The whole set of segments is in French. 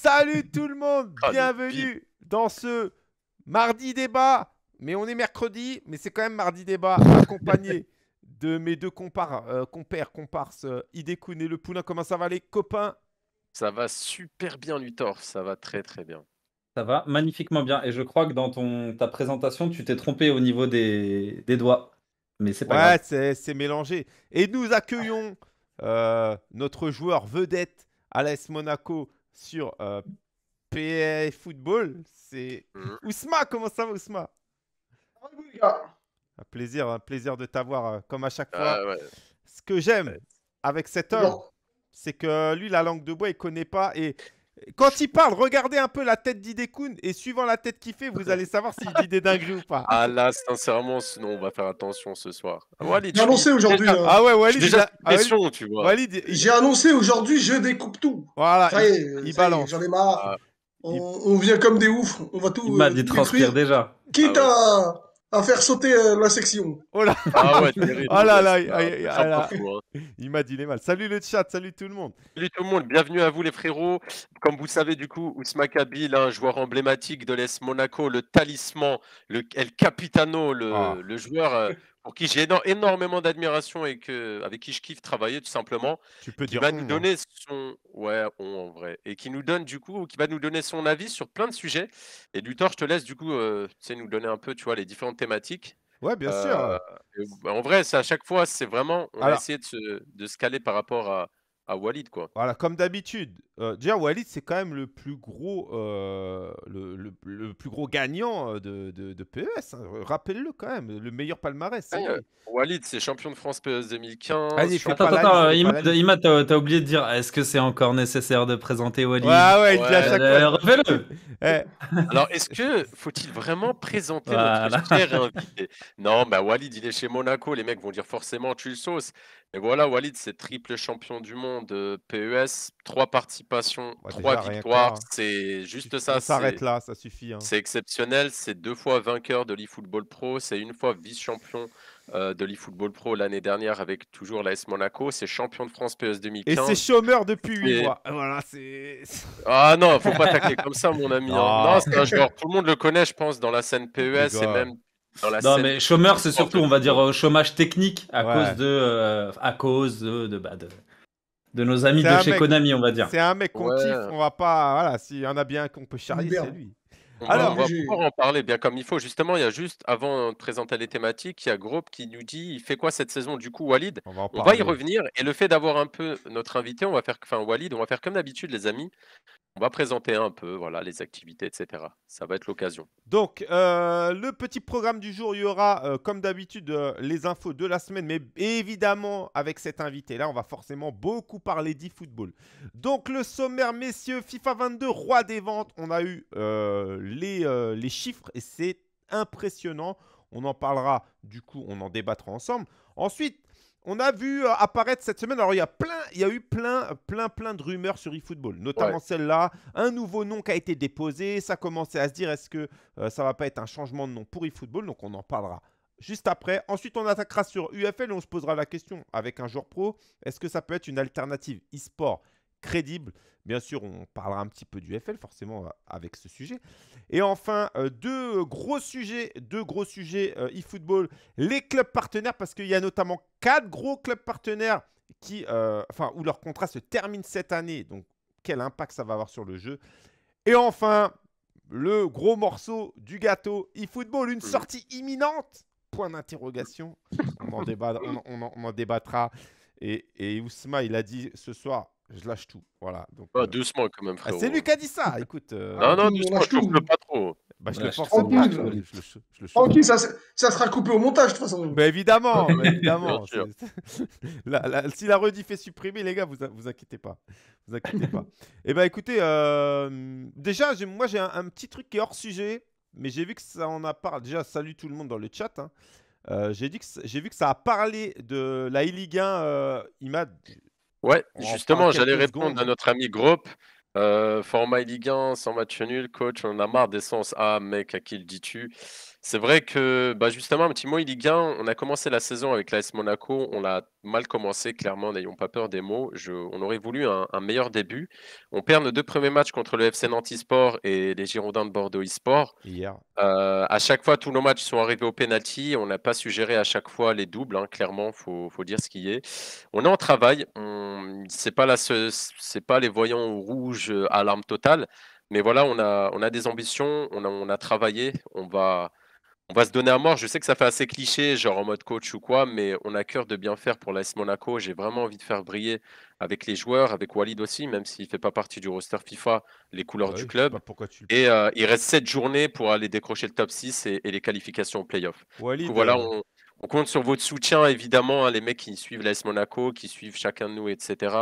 Salut tout le monde, Ah, bienvenue dans ce mardi débat. Mais on est mercredi, mais c'est quand même mardi débat, accompagné de mes deux compars, euh, compères, comparses, euh, Idekun et le Poulain. Comment ça va les copains? Ça va super bien, Luthor. Ça va très très bien. Ça va magnifiquement bien. Et je crois que dans ton, ta présentation, tu t'es trompé au niveau des, des doigts. Mais c'est pas Ouais, grave. c'est c'est mélangé. Et nous accueillons euh, notre joueur vedette, Alès Monaco, sur euh, PA Football. C'est Mhm. Ousma. Comment ça va, Ousma? Gars. Un plaisir, un plaisir de t'avoir euh, comme à chaque fois. Ah ouais. Ce que j'aime avec cet homme, c'est que lui, la langue de bois, il connaît pas. Et quand il parle, regardez un peu la tête d'Idekun et suivant la tête qu'il fait, vous allez savoir s'il dit des dingueries ou pas. Ah là, sincèrement, sinon on va faire attention ce soir. Walid, J'ai annoncé aujourd'hui. déjà- euh, Ah ouais, Walid, déjà ah, Walid- tu vois. Walid, J'ai annoncé aujourd'hui, je découpe tout. voilà, Ça y il, est, il ça y est, balance. J'en ai marre. Ah. On, on vient comme des oufs. On va tout. Il m'a euh, dit détruire, déjà. Quitte Ah à, à faire sauter euh, la section. Oh là, Ah ouais, terrible. Ah là là, Ah, fou, hein. il m'a dit les mal. Salut le chat, salut tout le monde. Salut tout le monde, bienvenue à vous les frérots. Comme vous savez du coup, Ousma Kabil, un joueur emblématique de l'ES Monaco, le talisman, le El Capitano, le, Ah. le joueur euh, pour qui j'ai éno- énormément d'admiration et que, avec qui je kiffe travailler tout simplement. Tu peux qui dire va on, nous hein. donner son ouais on en vrai et qui nous donne du coup qui va nous donner son avis sur plein de sujets et Luthor je te laisse du coup euh, tu sais nous donner un peu tu vois les différentes thématiques Ouais, bien Euh, sûr. et, bah, en vrai c'est à chaque fois c'est vraiment on a Alors- essayé de se, de se caler par rapport à, à Walid quoi Voilà, comme d'habitude. Euh, déjà, Walid, c'est quand même le plus gros, euh, le, le- le plus gros gagnant euh, de, de, de PES. hein. Rappelle-le quand même, le meilleur palmarès. Ouais, lui. Walid c'est champion de France PES 2015 Vas-y, fais champion- pas Attends, attends. Imad, t'as t'as oublié de dire, est-ce que c'est encore nécessaire de présenter Walid? Ouais, ouais, il dit à Ouais, chaque Euh, fois. Eh, alors est-ce que faut-il vraiment présenter Voilà. notre cher invité non bah Walid il est chez Monaco les mecs vont dire forcément tu le sauces et voilà Walid c'est triple champion du monde euh, PES trois participations Ouais, trois déjà, victoires qu'à- c'est juste on ça s'arrête là, ça suffit. hein. c'est exceptionnel c'est deux fois vainqueur de l'eFootball Pro c'est une fois vice-champion euh, de l'eFootball Pro l'année dernière avec toujours l'AS Monaco c'est champion de France PES Et 2015 c'est chômeur depuis 8 Et- mois. Voilà, c'est. Ah non, faut pas tacler comme ça, mon ami. hein. Non. Non, c'est un joueur, tout le monde le connaît, je pense, dans la scène PES et même dans la Non, scène. mais chômeur, c'est surtout, on va dire, euh, chômage technique à Ouais. cause de, euh, à cause de, de, bah, de, de nos amis de chez mec- Konami, on va dire. C'est un mec qu'on Ouais. kiffe, on va pas. Voilà, s'il y en a bien qu'on peut charrier, c'est lui. On va, Alors- on va pouvoir en parler bien comme il faut. Justement, il y a juste, avant de présenter les thématiques, il y a Groupe qui nous dit il fait quoi cette saison du coup, Walid? On va On va y revenir. Et le fait d'avoir un peu notre invité, on va faire, enfin Walid, on va faire comme d'habitude, les amis. On va présenter un peu, voilà, les activités, etc. Ça va être l'occasion. Donc, euh, le petit programme du jour, il y aura, euh, comme d'habitude, euh, les infos de la semaine, mais évidemment, avec cet invité-là, on va forcément beaucoup parler d'e-football. Donc, le sommaire, messieurs, FIFA 22, roi des ventes, on a eu les, les chiffres et c'est impressionnant. On en parlera, du coup, on en débattra ensemble. Ensuite, on a vu euh, apparaître cette semaine, alors il y a plein, il y a eu plein, plein, plein de rumeurs sur eFootball, notamment Ouais. celle-là, un nouveau nom qui a été déposé, ça commençait à se dire est-ce que euh, ça va pas être un changement de nom pour eFootball, donc on en parlera juste après. Ensuite, on attaquera sur UFL et on se posera la question avec un joueur pro, est-ce que ça peut être une alternative e-sport? Crédible Bien sûr, on parlera un petit peu du UFL, forcément, euh, avec ce sujet. Et enfin, euh, deux gros sujets, deux gros sujets euh, e-football, les clubs partenaires, parce qu'il y a notamment quatre gros clubs partenaires qui, enfin, où leur contrat se termine cette année. Donc, quel impact ça va avoir sur le jeu Et enfin, le gros morceau du gâteau e-football, une sortie imminente Point d'interrogation. On en débattra. Et, et Ousma, il a dit ce soir, je lâche tout. Voilà. Donc, Ah, euh, doucement quand même, ah, frérot. c'est lui qui a dit ça. Écoute, euh, Non, non, On doucement, lâche je trouve tout. pas trop. bah, je Ouais, le je force au pas. je le- je le- je. Tranquille, ça, ça sera coupé au montage de toute façon. Bah évidemment, bah, évidemment. La- la- si la rediff est supprimée, les gars, vous vous inquiétez pas. Vous inquiétez pas. Eh ben écoutez, euh, déjà, moi j'ai un, un petit truc qui est hors sujet, mais j'ai vu que ça en a parlé. Déjà, salut tout le monde dans le chat. hein. Euh, j'ai vu que ça a parlé de la e-Ligue 1. euh, Imad, Ouais, On justement, j'allais répondre secondes. à notre ami Groupe. Euh, format Ligue 1, sans match nul, coach, on en a marre d'essence. Ah, mec, à qui le dis-tu? C'est vrai que, bah, justement, un petit mot, Ligue 1, on a commencé la saison avec l'AS Monaco, on l'a mal commencé, clairement, n'ayons pas peur des mots. Je- on aurait voulu un, un meilleur début. On perd nos deux premiers matchs contre le FC Nantes et les Girondins de Bordeaux eSport. Hier. Euh, à chaque fois, tous nos matchs sont arrivés au penalty. On n'a pas su gérer à chaque fois les doubles, hein, clairement, faut, faut dire ce qui est. On est en travail. On, c'est pas la, pas les voyants rouges euh, alarme totale, mais voilà, on a, on a des ambitions, on a, on a travaillé. On va, on va se donner à mort. Je sais que ça fait assez cliché, genre en mode coach ou quoi, mais on a cœur de bien faire pour l'AS Monaco. J'ai vraiment envie de faire briller avec les joueurs, avec Walid aussi, même s'il fait pas partie du roster FIFA, les couleurs Bah du club. tu Et euh, il reste 7 journées pour aller décrocher le top 6 et, et les qualifications au playoff. Voilà, euh, on, on compte sur votre soutien, évidemment, hein, les mecs qui suivent l'AS Monaco, qui suivent chacun de nous, etc.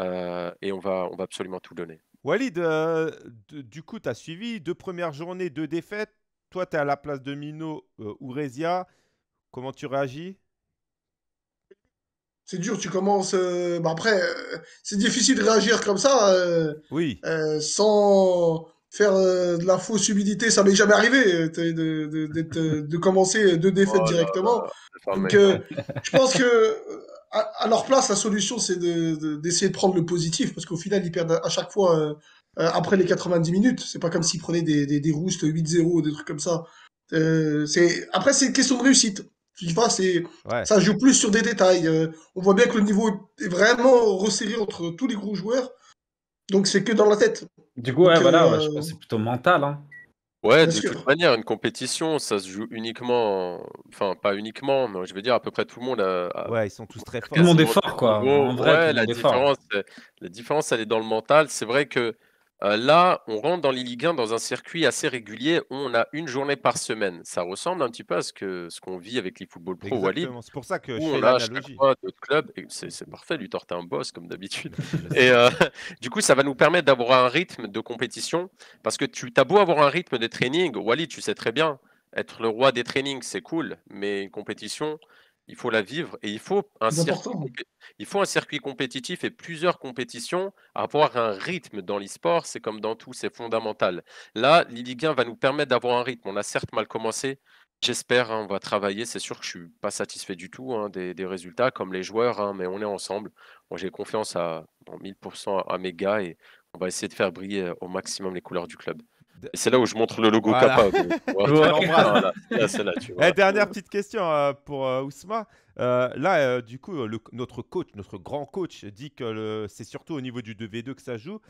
Euh, et on va, on va absolument tout donner. Walid, euh, du coup, tu as suivi deux premières journées, deux défaites. Toi, tu es à la place de Mino euh, ou Rezia. Comment tu réagis? C'est dur, tu commences. euh, bah après, euh, c'est difficile de réagir comme ça euh, Oui, euh, sans faire euh, de la fausse humilité. Ça m'est jamais arrivé de, de, de, commencer deux défaites Oh là directement. Donc, euh, je pense que à, à leur place, la solution, c'est de, de- d'essayer de prendre le positif, parce qu'au final, ils perdent à chaque fois euh, après les 90 minutes. C'est pas comme s'ils prenaient des, des, des roustes 8-0, des trucs comme ça. Euh, c'est... Après, c'est une question de réussite. FIFA, c'est... ouais. ça joue plus sur des détails. Euh, on voit bien que le niveau est vraiment resserré entre tous les gros joueurs. Donc, c'est que dans la tête. Du coup, ouais, Donc, voilà, euh, ouais, je pense que c'est plutôt mental. Hein. Ouais, Bien de sûr. toute manière, une compétition, ça se joue uniquement, en- enfin pas uniquement, mais je veux dire à peu près tout le monde a, a Ouais, ils sont tous très forts. Tout le monde est fort, quoi. En vrai, Ouais, la différence, la différence, elle est dans le mental. C'est vrai que euh, là, on rentre dans les Ligue 1 dans un circuit assez régulier où on a une journée par semaine. Ça ressemble un petit peu à ce que ce qu'on vit avec l'eFootball Pro Walid. C'est pour ça que où je on a chaque fois d'autres clubs. Et c'est parfait, Luthor, t'es un boss comme d'habitude. Et euh, du coup, ça va nous permettre d'avoir un rythme de compétition. Parce que tu as beau avoir un rythme de training, Walid, tu sais très bien, être le roi des trainings, c'est cool, mais une compétition, il faut la vivre et il faut un, circuit, il faut un circuit compétitif et plusieurs compétitions. Avoir un rythme dans l'e-sport, c'est comme dans tout, c'est fondamental. Là, l'e-Ligue 1 va nous permettre d'avoir un rythme. On a certes mal commencé. J'espère, hein, on va travailler. C'est sûr que je suis pas satisfait du tout hein, des, des résultats, comme les joueurs, hein, mais on est ensemble. Moi, j'ai confiance à, en 1000% à mes gars et on va essayer de faire briller euh, au maximum les couleurs du club. C'est là où je montre le logo Voilà. Kappa. gros, tu vois. Ouais. Voilà, c'est là, c'est là, tu vois. Dernière petite question euh, pour euh, Ousma. Euh, là, euh, du coup, le- notre coach, notre grand coach, dit que c'est surtout au niveau du 2v2 que ça joue.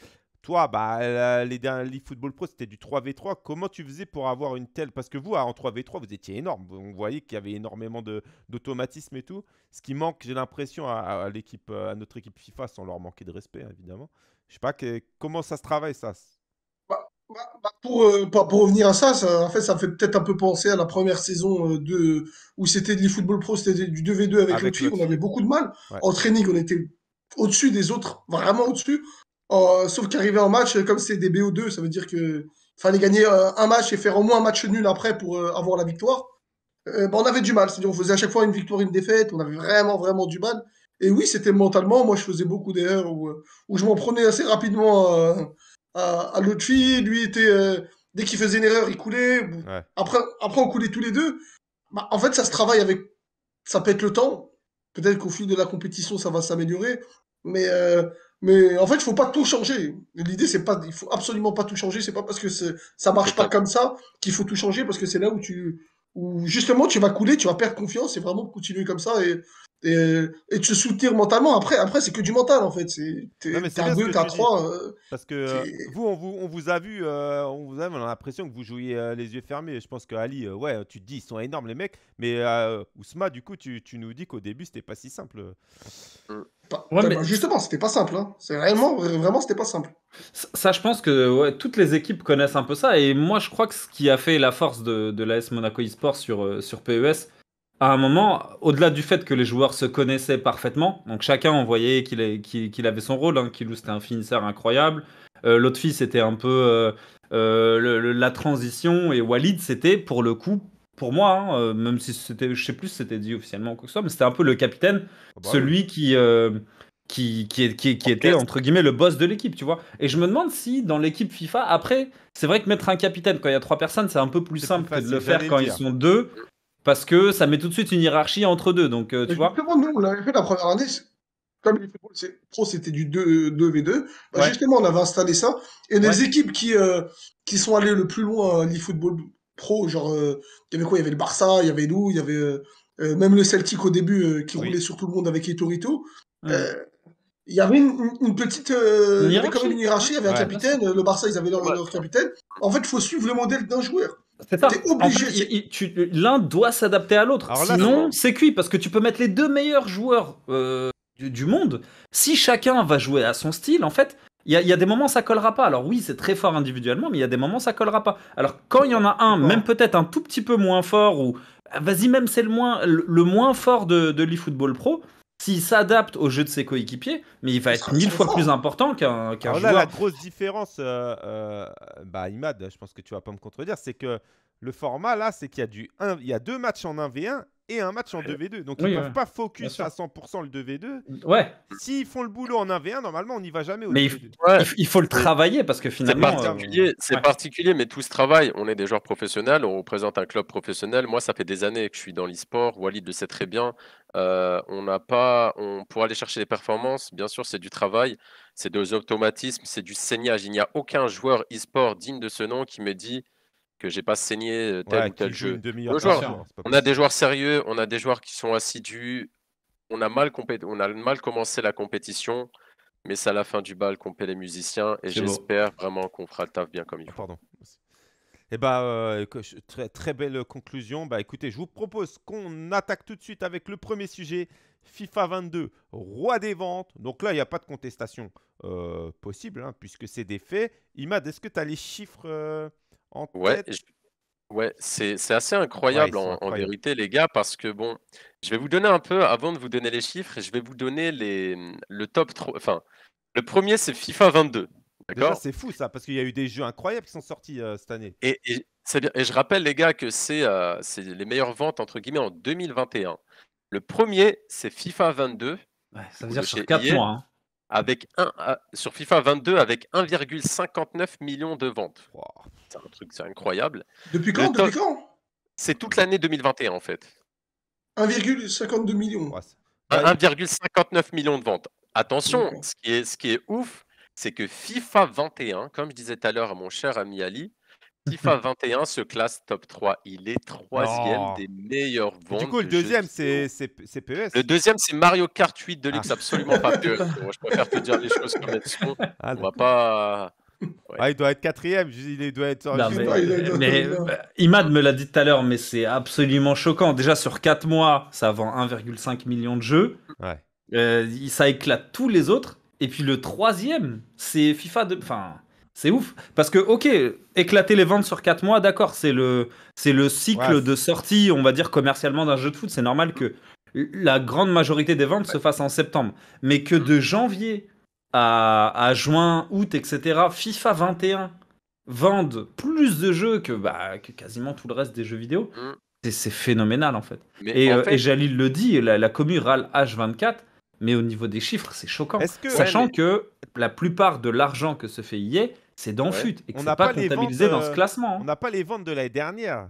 Toi, bah, la- les derniers Football Pro, c'était du 3v3. Comment tu faisais pour avoir une telle Parce que vous, ah, en 3v3, vous étiez énorme. On voyait qu'il y avait énormément de- d'automatisme et tout. Ce qui manque, j'ai l'impression, à, à l'équipe, à notre équipe FIFA, sans leur manquer de respect, hein, évidemment. Je sais pas que- comment ça se travaille, ça? Bah, bah, pour, euh, pour, pour revenir à ça, ça, en fait, ça me fait peut-être un peu penser à la première saison euh, de, où c'était de l'eFootball Pro, c'était du 2v2 avec, Avec l'autre. On avait beaucoup de mal. Ouais. En training, on était au-dessus des autres, vraiment au-dessus. Euh, sauf qu'arriver en match, comme c'est des BO2, ça veut dire que fallait gagner un match et faire au moins un match nul après pour avoir la victoire. Bah, on avait du mal, c'est-à-dire on faisait à chaque fois une victoire, une défaite, on avait vraiment, vraiment du mal. Et oui, c'était mentalement, moi je faisais beaucoup d'erreurs où, où je m'en prenais assez rapidement à, à l'autre fille. Lui était, euh, dès qu'il faisait une erreur, il coulait. Ouais. Après, après, on coulait tous les deux. Bah, en fait, ça se travaille avec. Ça être le temps. Peut-être qu'au fil de la compétition, ça va s'améliorer. Mais, euh, mais en fait, il faut pas tout changer. L'idée, c'est pas. Il faut absolument pas tout changer. C'est pas parce que ça marche pas comme ça qu'il faut tout changer, parce que c'est là où tu. Où justement, tu vas couler, tu vas perdre confiance et vraiment continuer comme ça et, et, et te soutenir mentalement. Après, après c'est que du mental, en fait. C'est- c'est t'es à bien ce deux, que t'es à tu dis. trois. euh, Parce que euh, vous, on vous, on vous a vu, euh, on vous a, on a l'impression que vous jouiez euh, les yeux fermés. Je pense que Ali, euh, ouais, tu te dis, ils sont énormes les mecs. Mais euh, Ousma, du coup, tu, tu nous dis qu'au début, c'était pas si simple. pas- Ouais, mais- Justement, c'était pas simple. Hein. C'est réellement, vraiment, c'était pas simple. Ça, ça, je pense que ouais, toutes les équipes connaissent un peu ça. Et moi, je crois que ce qui a fait la force de, de l'AS Monaco eSport sur, euh, sur PES, à un moment, au-delà du fait que les joueurs se connaissaient parfaitement, donc chacun, on voyait qu'il avait son rôle. Hein. Kilou, c'était un finisseur incroyable. Euh, L'autre fille, c'était un peu euh, euh, le- le- la transition. Et Walid, c'était pour le coup, pour moi, hein, euh, même si c'était, je sais plus si c'était dit officiellement ou quoi que ce soit, mais c'était un peu le capitaine Ah bah celui qui, qui, était entre guillemets le boss de l'équipe, tu vois. Et je me demande si dans l'équipe FIFA, après, c'est vrai que mettre un capitaine quand il y a trois personnes, c'est un peu plus simple plus que de le faire quand ils sont deux, parce que ça met tout de suite une hiérarchie entre deux. Donc, euh, tu vois. Nous, on l'avait fait la première année. Comme les pro, c'était du 2, 2v2. bah, Ouais. Justement, on avait installé ça. Et les Ouais. équipes qui, euh, qui sont allées le plus loin à l'eFootball Pro, genre, euh, il y avait quoi? Il y avait le Barça, il y avait nous, il y avait euh, euh, même le Celtic au début euh, qui Oui. roulait sur tout le monde avec Etorito. Euh, il y avait une, une- petite. euh, Une il y avait quand même une hiérarchie. hiérarchie, il y avait un Ouais. capitaine. Le Barça, ils avaient leur, Ouais. leur capitaine. En fait, il faut suivre le modèle d'un joueur. C'est ça. Obligé, fait, c'est- il- il- tu- l'un doit s'adapter à l'autre. Sinon, c'est- c'est cuit parce que tu peux mettre les deux meilleurs joueurs euh, du, du monde. Si chacun va jouer à son style, en fait, il y, a- il y a des moments ça collera pas. Alors oui, c'est très fort individuellement, mais il y a des moments ça collera pas. Alors quand il y en a un, même peut-être un tout petit peu moins fort ou ah, vas-y même c'est le moins le, le moins fort de, de l'eFootball Pro. S'il s'adapte au jeu de ses coéquipiers, mais il va être mille fois plus important qu'un là, joueur. la grosse différence, euh, euh, bah, Imad, je pense que tu vas pas me contredire, c'est que le format là, c'est qu'il y a du un- il y a deux matchs en 1v1 et un match en 2v2. Donc oui, ils ouais. peuvent pas focus à 100% le 2v2. Ouais, S'ils font le boulot en 1v1, normalement on n'y va jamais au Mais il 2v2. Ouais, il, f- il faut le travailler parce que C'est finalement. euh, particulier, c'est ouais. particulier, mais tout ce travail, on est des joueurs professionnels, on représente un club professionnel. Moi, ça fait des années que je suis dans l'e-sport. Walid le sait très bien. Euh, on n'a pas, on, pour aller chercher les performances, bien sûr, c'est du travail, c'est des automatismes, c'est du saignage. Il n'y a aucun joueur e-sport digne de ce nom qui me dit que j'ai pas saigné euh, tel Ouais, ou tel jeu. une On a des joueurs sérieux, on a des joueurs qui sont assidus. On a mal, compé- on a mal commencé la compétition, mais c'est à la fin du bal qu'on paie les musiciens. Et j'espère vraiment qu'on fera le taf bien comme il Ah, faut. Pardon. Eh bah, euh, très, très belle conclusion. Bah, écoutez, je vous propose qu'on attaque tout de suite avec le premier sujet. FIFA 22, roi des ventes. Donc là, il n'y a pas de contestation euh, possible, hein, puisque c'est des faits. Imad, est-ce que tu as les chiffres euh, en Ouais, tête je- ouais, c'est c'est assez incroyable en, vérité, les gars, parce que bon, je vais vous donner un peu, avant de vous donner les chiffres, je vais vous donner les, le top 3. Enfin, le premier, c'est FIFA 22. Déjà, D'accord? c'est fou ça, parce qu'il y a eu des jeux incroyables qui sont sortis euh, cette année. Et, et, c'est bien- et je rappelle, les gars, que c'est euh, c'est les meilleures ventes, entre guillemets, en 2021. Le premier, c'est FIFA 22, Ouais, ça veut dire sur chez 4 EA. mois. hein. Avec un, à- sur FIFA 22, avec 1,59 million de ventes. Wow. C'est un truc, c'est incroyable. Depuis quand top- Depuis quand? C'est toute l'année 2021, en fait. 1,52 millions. Ouais, c'est- Un- Bah, 1,59 millions de ventes. Attention, ce qui est, ce qui est ouf, c'est que FIFA 21, comme je disais tout à l'heure à mon cher ami Ali, FIFA 21 se classe top 3. Il est troisième des meilleures ventes. Du coup, le de jeux deuxième, vidéo. c'est c'est- c'est PES. Le deuxième, c'est Mario Kart 8 Deluxe, Ah. absolument pas PES. Je préfère te dire les choses comme elles sont. Ah, On va d'accord. pas. Ah, il doit être quatrième. je- Il doit être. Non, juste- mais, pas, il a- mais, il a- euh, Imad me l'a dit tout à l'heure, mais c'est absolument choquant. Déjà, sur 4 mois, ça vend 1,5 million de jeux. Ouais. Euh, il- ça éclate tous les autres. Et puis le troisième, c'est FIFA de. Enfin, c'est ouf. Parce que, ok, éclater les ventes sur 4 mois, d'accord, c'est le, c'est le cycle Ouais, de sortie, on va dire, commercialement d'un jeu de foot. C'est normal que la grande majorité des ventes se fassent en septembre. Mais que de janvier à, à juin, août, etc., FIFA 21 vendent plus de jeux que, bah, que quasiment tout le reste des jeux vidéo. Mm. C'est- phénoménal en fait. Mais Et, en euh, fait, et Jalil le dit, la, la commu râle H24, mais au niveau des chiffres, c'est choquant. Que. Sachant mais- que la plupart de l'argent que se fait EA, c'est dans Ouais. FUT et que On c'est n'a pas, pas comptabilisé ventes, dans ce euh, classement. On hein. n'a pas les ventes de l'année dernière.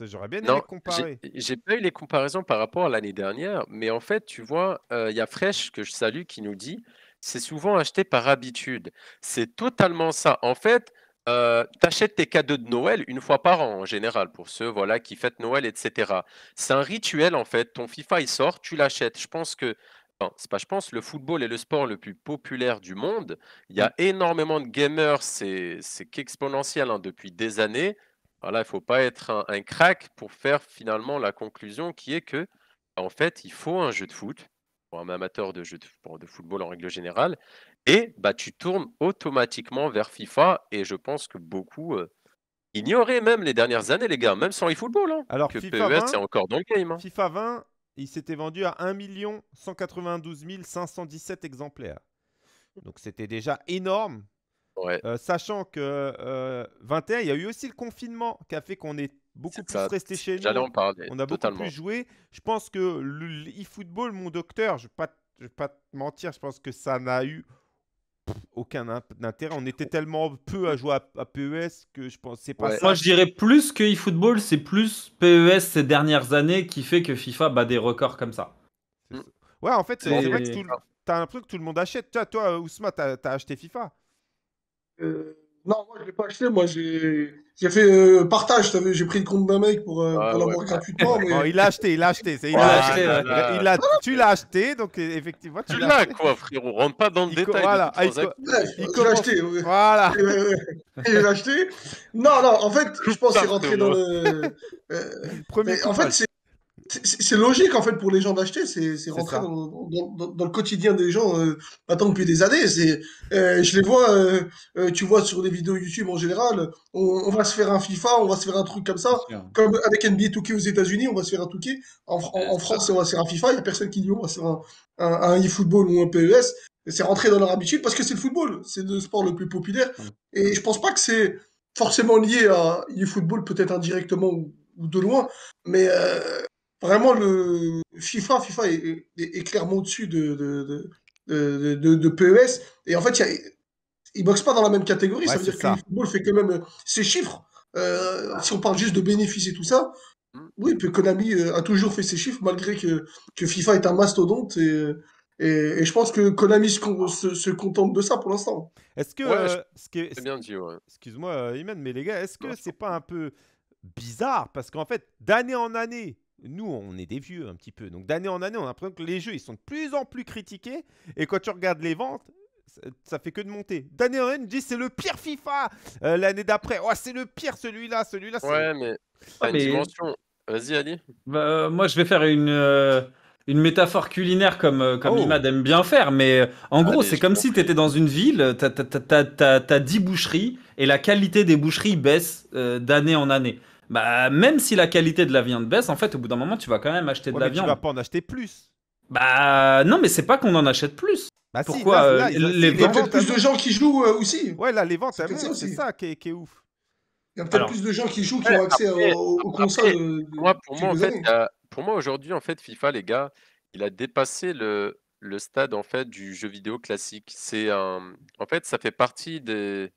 J'aurais bien aimé Non, comparer. j'ai j'ai pas eu les comparaisons par rapport à l'année dernière, mais en fait, tu vois, euh, il y a Fresh que je salue qui nous dit, c'est souvent acheté par habitude. C'est totalement ça. En fait, euh, t'achètes tes cadeaux de Noël une fois par an en général pour ceux voilà qui fêtent Noël, etc. C'est un rituel en fait. Ton FIFA il sort, tu l'achètes. Je pense que Enfin, c'est pas je pense, le football est le sport le plus populaire du monde. Il y a énormément de gamers, c'est c'est qu'exponentiel hein, depuis des années. Voilà, il faut pas être un, un crack pour faire finalement la conclusion qui est que, en fait, il faut un jeu de foot pour un amateur de jeux de, de football en règle générale, et bah tu tournes automatiquement vers FIFA. Et je pense que beaucoup euh, ignoraient même les dernières années, les gars, même sans eFootball, hein, Alors, que FIFA PES 20, est encore dans le game. hein. FIFA 20, il s'était vendu à 1 192 517 exemplaires. Donc c'était déjà énorme. Ouais. Euh, sachant que euh, 21, il y a eu aussi le confinement qui a fait qu'on est beaucoup plus ça. resté chez J'allais nous. en parler On a beaucoup plus joué. Je pense que le- l'e-football, mon docteur, je vais je vais pas te mentir, je pense que ça n'a eu aucun int- intérêt. On était tellement peu à jouer à, à PES que je pense c'est pas Ouais. ça. Moi, je dirais plus que eFootball, c'est plus PES ces dernières années qui fait que FIFA bat des records comme ça. Ouais, en fait, c'est vrai que tout le- t'as l'impression que tout le monde achète. Toi, toi Ousma, t'as as acheté FIFA? Euh, non, moi je l'ai pas acheté, moi j'ai j'ai fait euh, partage, t'as vu, j'ai pris le compte d'un mec pour, euh, Ah, pour l'avoir ouais. gratuitement. Mais... Il l'a acheté, il l'a acheté. c'est- Il Ouais, l'a là, acheté. là, Il- là. il l'a- tu l'as acheté, donc euh, effectivement, tu Tu l'as quoi, frérot Rentre pas dans le Il détail. co- voilà, ah, il co- il je l'ai commence- acheté, ouais. Voilà. Il l'a acheté. Non, non, en fait, je pense qu'il est rentré dans le. euh, Premier mais en coupage. fait, c'est- c'est logique en fait pour les gens d'acheter, c'est c'est C'est rentré ça. dans, dans- le quotidien des gens euh, maintenant depuis des années. C'est, euh, je les vois, euh, euh, tu vois sur les vidéos YouTube en général, on, on va se faire un FIFA, on va se faire un truc comme ça, comme avec NBA 2K aux États-Unis, on va se faire un 2K. En, en- en France, on va se faire un FIFA. Il y a personne qui dit on va se faire un, un, un eFootball ou un PES. C'est rentré dans leur habitude parce que c'est le football, c'est le sport le plus populaire. Et je pense pas que c'est forcément lié à eFootball, peut-être indirectement ou, ou de loin, mais euh, vraiment le FIFA, FIFA est, est- est clairement au-dessus de, de, de, de, de- de PES. Et en fait, il y a- ils boxent pas dans la même catégorie. Ouais, ça veut dire ça. que le football fait quand même euh, ses chiffres. Euh, si on parle juste de bénéfices et tout ça, Mm. oui, puis Konami euh, a toujours fait ses chiffres malgré que, que FIFA est un mastodonte. Et, et, et je pense que Konami se, con- se, se contente de ça pour l'instant. Est-ce que. Ouais, euh, je- ce qui est- C'est bien dit, ouais. Excuse-moi, Iman, mais les gars, est-ce que c'est pas un peu bizarre? Parce qu'en fait, d'année en année, nous, on est des vieux un petit peu. Donc, d'année en année, on a l'impression que les jeux, ils sont de plus en plus critiqués. Et quand tu regardes les ventes, ça, ça fait que de monter. D'année en année, on dit c'est le pire FIFA. Euh, L'année d'après, oh, c'est le pire celui-là, celui-là. c'est- Ouais, mais Ah, une mais- dimension. Vas-y, Ali. Bah, euh, moi, je vais faire une, euh, une métaphore culinaire comme, comme Oh. Imad aime bien faire, mais en gros, c'est comme si tu étais dans une ville, tu as, 10 boucheries et la qualité des boucheries baisse euh, d'année en année. Bah, même si la qualité de la viande baisse, en fait, au bout d'un moment, tu vas quand même acheter de Ouais, la mais tu viande. vas pas en acheter plus. Bah, non, mais c'est pas qu'on en achète plus. Bah, si, Pourquoi, là, euh, les si, Il y a ventes, peut-être plus de gens qui jouent euh, aussi. Ouais, là, les ventes, C'est ça montent, c'est aussi. ça qui est, qui est ouf. Il y a peut-être plus de gens qui jouent, qui Ouais, ont accès après- aux, aux après, consoles. euh, Moi, pour moi, en fait, a- pour moi aujourd'hui, en fait, FIFA, les gars, il a dépassé le, le stade en fait du jeu vidéo classique. C'est un, en fait, ça fait partie des,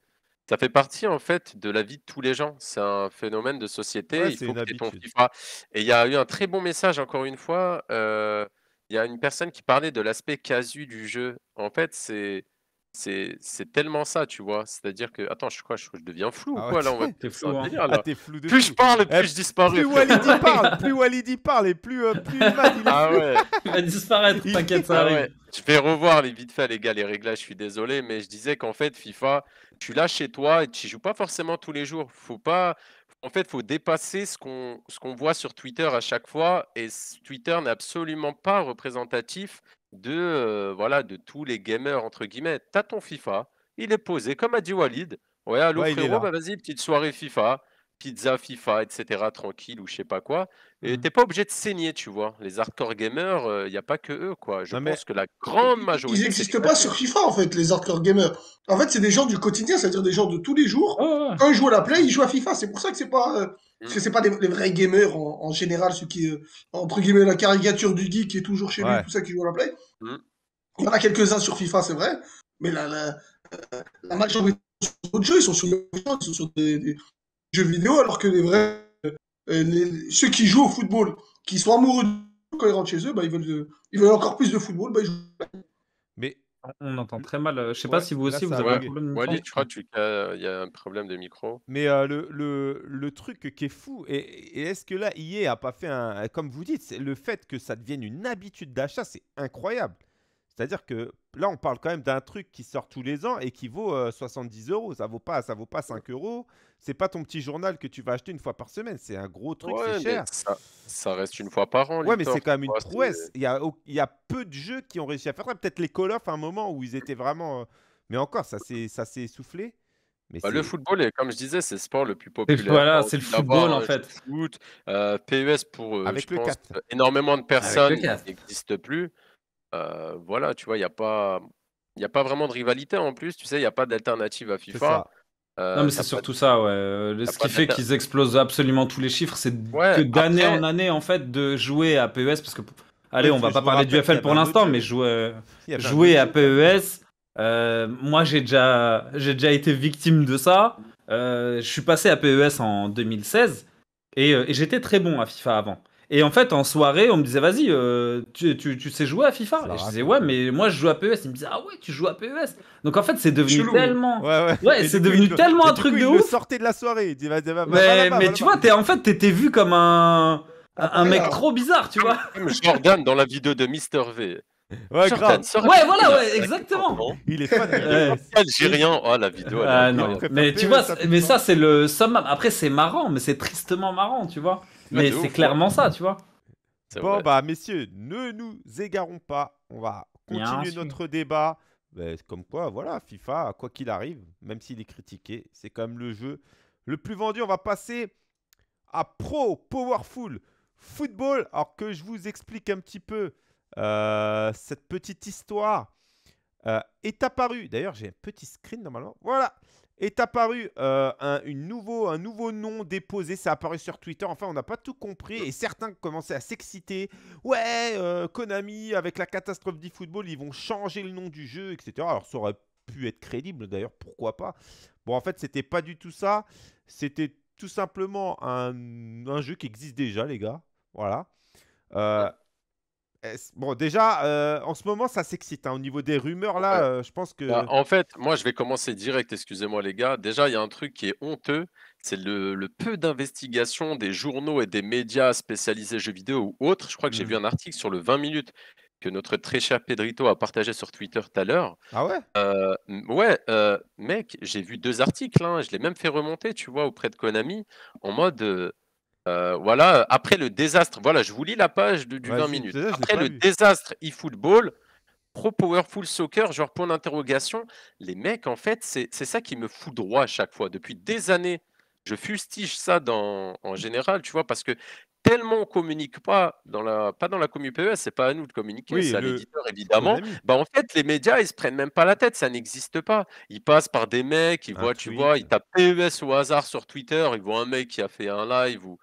ça fait partie en fait de la vie de tous les gens. C'est un phénomène de société. Ouais, il faut que ton. FIFA. Et il y a eu un très bon message encore une fois. euh, il y a une personne qui parlait de l'aspect casu du jeu. En fait, c'est c'est c'est tellement ça, tu vois. C'est-à-dire que attends, je crois, je, je deviens flou Ah ou ouais, quoi là On va un flou, hein. délire, Ah, là. t'es flou de Plus je parle, Eh, plus je disparais. Plus. Walid y parle, plus Walid y parle, et plus, euh, plus il est Ah ouais. Il va disparaître, t'inquiète, ça Ah arrive. ouais, je vais revoir les vite fait les gars les réglages, je suis désolé, mais je disais qu'en fait FIFA, tu l'as chez toi et tu joues pas forcément tous les jours. Faut pas, en fait, faut dépasser ce qu'on ce qu'on voit sur Twitter à chaque fois et Twitter n'est absolument pas représentatif de euh, voilà de tous les gamers entre guillemets. T'as ton FIFA, il est posé comme a dit Walid. Ouais, allô Ouais, il est frérot, là. bah vas-y petite soirée FIFA. Pizza, FIFA, etc. tranquille ou je sais pas quoi. Et Mhm. t'es pas obligé de saigner, tu vois. Les hardcore gamers, il n'y a pas que eux, quoi. Je Non, pense que la grande majorité. Ils n'existent pas sur FIFA, en fait, les hardcore gamers. En fait, c'est des gens du quotidien, c'est-à-dire des gens de tous les jours. Oh, ouais. Quand ils jouent à la Play, ils jouent à FIFA. C'est pour ça que c'est pas, euh, parce que c'est pas des, les vrais gamers en, en général, ceux qui, euh, entre guillemets, la caricature du geek qui est toujours chez Ouais. lui, tout ça qui joue à la Play. Mm. Il y en a quelques-uns sur FIFA, c'est vrai, mais la, la, euh, la majorité sur d'autres jeux, ils sont sur, ils sont sur des, des jeux vidéo, alors que les vrais, euh, les- ceux qui jouent au football, qui sont amoureux de quand ils rentrent chez eux, bah, ils veulent, de- ils veulent encore plus de football, bah, ils jouent. Mais On entend très mal. euh, Je sais Ouais, pas si vous là, aussi, vous avez un problème je crois qu'il y a un problème de micro? Mais euh, le, le, le truc qui est fou, et, et est-ce que là, EA a pas fait un. Comme vous dites, c'est le fait que ça devienne une habitude d'achat, c'est incroyable. C'est-à-dire que là, on parle quand même d'un truc qui sort tous les ans et qui vaut euh, 70 euros. Ça vaut pas, ça vaut pas 5 euros. C'est pas ton petit journal que tu vas acheter une fois par semaine. C'est un gros truc, Ouais, c'est cher. Ça, ça reste une fois par an. Ouais, mais c'est quand même une prouesse. Il y, a, au- il y a peu de jeux qui ont réussi à faire ça. Peut-être les Call of à un moment où ils étaient vraiment. euh, Mais encore, ça s'est ça s'est essoufflé. Mais Bah, le football, est, comme je disais, c'est le sport le plus populaire. voilà, c'est le football, en jeu fait. Foot, euh, PES pour, euh, Avec je le pense, 4. euh, énormément de personnes le 4. n'existent plus. Euh, voilà, tu vois, il n'y a pas. Il n'y a pas vraiment de rivalité en plus, tu sais, il n'y a pas d'alternative à c'est FIFA. ça. Euh, Non, mais c'est surtout ça, ouais. Euh, Ce qui fait qu'ils explosent absolument tous les chiffres, c'est Ouais, que d'année après- en année, en fait, de jouer à PES, parce que allez, Ouais, on va pas parler du y FL pour l'instant, mais avait un jouer à. PES. euh, moi, j'ai déjà, j'ai déjà été victime de ça. Euh, je suis passé à PES en 2016 et, euh, et j'étais très bon à FIFA avant. Et en fait, en soirée, on me disait, vas-y, euh, tu, tu- tu sais jouer à FIFA Et je disais, ouais, mais moi, je joue à PES. Ils me disaient, ah ouais, tu joues à PES. Donc en fait, c'est devenu Chelou. tellement. Ouais, ouais. Ouais, c'est devenu il le- tellement un truc coup, de il ouf. sortait de la soirée. Il dit, vas-y, va, va, va Mais, mais tu vois, t'es, en fait, t'étais vu comme un, mec Alors. trop bizarre, tu vois. Comme Jordan dans la vidéo de Mister V. Ouais, Jordan, grave. sort- Ouais, voilà, il ouais, exactement. Il est fan de Ouais. Algérien, oh la vidéo. elle Ah non, mais tu vois, mais ça c'est le summum. Après c'est marrant, mais c'est tristement marrant, tu vois. Mais c'est clairement ça, tu vois. Bon, vrai. bah, messieurs, ne nous égarons pas. On va continuer notre débat. Ben, comme quoi, voilà, FIFA, quoi qu'il arrive, même s'il est critiqué, c'est quand même le jeu le plus vendu. On va passer à Pro Powerful Football. Alors que je vous explique un petit peu euh, cette petite histoire. euh, est apparu, d'ailleurs j'ai un petit screen normalement, voilà, est apparu euh, un, nouveau, un nouveau nom déposé, c'est apparu sur Twitter, enfin on n'a pas tout compris. Et certains commençaient à s'exciter, ouais, euh, Konami avec la catastrophe d'eFootball, ils vont changer le nom du jeu, etc. Alors ça aurait pu être crédible d'ailleurs, pourquoi pas? Bon en fait c'était pas du tout ça, c'était tout simplement un, un jeu qui existe déjà les gars, voilà. Euh, Bon, déjà, euh, en ce moment, ça s'excite. hein. Au niveau des rumeurs, là, Ouais. euh, je pense que. Bah, en fait, moi, je vais commencer direct, excusez-moi les gars. Déjà, il y a un truc qui est honteux, c'est le, le peu d'investigation des journaux et des médias spécialisés jeux vidéo ou autres. Je crois que j'ai vu un article sur le 20 minutes que notre très cher Pedrito a partagé sur Twitter tout à l'heure. Ah ouais? Euh, ouais, mec, j'ai vu deux articles, hein, je l'ai même fait remonter, tu vois, auprès de Konami, en mode, euh, voilà, après le désastre, voilà, je vous lis la page de- du 20 Vas-y, minutes. Après le vu. désastre eFootball, Pro Powerful Soccer, genre point d'interrogation, les mecs, en fait, c'est ça qui me fout droit à chaque fois. Depuis des années, je fustige ça dans, en général, tu vois, parce que tellement on communique pas dans la, pas dans la commu PES, c'est pas à nous de communiquer, Oui, c'est à l'éditeur évidemment. Bah en fait, les médias, ils se prennent même pas la tête, ça n'existe pas. Ils passent par des mecs, ils Un voient, tu vois, ils tapent PES au hasard sur Twitter, ils voient un mec qui a fait un live ou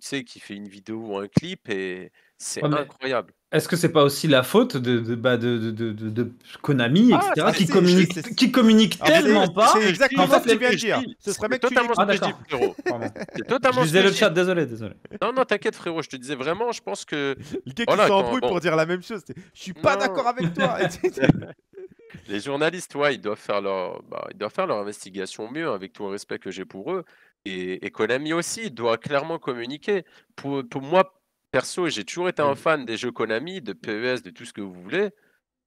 tu sais, qui fait une vidéo ou un clip et c'est Ouais, incroyable. Est-ce que c'est pas aussi la faute de, de, bah, de, de, de, de- de Konami, Ah, etc., ça, qui communique, c'est- qui communique tellement pas C'est exactement fait, que tu les viens de je dire. Ce serait totalement Ah, ce que je dis, frérot. Je totalement ce lisais que le je chat, désolé, désolé. Non, non, t'inquiète, frérot, je te disais vraiment, je pense que Le gars qui Voilà, s'embrouille quand- pour dire la même chose. c'est, Je suis pas Non. d'accord avec toi. les journalistes, ouais, ils doivent faire leur, bah, ils doivent faire leur investigation mieux, avec tout le respect que j'ai pour eux. Et, et Konami aussi doit clairement communiquer. Pour, pour moi, perso, j'ai toujours été un Mm. fan des jeux Konami, de PES, de tout ce que vous voulez.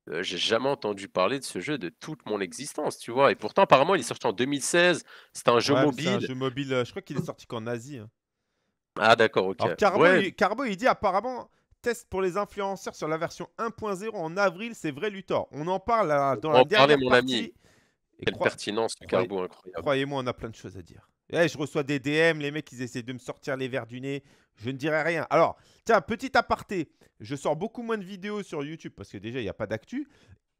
Euh, j'ai jamais entendu parler de ce jeu de toute mon existence, tu vois. Et pourtant, apparemment, il est sorti en 2016. C'était un jeu Ouais, C'est un mobile. jeu mobile. euh, Je crois qu'il est sorti qu'en Asie. hein. Ah, d'accord, ok. Alors, Carbo, Ouais, il, Carbo, il dit apparemment test pour les influenceurs sur la version 1.0 en avril, c'est vrai, Luthor. On en parle euh, dans On la en parlait, dernière mon partie. ami. Et quelle crois- pertinence, carbo incroyable. Croyez-moi, on a plein de choses à dire. Eh, je reçois des DM, les mecs, ils essaient de me sortir les verres du nez. Je ne dirai rien. Alors, tiens, petit aparté. Je sors beaucoup moins de vidéos sur YouTube parce que déjà, il n'y a pas d'actu.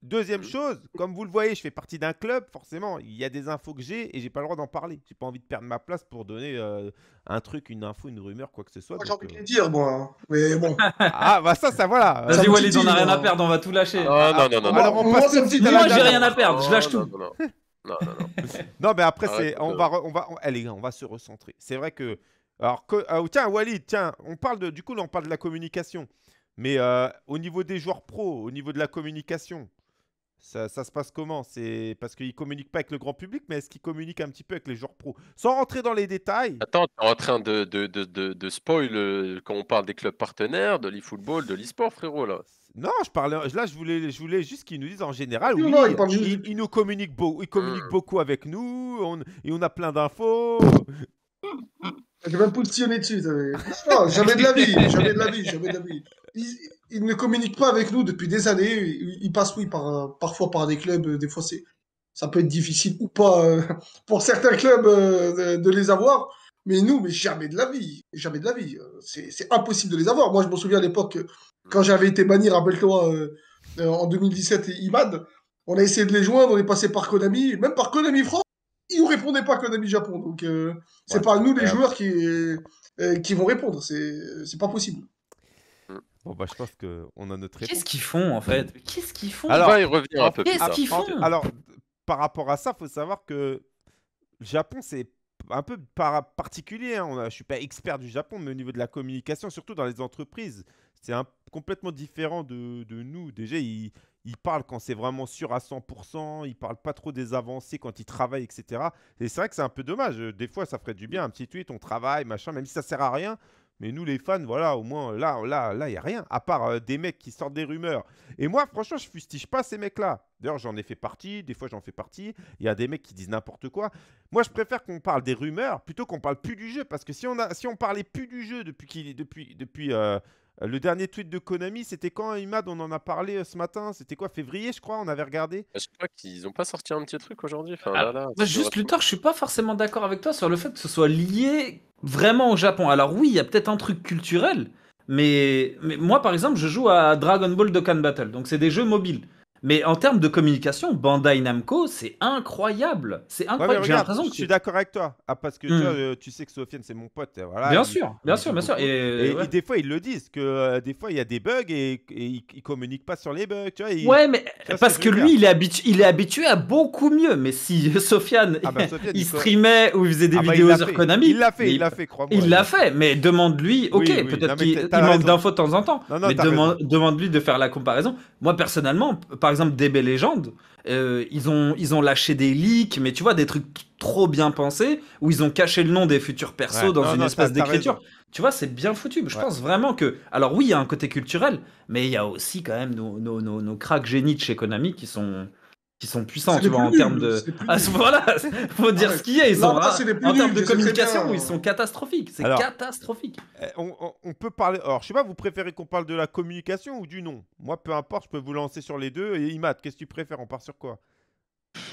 Deuxième Mhm. chose, comme vous le voyez, je fais partie d'un club. Forcément, il y a des infos que j'ai et j'ai pas le droit d'en parler. J'ai pas envie de perdre ma place pour donner euh, un truc, une info, une rumeur, quoi que ce soit. Moi, j'ai envie de euh, les dire, moi. Mais bon. Ah, bah ça, ça voilà. Vas-y, Walid, on a rien à perdre, on va tout lâcher. Ah, non, non, non, non. Alors, on moi, passe Moi, j'ai rien à perdre, je lâche Non, tout. Non, non, non, non, non. Non, mais après, Ah, c'est, écoute, on euh, va, re- on va, on- allez, on va se recentrer. C'est vrai que, alors, que- ah, tiens, Walid, tiens, on parle de, du coup, là, on parle de la communication, mais euh, au niveau des joueurs pros, au niveau de la communication, ça, ça se passe comment? C'est parce qu'ils communiquent pas avec le grand public, mais est-ce qu'ils communiquent un petit peu avec les joueurs pros? Sans rentrer dans les détails. Attends, t'es en train de, de, de, de, spoil euh, quand on parle des clubs partenaires, de l'e-football, de l'e-sport, frérot, là. Non, je parlais, là, je voulais, je voulais juste qu'ils nous disent en général, oui, non, ils parlent ils, juste- ils nous communiquent, beau- ils communiquent Mm. beaucoup avec nous, on- et on a plein d'infos. J'ai même positionné dessus. t'as vu. Non, jamais de la vie, jamais de la vie, jamais de la vie. Ils, ils ne communiquent pas avec nous depuis des années. Ils, ils passent, oui, par, euh, parfois par des clubs. euh, Des fois, c'est, ça peut être difficile ou pas euh, pour certains clubs euh, de, de les avoir. Mais nous, mais jamais de la vie. Jamais de la vie. Euh, C'est, impossible de les avoir. Moi, je me souviens à l'époque, euh, quand j'avais été banni, rappelle-toi, euh, euh, en 2017, et IMAD, on a essayé de les joindre, on est passé par Konami, même par Konami France. Ils nous répondaient pas Konami Japon. Donc, euh, c'est Ouais, pas nous, les joueurs, qui, euh, qui vont répondre. C'est, c'est pas possible. Bon, bah, je pense qu'on a notre réponse. Qu'est-ce qu'ils font en fait? Qu'est-ce qu'ils font? Alors, On va y revenir un peu plus qu'est-ce qu'ils font? Alors, par rapport à ça, faut savoir que le Japon, c'est un peu par- particulier. hein. Je suis pas expert du Japon, mais au niveau de la communication, surtout dans les entreprises, c'est complètement différent de, de nous. Déjà, ils, ils parlent quand c'est vraiment sûr à 100%, ils parlent pas trop des avancées quand ils travaillent, etc. Et c'est vrai que c'est un peu dommage. Des fois, ça ferait du bien, un petit tweet, on travaille, machin, même si ça sert à rien. Mais nous, les fans, voilà, au moins, là, là, là, il n'y a rien, à part euh, des mecs qui sortent des rumeurs. Et moi, franchement, je fustige pas ces mecs-là. D'ailleurs, j'en ai fait partie, des fois, j'en fais partie. Il y a des mecs qui disent n'importe quoi. Moi, je préfère qu'on parle des rumeurs plutôt qu'on parle plus du jeu. Parce que si on, a, si on parlait plus du jeu depuis, qu'il, depuis, depuis euh, le dernier tweet de Konami, c'était quand, Imad On en a parlé euh, ce matin? C'était quoi Février, je crois On avait regardé? Je crois qu'ils ont pas sorti un petit truc aujourd'hui. Enfin, Ah, là, là, juste Luthor, je suis pas forcément d'accord avec toi sur le fait que ce soit lié vraiment au Japon. Alors oui, il y a peut-être un truc culturel, mais, moi par exemple, je joue à Dragon Ball Dokkan Battle, donc c'est des jeux mobiles. Mais en termes de communication, Bandai Namco, c'est incroyable. C'est Ouais, incroyable. J'ai l'impression je suis d'accord avec toi. Ah, parce que tu, Hmm. vois, euh, tu sais que Sofiane, c'est mon pote. Voilà, bien il- sûr, bien sûr, bien sûr. Et, Et, ouais. et des fois, ils le disent, que euh, des fois, il y a des bugs et, et ils, ils communiquent pas sur les bugs. Tu vois, ils- Ouais, mais parce que lui, il est, habitu- il est habitué à beaucoup mieux. Mais si Sofiane, Ah bah, Sofiane, il streamait ou il faisait des Ah bah, vidéos sur fait. Konami, Il l'a fait, il l'a fait, crois-moi. Il l'a fait, mais demande-lui, ok, Oui, oui, non, peut-être qu'il manque d'infos de temps en temps, mais demande-lui de faire la comparaison. Moi, personnellement, par exemple, DB Legend, euh, ils, ont, ils ont lâché des leaks, mais tu vois, des trucs trop bien pensés, où ils ont caché le nom des futurs persos Ouais. dans Non, une non, espèce d'écriture. Tu vois, c'est bien foutu. Je Ouais. pense vraiment que. Alors, oui, il y a un côté culturel, mais il y a aussi quand même nos, nos, nos, nos cracks génies de chez Konami qui sont, qui sont puissants, tu vois, en termes de. Ah, nuls. voilà, faut dire ouais. ce qu'il y a. Ils Non, sont, plus en termes de communication, bien. ils sont catastrophiques. C'est catastrophique. Eh, On, on- on peut parler. Alors, je sais pas, vous préférez qu'on parle de la communication ou du nom? Moi, peu importe, je peux vous lancer sur les deux. Et Imad, qu'est-ce que tu préfères On part sur quoi?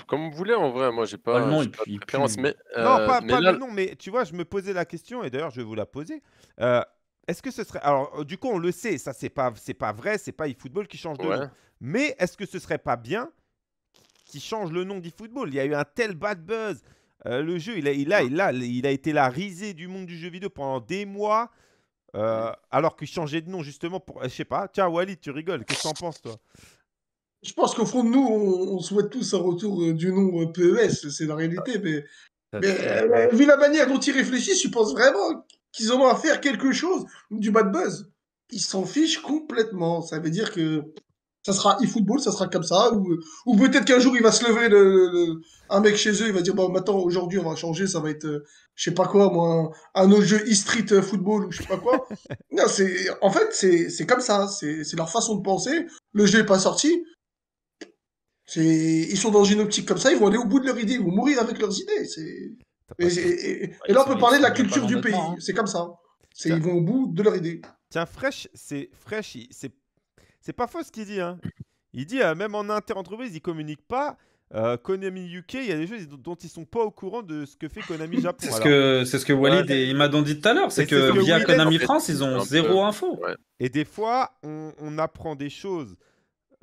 Comme vous voulez, en vrai, moi, j'ai pas, il pas de. Mais, Non, pas, mais pas là, le nom, mais tu vois, je me posais la question, et d'ailleurs, je vais vous la poser. Euh, Est-ce que ce serait. Alors, euh, du coup, on le sait, ça, c'est pas, c'est pas vrai, c'est pas eFootball qui change de Ouais. nom. Mais est-ce que ce serait pas bien qui change le nom d'eFootball Il y a eu un tel bad buzz. Euh, le jeu, il a, il, a, il, a, il a été la risée du monde du jeu vidéo pendant des mois. euh, alors qu'il changeait de nom justement pour. Je sais pas. Tiens, Walid, tu rigoles. Qu'est-ce que t'en penses, toi? Je pense qu'au fond de nous, on, on souhaite tous un retour euh, du nom euh, PES, c'est la réalité, mais, mais euh, vu la manière dont ils réfléchissent, je pense vraiment qu'ils ont à faire quelque chose du bad buzz. Ils s'en fichent complètement. Ça veut dire que ça sera e-football, ça sera comme ça, ou, ou peut-être qu'un jour il va se lever, le, le- un mec chez eux, il va dire bon maintenant aujourd'hui on va changer, ça va être euh, je sais pas quoi moi, un, un autre jeu e-street euh, football ou je sais pas quoi. non, en fait c'est comme ça, c'est leur façon de penser. Le jeu est pas sorti. Ils sont dans une optique comme ça, ils vont aller au bout de leur idée, ils vont mourir avec leurs idées. Et, ça. et- et- Ouais, et là, on peut parler de la culture du pays. hein. C'est comme ça. Ils vont au bout de leur idée. Tiens, Fresh, c'est Fresh, c'est c'est pas faux ce qu'il dit. Hein. Il dit euh, même en inter-entreprise, ils communiquent pas. Euh, Konami UK, il y a des choses dont, dont ils sont pas au courant de ce que fait Konami Japon. C'est ce, que, c'est ce que Walid Ouais. et Imad ont dit tout à l'heure, c'est que ce que via Walid- Konami en fait, France, ils ont zéro info. Ouais. Et des fois, on, on apprend des choses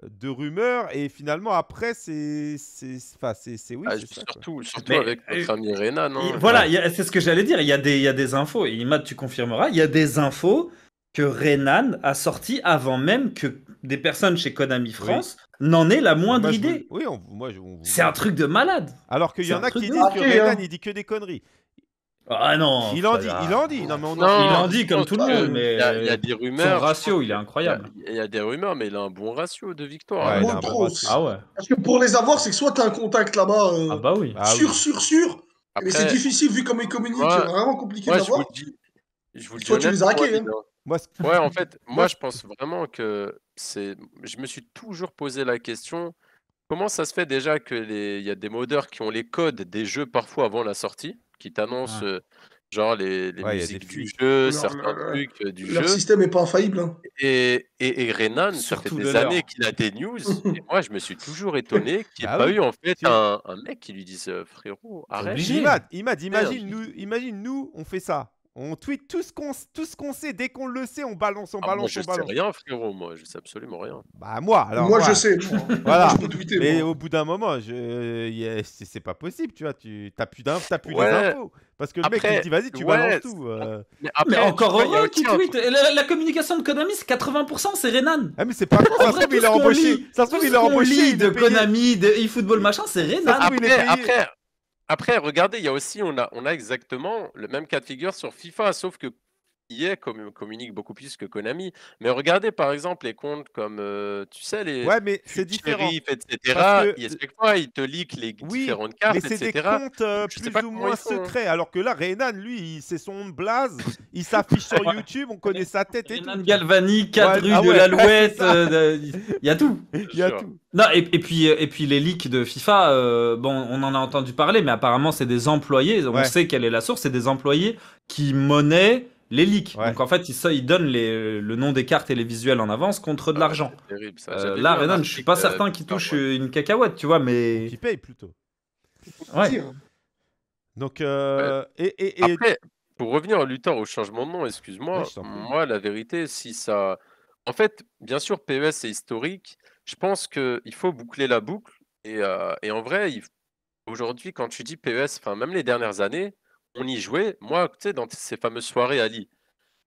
de rumeurs et finalement après c'est c'est enfin c'est c'est oui Ah, ça, surtout surtout Mais, avec euh, notre ami Renan. Et voilà, c'est ce que j'allais dire. Il y, a des, il y a des infos, et Imad, tu confirmeras, il y a des infos que Renan a sorties avant même que des personnes chez Konami France n'en aient la moindre Moi, idée. oui on, moi je, on vous- C'est un truc de malade. alors qu'il y en un a truc qui de disent que ouf. Renan hein. il dit que des conneries Ah non. il en dit il en dit non mais on en- Non, Il en dit comme tout le pense monde, mais il y a, il y a des son rumeurs. ratio, il est Il y a- incroyable. Il y a des rumeurs, mais il a un bon ratio de victoire. Ouais, hein. il Bon. Ah ouais. Parce que pour les avoir, c'est que soit tu as un contact là-bas, euh, Ah bah oui. Ah sûr, oui. sûr, sûr, mais c'est difficile vu comme ils communiquent, c'est vraiment compliqué moi, je vous d'avoir. le dis. Je vous le dis Soit tu les as hein. moi Ouais, en fait, Moi, je- pense vraiment que. Je me suis toujours posé la question comment ça se fait déjà que les... il y a des modeurs qui ont les codes des jeux parfois avant la sortie, qui t'annoncent Ouais. euh, genre les, les Ouais, musiques du jeu, Leur- certains leur- trucs euh, du Leur jeu. système est pas infaillible. hein. Et, et, et Renan, ça fait Surtout des années qu'il a des news. et moi, je me suis toujours étonné qu'il n'y ait Ah pas oui. eu en fait un, un mec qui lui dise euh, frérot, arrête. obligé. Imad, Imad, imagine nous imagine nous on fait ça On tweet tout ce qu'on tout ce qu'on sait. Dès qu'on le sait, on balance, on Ah, moi, balance, je on sais balance. rien, frérot. Moi, je sais absolument rien. Bah moi, alors. moi, je sais. Voilà. Je peux tweeter. Mais moi. au bout d'un moment, je... c'est c'est pas possible, tu vois. Tu t'as plus d'infos, t'as plus Ouais. infos. Parce que le mec, il dit, vas-y, tu ouais, balances tout. euh. Mais encore heureux qui tweet. Et La, la communication de Konami, c'est 80%, c'est Renan. Ah, mais c'est pas ça se trouve, il qu'on embauché. Ça se trouve, il qu'on embauché. de est. Konami, de eFootball, machin, c'est Renan. Est Après, après, après, regardez, il y a aussi, on a, on a exactement le même cas de figure sur FIFA, sauf que EA com- communique beaucoup plus que Konami. Mais regardez par exemple les comptes comme, euh, tu sais, les Ouais, mais c'est différent. Etc. Que- ils- fois, ils te leak les Oui, différentes cartes, Mais c'est des comptes euh, plus ou moins hein. secrets. Alors que là, Renan, lui, c'est son blaze. Il s'affiche sur. YouTube, on connaît sa tête et tout. Renan Galvani, 4 Ouais, rues ah de l'Alouette, euh, il y a tout. Il y a tout. Non, et, et puis, et puis les leaks de FIFA, euh, bon, on en a entendu parler, mais apparemment, c'est des employés, on Ouais. sait quelle est la source, c'est des employés qui monnaient les leaks. Ouais. Donc en fait, ils, donnent les- le nom des cartes et les visuels en avance contre de Ah, l'argent. c'est terrible, ça. Euh, là, Renan, je suis pas euh, certain qu'il touche ouais. une cacahuète, tu vois, mais. Qui paye plutôt. Ouais. Donc, euh, et, et, et- Après, pour revenir, Luthor, au changement de nom, excuse-moi, moi, la vérité, si ça. En fait, bien sûr, PES c'est historique. Je pense qu'il faut boucler la boucle. Et, euh, et en vrai, il- aujourd'hui, quand tu dis PES, enfin, même les dernières années, on y jouait. Moi, tu sais, dans ces fameuses soirées Ali,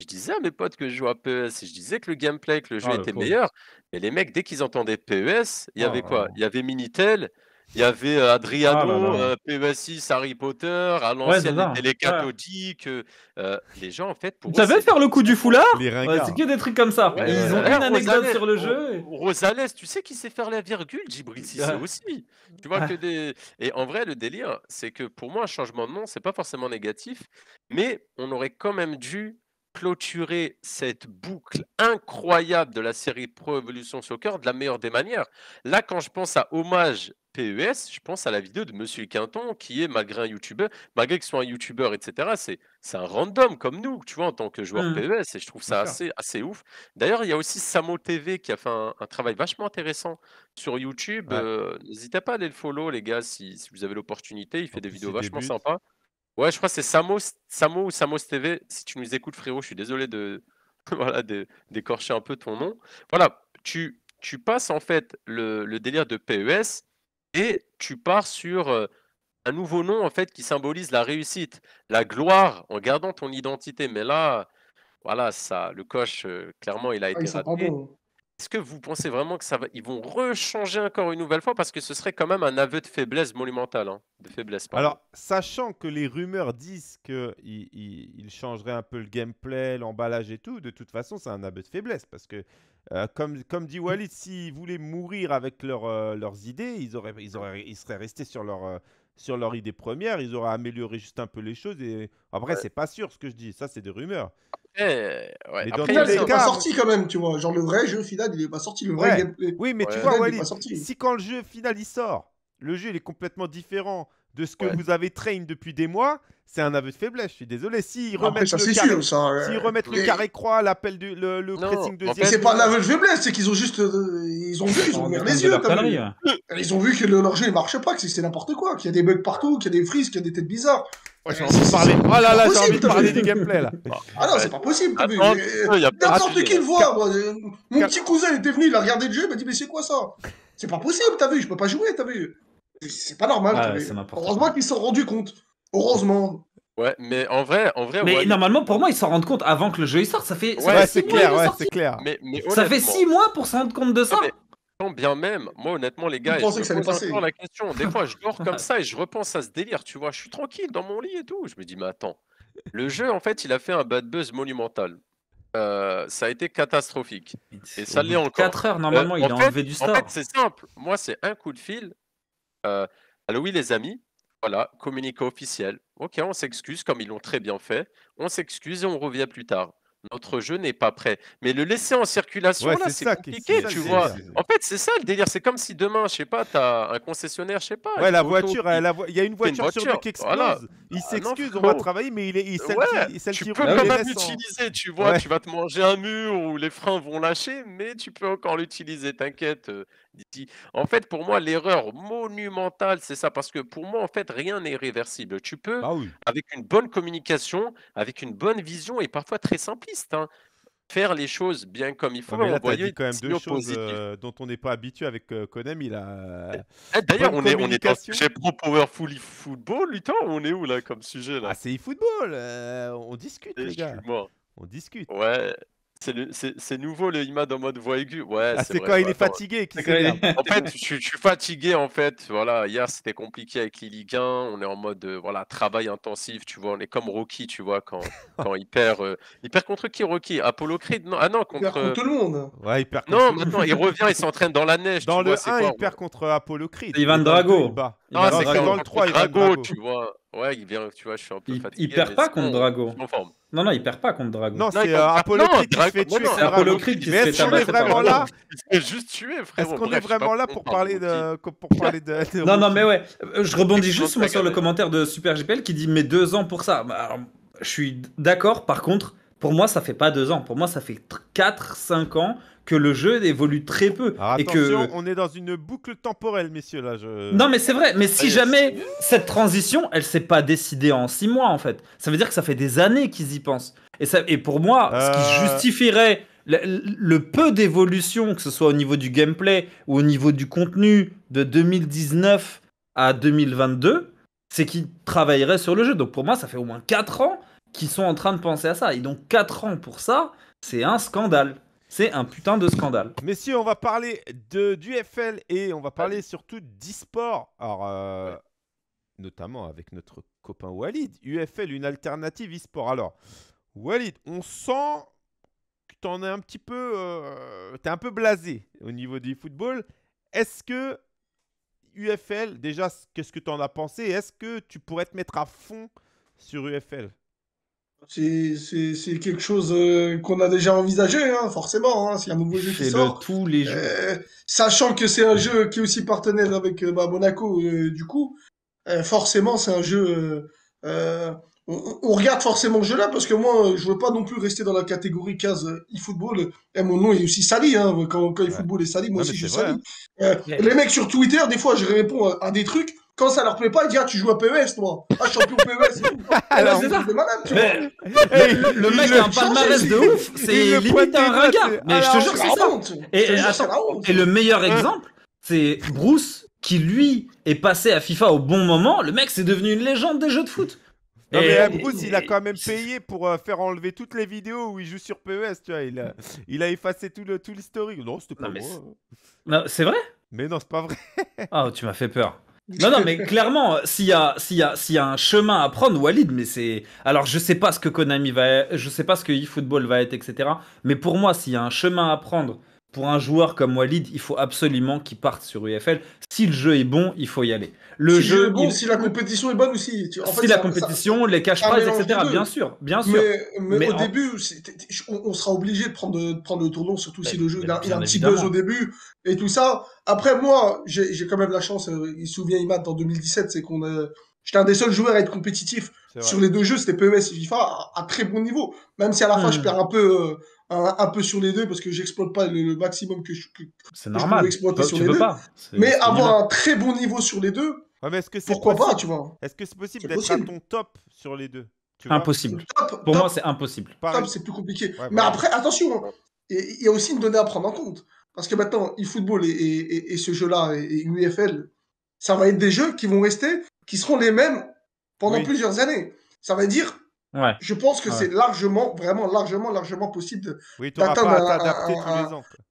je disais à mes potes que je jouais à PES et je disais que le gameplay, que le jeu Ah, était meilleur. Et les mecs, dès qu'ils entendaient PES, il y Oh avait quoi? Il y avait Minitel. Il y avait euh, Adriano, Ah là là. euh, PES6, Harry Potter, à l'ancienne, les cathodiques. euh, les gens, en fait, pour savais c'est- faire le coup du foulard. C'est que des trucs comme ça. Ouais, ils ont ouais. une anecdote sur le jeu. et- Ro- Rosalès, tu sais qui sait faire la virgule Djibril Cissé aussi. Tu vois Ouais. que des... Et en vrai, le délire, c'est que pour moi, un changement de nom, c'est pas forcément négatif, mais on aurait quand même dû clôturer cette boucle incroyable de la série Pro Evolution Soccer de la meilleure des manières. Là, quand je pense à Hommage PES, je pense à la vidéo de Monsieur Quinton, qui est, malgré un youtubeur, malgré qu'il soit un youtubeur, etc., c'est c'est un random comme nous, tu vois, en tant que joueur Mhm. PES, et je trouve ça assez, assez ouf. D'ailleurs, il y a aussi Samo TV qui a fait un, un travail vachement intéressant sur YouTube. Ouais. euh, N'hésitez pas à aller le follow, les gars, si, si vous avez l'opportunité. Il fait En des vidéos vachement sympas. Ouais, je crois que c'est Samo, Samo ou Samos TV. Si tu nous écoutes, frérot, je suis désolé de voilà, de- d'écorcher un peu ton nom. Voilà, tu, tu passes en fait le, le délire de PES et tu pars sur euh, un nouveau nom en fait qui symbolise la réussite, la gloire en gardant ton identité. Mais là, voilà, ça, le coche, euh, clairement, il a Ah, été raté. bons. Est-ce que vous pensez vraiment que ça va, ils vont rechanger encore une nouvelle fois? Parce que ce serait quand même un aveu de faiblesse monumentale, hein, de faiblesse. pardon. Alors, sachant que les rumeurs disent qu'il il, il changerait un peu le gameplay, l'emballage et tout, de toute façon, c'est un aveu de faiblesse. Parce que, euh, comme, comme dit Walid, s'ils voulaient mourir avec leur, euh, leurs idées, ils, auraient, ils, auraient, ils seraient restés sur leur, euh, sur leur idée première, ils auraient amélioré juste un peu les choses. Et après, Ouais. c'est pas sûr ce que je dis, ça, c'est des rumeurs. Après, ouais, Mais dans après, tous il y a Final, il ça- est cas- pas sorti quand même, tu vois. Genre le vrai jeu final, il est pas sorti. Le vrai Ouais. gameplay. Oui, mais tu Ouais. vois, Final, il est Walid, pas sorti. si quand le jeu final il sort, le jeu il est complètement différent de ce que Ouais. vous avez train depuis des mois, c'est un aveu de faiblesse. Je suis désolé. S'ils remettent ça le carré- sûr, ça. S'ils euh, remettent le mais- carré croix, l'appel du le, le Non, pressing en fait- C'est pas un aveu de faiblesse, c'est qu'ils ont juste. euh, ils ont vu, ils ont ouvert les de yeux. ouais. Ils ont vu que le- leur jeu il marche pas, que c'était n'importe quoi, qu'il y a des bugs partout, qu'il y a des frises, qu'il y a des têtes bizarres. Ouais, j'ai Euh, envie de parler. Oh là là, j'ai envie de parler du gameplay là. Ah non, Ouais. c'est pas possible, y de N'importe qui le voit. moi. Euh, Mon petit cousin était venu, il a regardé le jeu, il m'a dit mais c'est quoi ça? C'est pas possible, t'as vu, je peux pas jouer, t'as vu. C'est pas normal, Ah Heureusement qu'ils se sont rendus compte. Heureusement. Ouais, mais en vrai, en vrai, Mais normalement, pour moi, ils s'en rendent compte avant que le jeu il sorte. Ça fait, ça Ouais, c'est clair, ouais, c'est clair. mais, mais Ça fait honnêtement- 6 mois pour se rendre compte de ça. Non, mais quand bien même, moi honnêtement les gars, je que ça me allait pose passer. encore la question. Des fois, je dors comme ça et je repense à ce délire, tu vois. Je suis tranquille dans mon lit et tout. Je me dis, mais attends, le jeu en fait, il a fait un bad buzz monumental. Euh, ça a été catastrophique. Et ça l'est encore. 4 heures, normalement, Euh, il en fait- enlevé du En store. fait, c'est simple. Moi, c'est un coup de fil. Euh, Allô, oui, les amis. Voilà, communiqué officiel. Ok, on s'excuse comme ils l'ont très bien fait. On s'excuse et on revient plus tard. Notre jeu n'est pas prêt. Mais le laisser en circulation, Ouais, là, c'est compliqué, ça tu vois. En fait, c'est ça le délire. C'est comme si demain, je sais pas, tu as un concessionnaire, je sais pas. Ouais, une la voiture, vo- il y a une voiture, sur deux voiture, qui explose. voilà. Il Ah s'excuse, on va travailler, mais il est, il, celle Ouais, qui, celle tu qui peux quand même l'utiliser, tu vois. Ouais. Tu vas te manger un mur où les freins vont lâcher, mais tu peux encore l'utiliser, t'inquiète. En fait, pour moi, l'erreur monumentale, c'est ça. Parce que pour moi, en fait, rien n'est réversible. Tu peux, Ah oui. avec une bonne communication, avec une bonne vision et parfois très simpliste, hein, faire les choses bien comme il faut, Ouais, mais là, dit quand même deux choses euh, dont on n'est pas habitué avec euh. Il a. Eh, D'ailleurs, bonne on est, on est dans Pro Powerful Football, Lutin, on est où là comme sujet là? Ah, c'est eFootball. euh, on discute, les gars. On discute. Ouais, c'est nouveau le IMAD en mode voix aiguë. Ouais, Ah, c'est quand il est fatigué est- En fait, je, suis- je suis fatigué en fait. Voilà, hier c'était compliqué avec les Ligue 1. On est en mode euh, voilà travail intensif. Tu vois, on est comme Rocky. Tu vois quand quand il perd, euh, il perd contre qui Rocky? Apollo Creed? Non, ah non Il perd contre. contre tout le monde. Ouais, il perd Non, contre- maintenant il revient, il s'entraîne dans la neige. Dans tu le vois, c'est 1, quoi? il perd contre Apollo Creed. Ivan Drago. Il Ah, Non, c'est Drago. dans le contre 3, Ivan Drago, Drago. tu vois. Ouais, il vient, tu vois, je suis un peu Il, fatigué. il perd pas contre Drago. Non, non, il perd pas contre Drago. Non, c'est il euh, Apollo Creed qui se fait tuer. c'est Apollo. Creed qui se Mais fait est-ce qu'on est vraiment là Il juste tué, frérot. Est-ce qu'on est vraiment là pour parler de pour parler de, Non, non, mais ouais, euh, je rebondis juste moi, sur le commentaire de Super GPL qui dit mais deux ans pour ça. Bah, alors, je suis d'accord, par contre, pour moi, ça fait pas deux ans. Pour moi, ça fait 4-5 ans que le jeu évolue très peu. Alors et attention, que... on est dans une boucle temporelle, messieurs, là. Je... Non, mais c'est vrai, mais si jamais cette transition, elle s'est pas décidée en 6 mois, en fait, ça veut dire que ça fait des années qu'ils y pensent. Et, ça, et pour moi, ce qui Euh. justifierait le, le peu d'évolution, que ce soit au niveau du gameplay ou au niveau du contenu de 2019 à 2022, c'est qu'ils travailleraient sur le jeu. Donc pour moi, ça fait au moins 4 ans qu'ils sont en train de penser à ça. Et donc 4 ans pour ça, c'est un scandale. C'est un putain de scandale. Messieurs, on va parler de, et on va parler surtout d'e-sport. Alors, euh, notamment avec notre copain Walid. UFL, une alternative e-sport. Alors, Walid, on sent que tu en es un petit peu. Euh, un peu blasé au niveau du football. Est-ce que UFL, déjà, qu'est-ce que tu en as pensé? Est-ce que tu pourrais te mettre à fond sur UFL C'est c'est- c'est quelque chose euh, qu'on a déjà envisagé, hein, forcément. Hein, S'il y a un nouveau jeu qui sort. le tous les jeux. Euh, sachant que c'est un jeu qui est aussi partenaire avec euh, bah, Monaco, euh, du coup, euh, forcément, c'est un jeu. on, on regarde forcément ce jeu-là parce que moi, je veux pas non plus rester dans la catégorie 15 euh, e-football. Et mon nom est aussi sali. Hein, quand quand e-football est sali, moi Non, aussi je suis sali. Ouais. Les mecs sur Twitter, des fois, je réponds à, à des trucs. Quand ça leur plaît pas, ils disent Ah, tu joues à PES, toi. Ah, champion PES. et tout. Alors, c'est ça, c'est malade, tu Mais- vois. Hey, Le mec a un palmarès de ouf, il c'est limite un c'est- Mais je te alors, jure, C'est ça. Et- attends, le meilleur exemple, c'est Bruce qui lui est passé à FIFA au bon moment. Le mec, c'est devenu une légende des jeux de foot. Non, mais euh, Bruce, il a quand même payé pour euh, faire enlever toutes les vidéos où il joue sur PES, tu vois. Il a, il a effacé tout le tout l'historique. Non, c'était pas Non, moi. c'est- Non, C'est vrai? Mais non, c'est pas vrai. Ah, tu m'as fait peur. Non, non, mais clairement, s'il y a, s'il y a, s'il y a un chemin à prendre, Walid, mais c'est. Alors, je sais pas ce que Konami va, je sais pas ce que eFootball va être, etc. Mais pour moi, s'il y a un chemin à prendre pour un joueur comme Walid, il faut absolument qu'il parte sur UFL. Si le jeu est bon, il faut y aller. Le si jeu, est bon, il- si la compétition est bonne aussi. Fait, si la ça- compétition, les cash ça prizes, etc. Bien sûr, bien ça- sûr. mais, mais Mais au en- début, on, on sera obligé de prendre, de prendre le tournant, surtout si Mais- le jeu il a, mais il a un petit buzz au début et tout ça. Après, moi, j'ai quand même la chance, euh, il se souvient Imad en 2017, c'est qu'on a. J'étais un des seuls joueurs à être compétitif sur les deux jeux, c'était PES et FIFA à, à très bon niveau. Même si à la fin Hmm. je perds un peu, euh, un, un peu sur les deux parce que j'exploite pas le, le maximum que je. que- peux exploiter sur tu les deux. pas. Mais avoir un très bon niveau sur les deux, Ouais, mais est-ce que c'est pourquoi possible pas, tu vois. Est-ce que c'est possible C'est d'être à ton top sur les deux Tu vois? Impossible. Top, Pour top, moi, c'est impossible. Pareil. top, c'est plus compliqué. Ouais, Mais après, attention, hein, il y a aussi une donnée à prendre en compte. Parce que maintenant, eFootball et, et, et, et ce jeu-là, et, et UFL, ça va être des jeux qui vont rester, qui seront les mêmes pendant Oui. plusieurs années. Ça veut dire, Ouais. je pense que Ouais. c'est largement, vraiment largement, largement possible de, Oui, d'atteindre un- t'adapter un- tous un- les ans. quoi.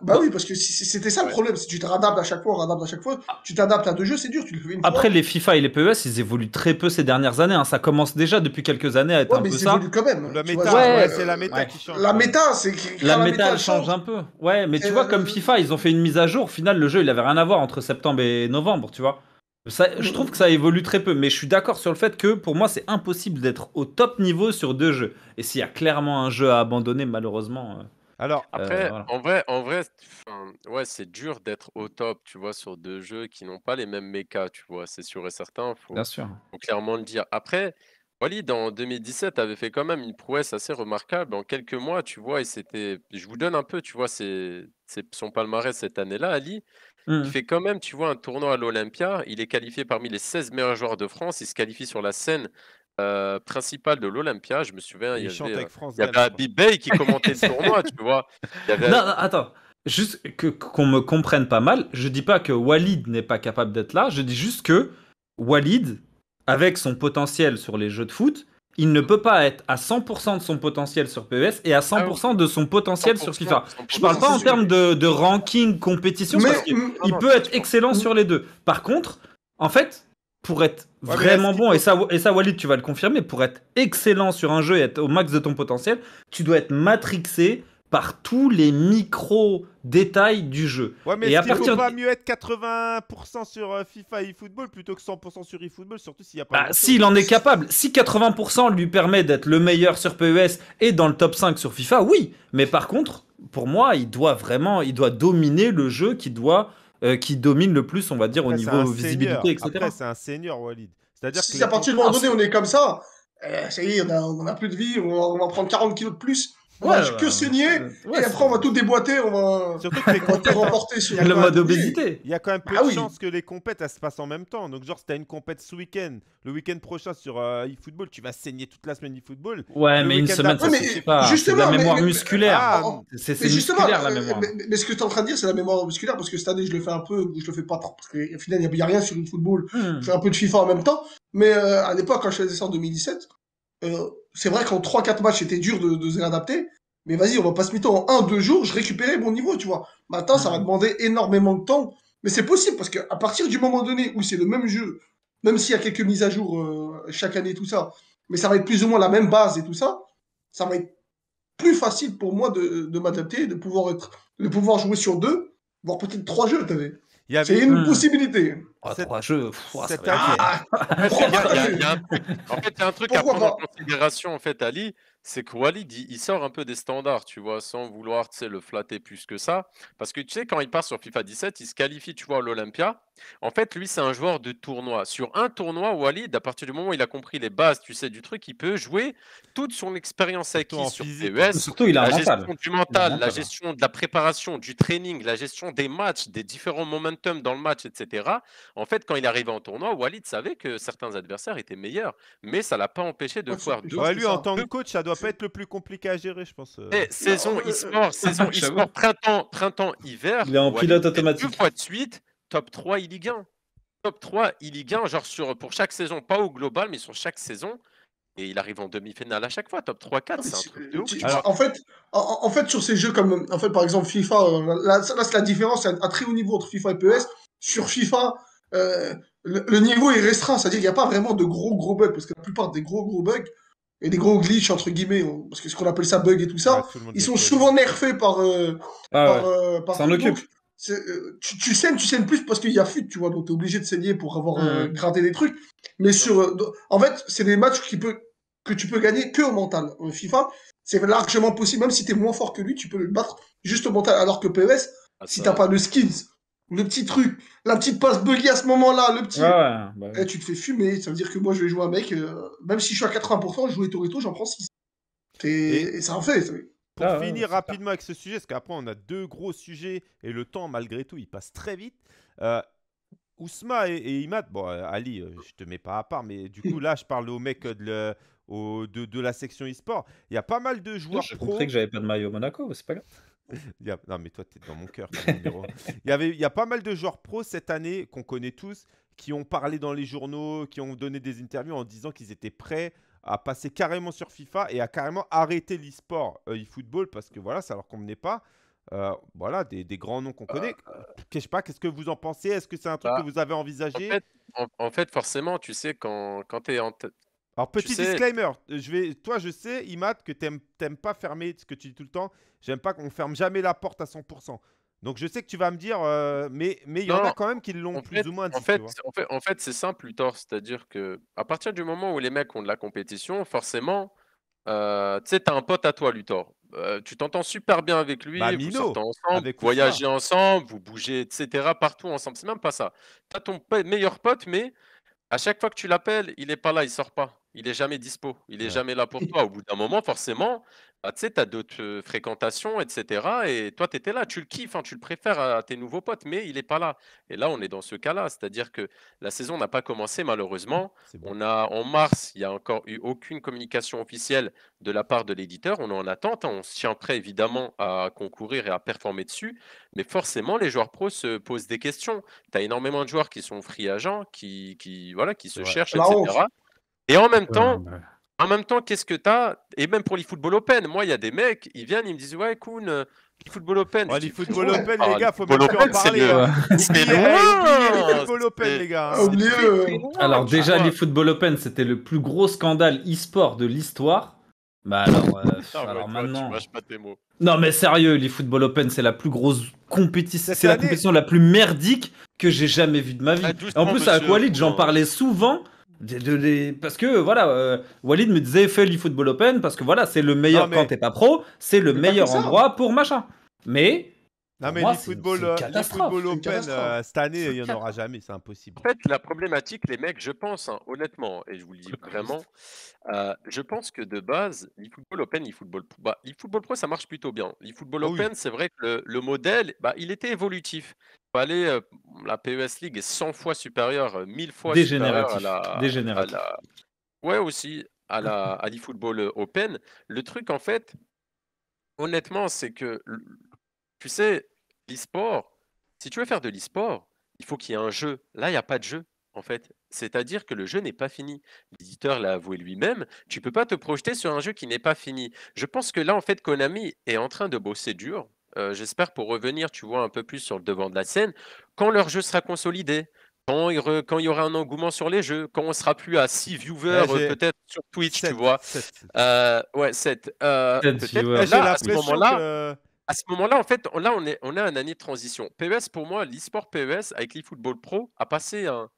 Bah oui, parce que c'était ça le problème. Si tu te réadaptes à chaque fois, à chaque fois, tu t'adaptes à deux jeux, c'est dur. Tu le fais une Après, fois. les FIFA et les PES, ils évoluent très peu ces dernières années. hein. Ça commence déjà depuis quelques années à être Ouais, un mais peu ça. quand même. La méta, euh, c'est la méta ouais. qui change. La méta, c'est que quand La méta, elle change un peu. Ouais, mais tu Et vois, comme FIFA, ils ont fait une mise à jour. Au final, le jeu, il avait rien à voir entre septembre et novembre, tu vois. Ça, je trouve que ça évolue très peu, mais je suis d'accord sur le fait que pour moi, c'est impossible d'être au top niveau sur deux jeux. Et s'il y a clairement un jeu à abandonner, malheureusement. euh, Alors, Après, voilà. en vrai, en vrai, ouais, c'est dur d'être au top, tu vois, sur deux jeux qui n'ont pas les mêmes mechas, tu vois, c'est sûr et certain, faut, bien sûr. faut clairement le dire. Après, Walid, en 2017, avait fait quand même une prouesse assez remarquable. En quelques mois, tu vois, et c'était. Je vous donne un peu, tu vois, c'est son palmarès cette année-là, Ali. Il Mhm. fait quand même, tu vois, un tournoi à l'Olympia. Il est qualifié parmi les 16 meilleurs joueurs de France. Il se qualifie sur la scène euh, principale de l'Olympia. Je me souviens, il y il chante avait, euh, avec France il y avait qui commentait le tournoi, tu vois. Il y avait- Non, non, attends. Juste que qu'on me comprenne pas mal, je dis pas que Walid n'est pas capable d'être là, je dis juste que Walid, avec son potentiel sur les jeux de foot, il ne peut pas être à 100% de son potentiel sur PES et à 100% de son potentiel sur 100%, FIFA. Je 100%, parle pas en termes de, de ranking, compétition, Mais, parce qu'il il peut être excellent sur les deux. Par contre, en fait, pour être vraiment bon, et ça, et ça, Walid, tu vas le confirmer, pour être excellent sur un jeu et être au max de ton potentiel, tu dois être matrixé par tous les micro-détails du jeu. Ouais, mais Et est-ce à partir pas de- mieux être 80% sur euh, FIFA et eFootball plutôt que 100% sur eFootball, surtout s'il n'y a pas. Bah, S'il en est capable, si 80% lui permet d'être le meilleur sur PES et dans le top 5 sur FIFA, oui. Mais par contre, pour moi, il doit vraiment, il doit dominer le jeu qui doit, euh, qui domine le plus, on va dire, au Après, niveau visibilité, etc. Après, c'est un senior, Walid. C'est-à-dire que Si les à partir du moment donné, on est comme ça, euh, ça y est, on a, on a plus de vie, on va, on va prendre 40 kilos de plus, va Ouais, que ouais, saigner, ouais, et après on va tout déboîter, on va, Surtout que les on va tout hein, remporter sur a le mode obésité. il y a quand même peu Ah de oui. chances que les compètes elles se passent en même temps. Donc, genre, si t'as une compète ce week-end, le week-end prochain sur euh, eFootball, tu vas saigner toute la semaine eFootball. Ouais, Le mais une semaine, ça suffit pas. C'est de justement, la mémoire mais- musculaire. Ah, C'est c'est musculaire la euh, mémoire. mais, mais ce que tu es en train de dire, c'est la mémoire musculaire, parce que cette année, je le fais un peu, je le fais pas trop, parce qu'au final, il n'y a, rien sur le football. Hmm. Je fais un peu de FIFA en même temps. Mais euh, à l'époque, quand je faisais ça en 2017, euh, c'est vrai qu'en 3-4 matchs, c'était dur de, de se réadapter. Mais vas-y, on va pas se mytho. En 1-2 jours, je récupérais mon niveau, tu vois. Maintenant, ça va demander énormément de temps. Mais c'est possible, parce qu'à partir du moment donné où c'est le même jeu, même s'il y a quelques mises à jour euh, chaque année, tout ça, mais ça va être plus ou moins la même base et tout ça, ça va être plus facile pour moi de, de m'adapter, de pouvoir être, de pouvoir jouer sur deux, voire peut-être trois jeux, y C'est avait une Hmm. possibilité. Oh, Cette- trois jeux. pff, ouah, ça cette va être- Ah, y a- il y a- il y a un truc- En fait, il y a un truc à prendre en considération, en fait, Ali, c'est que Walid, il, il sort un peu des standards, tu vois, sans vouloir, tu sais, le flatter plus que ça. Parce que, tu sais, quand il part sur FIFA 17, il se qualifie, tu vois, à l'Olympia. En fait, lui, c'est un joueur de tournoi. Sur un tournoi, Walid, à partir du moment où il a compris les bases, tu sais, du truc, il peut jouer toute son expérience acquise sur. PES. Surtout, il a un la mental. gestion du mental, la gestion de la préparation, du training, la gestion des matchs, des différents momentum dans le match, etc. En fait, quand il arrivait en tournoi, Walid savait que certains adversaires étaient meilleurs, mais ça l'a pas empêché de Ouais, voir c'est- deux Ouais, lui, en tant que coach, ça doit pas être le plus compliqué à gérer, je pense. euh. Eh, saison euh, e-sport, saison j'avoue. e-sport, printemps, printemps, hiver. Il est en Walid pilote automatique. Deux fois de suite, top 3 e-Ligue 1. Top 3 e-Ligue 1, genre sur, pour chaque saison, pas au global, mais sur chaque saison. Et il arrive en demi-finale à chaque fois, top 3-4, c'est un truc de ouf. Alors- en fait, en, en fait, sur ces jeux comme, en fait, par exemple, FIFA, euh, là, ça- là, c'est la différence, c'est un, un très haut niveau entre FIFA et PES. Sur FIFA, euh, le, le niveau est restreint, c'est-à-dire qu'il n'y a pas vraiment de gros gros bugs, parce que la plupart des gros gros bugs et des gros glitches entre guillemets, on- parce que ce qu'on appelle ça bug et tout ça, Ouais, tout ils sont souvent nerfés par, euh, Ah par, ouais. euh, par occupe. Euh, tu, tu saignes, tu saignes plus parce qu'il y a FUT, tu vois, donc t'es obligé de saigner pour avoir euh, gratté des trucs. Mais sur, euh, en fait, c'est des matchs qui peut, que tu peux gagner que au mental. En FIFA, c'est largement possible, même si t'es moins fort que lui, tu peux le battre juste au mental. Alors que PES, Ah, si t'as pas le skills, le petit truc, la petite passe buggy à ce moment-là, le petit, ouais, bah eh, ouais. tu te fais fumer. Ça veut dire que moi, je vais jouer un mec, même si je suis à 80%, jouer Torito, j'en prends 6. Et, Et- et ça en fait. ça- Pour Ah finir rapidement avec ce sujet, parce qu'après on a deux gros sujets et le temps malgré tout il passe très vite. Euh, Ousma et, et Imad, bon euh, Ali, euh, je te mets pas à part, mais du coup là je parle aux mecs de, le- au- de, de la section e-sport. Il y a pas mal de joueurs J'ai pro. compris que j'avais pas de maillot Monaco, c'est pas grave. Il y a- Non mais toi t'es dans mon cœur. il, y avait, il y a pas mal de joueurs pro cette année qu'on connaît tous qui ont parlé dans les journaux, qui ont donné des interviews en disant qu'ils étaient prêts à passer carrément sur FIFA et à carrément arrêter l'e-sport euh, e-football parce que voilà, ça leur convenait pas. Euh, voilà, des, des grands noms qu'on connaît. Je sais pas, qu'est-ce que vous en pensez? Est-ce que c'est un truc Bah, que vous avez En envisagé fait, en, en fait, forcément, tu sais, quand, quand tu es en tête. Alors, petit sais- disclaimer, euh, je vais, toi, je sais, Imad, que t'aimes pas fermer ce que tu dis tout le temps. J'aime pas qu'on ferme jamais la porte à 100%. Donc je sais que tu vas me dire, euh, mais mais il y en a quand même qui l'ont plus fait, ou moins dit, en fait, en fait, en fait, c'est simple, Luthor. C'est-à-dire que à partir du moment où les mecs ont de la compétition, forcément, euh, tu sais, t'as un pote à toi, Luthor. Euh, tu t'entends super bien avec lui, Bah, vous sortez ensemble, vous voyagez ensemble, vous bougez, etc. partout ensemble. C'est même pas ça. T'as ton meilleur pote, mais à chaque fois que tu l'appelles, il est pas là, il sort pas. Il est jamais dispo. Il est Ouais. jamais là pour toi. Au bout d'un moment, forcément, bah, tu sais, tu as d'autres fréquentations, etc. Et toi, tu étais là, tu le kiffes, hein, tu le préfères à tes nouveaux potes, mais il est pas là. Et là, on est dans ce cas-là. C'est-à-dire que la saison n'a pas commencé, malheureusement. Bon. On a en mars, il n'y a encore eu aucune communication officielle de la part de l'éditeur. On est en attente. hein. On se tient prêt évidemment à concourir et à performer dessus. Mais forcément, les joueurs pros se posent des questions. Tu as énormément de joueurs qui sont free agents, qui, qui, voilà, qui se cherchent, etc. Et en même temps, Ouais, ouais. en même temps, qu'est-ce que tu as Et même pour l'eFootball Open, moi, il y a des mecs, ils viennent, ils me disent Ouais, Koun, euh, l'eFootball Open. Ouais, Je dis, l'eFootball frérot, Open, ah, les gars, faut même plus en parler. le- hein. c'est loin, l'eFootball Open, les gars. Ah, hein. euh, Alors déjà, vois. l'eFootball Open, c'était le plus gros scandale e-sport de l'histoire. Bah alors, euh, Ah, alors toi, maintenant... Tu mâches pas tes mots. Non mais sérieux, l'eFootball Open, c'est la plus grosse compétition, c'est la compétition la plus merdique que j'ai jamais vue de ma vie. Ah, en plus, monsieur, Walid, j'en faut- parlais souvent. De- de- de- parce que voilà, euh, Walid me disait fais l'eFootball Open parce que voilà, c'est le meilleur Non, mais- quand t'es pas pro, c'est le meilleur ça. endroit pour machin. Mais Non, mais l'eFootball euh, une Open, euh, cette année, il n'y en aura jamais, c'est impossible. En fait, la problématique, les mecs, je pense, hein, honnêtement, et je vous le dis vraiment, euh, je pense que de base, l'eFootball Open, l'eFootball Pro, bah, Pro, ça marche plutôt bien. l'eFootball oui. Open, c'est vrai que le, le modèle, bah, il était évolutif. Fallait, euh, la PES League est 100 fois supérieure, euh, 1000 fois supérieure à dégénératif. la, à Dégénératif. la- Ouais, aussi, à la à l'eFootball euh, Open. Le truc, en fait, honnêtement, c'est que, tu sais, l'e-sport, si tu veux faire de l'e-sport, il faut qu'il y ait un jeu. Là, il n'y a pas de jeu, en fait. C'est-à-dire que le jeu n'est pas fini. L'éditeur l'a avoué lui-même. Tu peux pas te projeter sur un jeu qui n'est pas fini. Je pense que là, en fait, Konami est en train de bosser dur. Euh, J'espère pour revenir, tu vois, un peu plus sur le devant de la scène, quand leur jeu sera consolidé. Quand il, re- quand il y aura un engouement sur les jeux, quand on sera plus à 6 viewers Ouais, euh, peut-être sur Twitch, Sept, tu vois. sept. Euh, ouais, 7. Euh, peut-être là, à ce moment-là, que... à ce moment-là, en fait, on- là, on est, on est à une année de transition. PES, pour moi, l'e-sport PES avec l'eFootball Pro a passé un-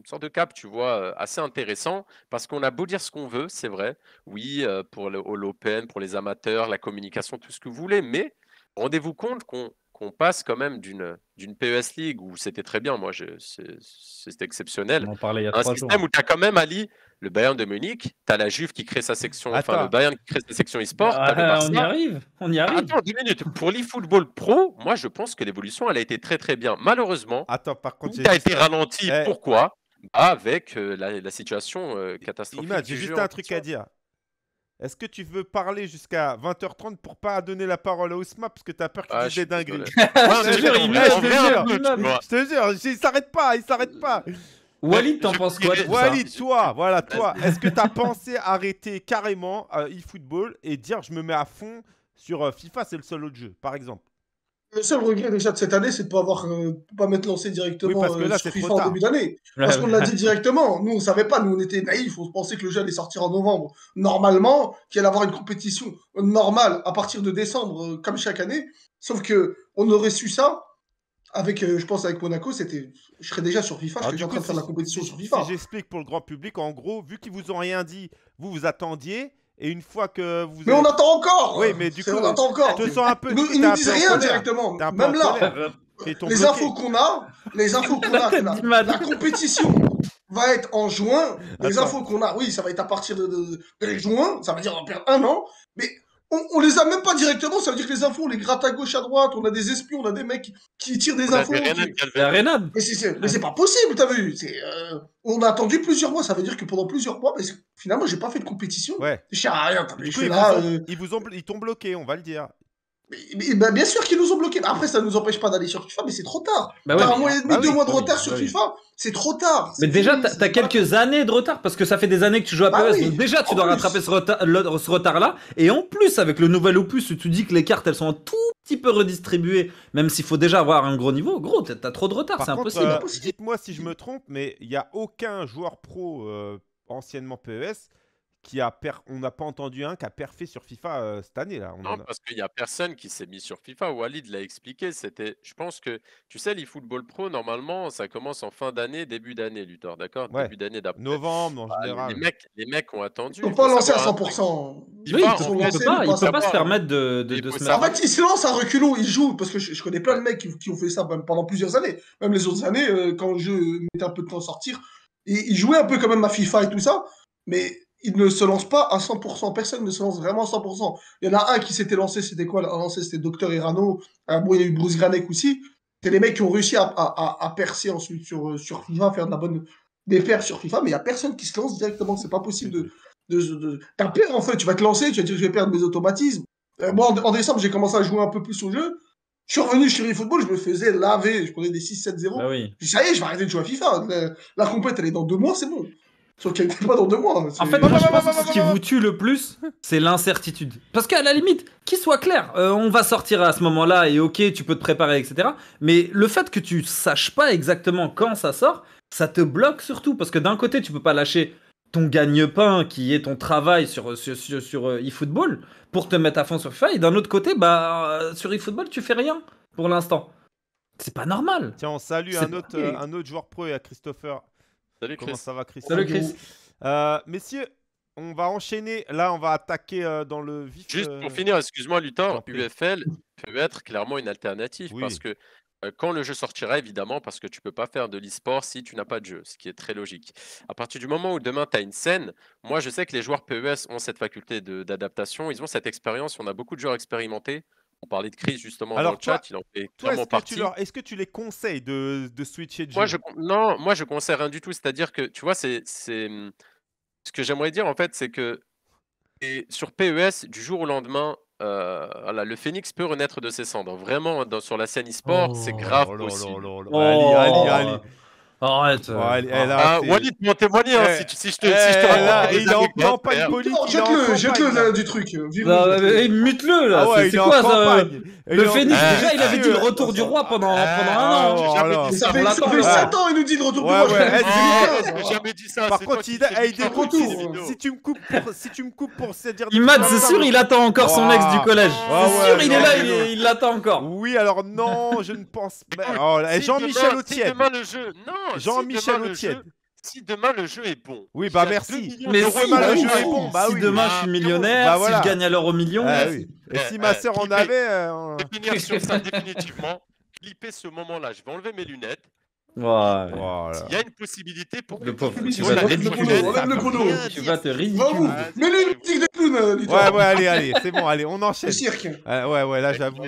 une sorte de cap, tu vois, assez intéressant parce qu'on a beau dire ce qu'on veut, c'est vrai. Oui, pour le All Open, pour les amateurs, la communication, tout ce que vous voulez, mais rendez-vous compte qu'on passe quand même d'une d'une PES League où c'était très bien, moi, c'était exceptionnel. on en parlait il y a Un trois jours. système où tu as quand même, Ali, le Bayern de Munich, tu as la Juve qui crée sa section, enfin Attends. le Bayern qui crée sa section e-sport, tu as le Ah, on y arrive, on y arrive. Attends, deux minutes. Pour l'eFootball Pro, moi je pense que l'évolution elle a été très très bien. Malheureusement, Attends, par contre, tout j'ai a été ralenti. Eh. Pourquoi? Bah, Avec euh, la, la situation euh, catastrophique. J'ai juste un truc à dire. Est-ce que tu veux parler jusqu'à 20h30 pour pas donner la parole à Ousma parce que t'as peur qu'il Ah, dise des dingueries Je te jure, il je te jure. il s'arrête pas, il s'arrête pas. Walid, t'en penses quoi Walid, toi, voilà, toi, est-ce que t'as pensé arrêter carrément euh, eFootball et dire je me mets à fond sur euh, FIFA, c'est le seul autre jeu, par exemple? Le seul regret déjà de cette année, c'est de pas avoir, euh, pas m'être lancé directement Oui, parce que euh, là, FIFA en début d'année. Parce qu'on l'a dit directement. Nous, on savait pas. Nous, on était naïfs. On pensait que le jeu allait sortir en novembre. Normalement, qu'il allait avoir une compétition normale à partir de décembre, euh, comme chaque année. Sauf que on aurait su ça avec, je pense, avec Monaco. C'était, je serais déjà sur FIFA. Je serais déjà en train de faire si- la compétition si- sur si FIFA. j'explique pour le grand public, en gros, vu qu'ils vous ont rien dit, vous vous attendiez, et une fois que vous Mais avez- on attend encore. Oui, mais du coup, on attend encore. te sens un peu. Ils du nous, ils disent rien directement. Même là, les bloqué. infos qu'on a, les infos qu'on a, La compétition va être en juin. Les Attends. infos qu'on a, oui, ça va être à partir de, de- de juin, ça veut dire on va perdre un an, mais on, on les a même pas directement, ça veut dire que les infos, on les gratte à gauche, à droite, on a des espions, on a des mecs qui tirent des On infos. qui- Mais c'est- c'est mais c'est pas possible, t'as vu c'est, euh, On a attendu plusieurs mois, ça veut dire que pendant plusieurs mois, mais finalement, j'ai pas fait de compétition. Ouais. Je à rien, t'as vu Je suis là. vous ont, euh, ils vous ont bl- ils t'ont bloqué, on va le dire. Mais- mais- bah, bien sûr qu'ils nous ont bloqués. mais Après, ça nous empêche pas d'aller sur FIFA, mais c'est trop tard. Bah ouais, T'as un mais- mois et demi, bah deux oui, mois de bah oui, retard bah sur oui. FIFA, c'est trop tard. Mais déjà, fini, t'as pas- quelques années de retard parce que ça fait des années que tu joues à Bah PES. oui, Donc déjà, tu en dois plus. rattraper ce, retard- le- ce retard-là. Et en plus, avec le nouvel opus, où tu dis que les cartes, elles sont un tout petit peu redistribuées, même s'il faut déjà avoir un gros niveau. Gros, t'as t'as trop de retard, Par c'est contre, impossible. euh, dites-moi si je me trompe, mais il n'y a aucun joueur pro euh, anciennement PES qui a per... on n'a pas entendu un qui a perfé sur FIFA euh, cette année là. On Non, a- parce qu'il n'y a personne qui s'est mis sur FIFA. Walid l'a expliqué. C'était, je pense que, tu sais, l'eFootball Pro, normalement, ça commence en fin d'année, début d'année, Luthor, d'accord? Ouais. Début d'année d'après. Novembre en Bah, général. les, mecs, les mecs ont attendu. Ils sont il pas lancés à savoir un truc. 100%. Il Oui, lancés, pas, ils se permettre de, de, Il de se En fait, ils se lancent à reculons, ils jouent, parce que je, je connais plein de mecs qui, qui ont fait ça même pendant plusieurs années. Même les autres années, euh, quand je mettais un peu de temps à sortir, et ils jouaient un peu quand même à FIFA et tout ça, mais ils ne se lancent pas à 100%. Personne ne se lance vraiment à 100%. Il y en a un qui s'était lancé, c'était quoi? Un lancé, c'était Docteur Irano. Euh, bon, il y a eu Bruce Granek aussi. C'est les mecs qui ont réussi à, à- à- à percer ensuite sur, euh, sur FIFA, faire de la bonne des perfs sur FIFA, mais il n'y a personne qui se lance directement. C'est pas possible de. de, de- T'as peur en fait, tu vas te lancer, tu vas dire je vais perdre mes automatismes. Euh, moi en, en décembre, j'ai commencé à jouer un peu plus au jeu. Je suis revenu sur eFootball, je me faisais laver, je prenais des 6-7-0. Bah oui. Ça y est, je vais arrêter de jouer à FIFA. La, la compète, elle est dans deux mois, c'est bon. Sauf qu'elle n'est pas dans deux mois. En fait, moi, je pense que ce qui vous tue le plus, c'est l'incertitude. Parce qu'à la limite, qu'il soit clair, euh, on va sortir à ce moment-là et ok, tu peux te préparer, etc. Mais le fait que tu saches pas exactement quand ça sort, ça te bloque surtout. Parce que d'un côté, tu peux pas lâcher ton gagne-pain qui est ton travail sur, sur, sur, sur, euh, eFootball pour te mettre à fond sur FIFA. Et d'un autre côté, bah, euh, sur eFootball, tu fais rien pour l'instant. C'est pas normal. Tiens, on salue autre, euh, un autre joueur pro et à Christopher. Salut Comment Chris. ça va, Christopher Salut Chris. Euh, messieurs, on va enchaîner. Là, on va attaquer euh, dans le vif. Juste euh, pour finir, excuse-moi prie. UFL peut être clairement une alternative Oui. parce que euh, quand le jeu sortira, évidemment, parce que tu peux pas faire de l'e-sport si tu n'as pas de jeu, ce qui est très logique. À partir du moment où demain tu as une scène, moi je sais que les joueurs PES ont cette faculté d'adaptation, ils ont cette expérience, on a beaucoup de joueurs expérimentés. On parlait de Chris justement Alors, dans le toi- chat, il en fait Toi, clairement est-ce que, partie. tu leur- est-ce que tu les conseilles de, de switcher de jeu Moi, je, non, moi, je conseille rien du tout. C'est-à-dire que, tu vois, c'est, hum, ce que j'aimerais dire, en fait, c'est que et sur PES, du jour au lendemain, euh, voilà, le phénix peut renaître de ses cendres. Vraiment, dans- sur la scène e-sport, c'est Oh grave Oh possible. Oh. Arrête. Oh, allez, Ah. eh, là, Ah, Walid témoigner hein, Eh, si, tu- si je te, Eh, si je te là, raconte il est en campagne politique. Jette-le, jette-le du truc. Mute-le là. Ah ouais, c'est quoi ça Le phénix, déjà, il avait dit le retour du roi pendant, pendant un Ah, an. Oh, Ça fait, on ça l'attend, fait là. 7 ans, il nous dit le retour du roi. eh, Ah, j'ai jamais dit ça. Par contre, si- tu me coupes pour, si tu me coupes pour se dire. Imad, c'est sûr, il attend encore son ex du collège. Ah C'est sûr, il est là, il l'attend encore. Oui, alors non, je ne pense pas. Jean-Michel demain le jeu, non. Si Jean-Michel le Autier. jeu- Si demain le jeu est bon. Oui, bah merci. 2 millions Mais d'euros si, de demain, bah le oui, jeu bah est bon, bah si oui. demain je suis millionnaire, bah voilà. si je gagne à l'euro million, Ah euh, oui. Et Eh, si ma eh, sœur en avait. euh, Je vais finir sur ça définitivement. Clipper ce moment-là. Je vais enlever mes lunettes. ouais. Voilà. Il y a une possibilité pour Le pauvre, tu vas te le rien Tu vas te. Vas-y, Mais allez, musique de clown, euh, Ouais, ouais, allez, allez, c'est bon, allez, on Le enchaîne. cirque. Ah, ouais, ouais, là, j'avoue.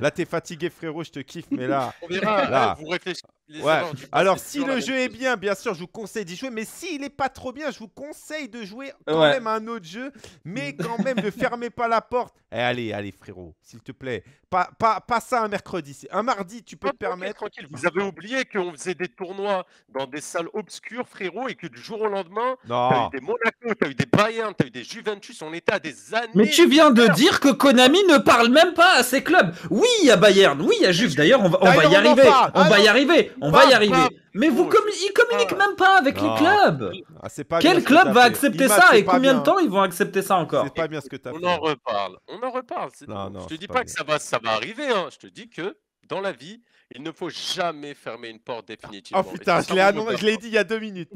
Là, t'es fatigué, frérot, je te kiffe, mais là. On verra. Là. Vous réfléchissez. Les Ouais. Alors, si le jeu est bien, bien sûr, je vous conseille d'y jouer. Mais s'il est pas trop bien, je vous conseille de jouer quand Ouais. même à un autre jeu. Mais quand même, ne fermez pas la porte. Eh, allez, allez, frérot, s'il te plaît. Pas, pas, pas ça un mercredi. Un mardi, tu peux Non, te tranquille, permettre. tranquille. Vous avez oublié qu'on faisait des tournois dans des salles obscures, frérot, et que du jour au lendemain, t'as eu des Monaco, t'as eu des Bayern, t'as eu des Juventus. On était à des années. Mais tu viens de dire que Konami ne parle même pas à ses clubs. Oui, il y a Bayern, oui, il y a Juve. D'ailleurs, on va, on va D'ailleurs, y on arriver. On va y arriver. On pas- va y arriver. pas- Mais vous commu- ils communiquent même pas avec Non. les clubs. Ah, c'est pas bien Quel club va accepter ça et combien bien. de temps ils vont accepter ça encore C'est pas bien ce que t'as On fait. en reparle. On en reparle. c'est Non, tout. non, je te c'est dis pas que ça va, ça va arriver. Hein. Je te dis que dans la vie, il ne faut jamais fermer une porte définitivement. Oh putain, je l'ai dit il y a deux minutes.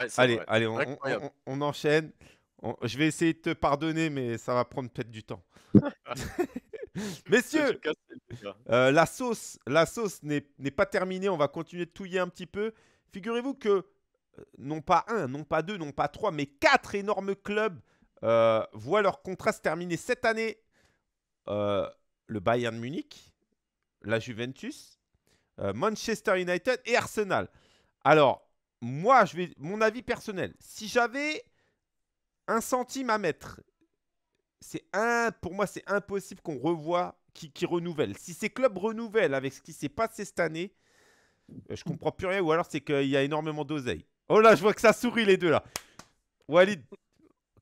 Ouais, Allez, vrai. allez, on, on- on- on enchaîne. On- je vais essayer de te pardonner, mais ça va prendre peut-être du temps. Messieurs, euh, la sauce, la sauce n'est pas terminée. On va continuer de touiller un petit peu. Figurez-vous que euh, non pas un, non pas deux, non pas trois, mais quatre énormes clubs euh, voient leur contrat se terminer cette année. Euh, le Bayern Munich, la Juventus, Manchester United et Arsenal. Alors, moi, je vais mon avis personnel. Si j'avais un centime à mettre, c'est un, pour moi, c'est impossible qu'on revoie, qui, qui renouvelle. Si ces clubs renouvellent avec ce qui s'est passé cette année, euh, je comprends plus rien. Ou alors c'est qu'il y a énormément d'oseille. Oh là, je vois que ça sourit les deux là. Walid,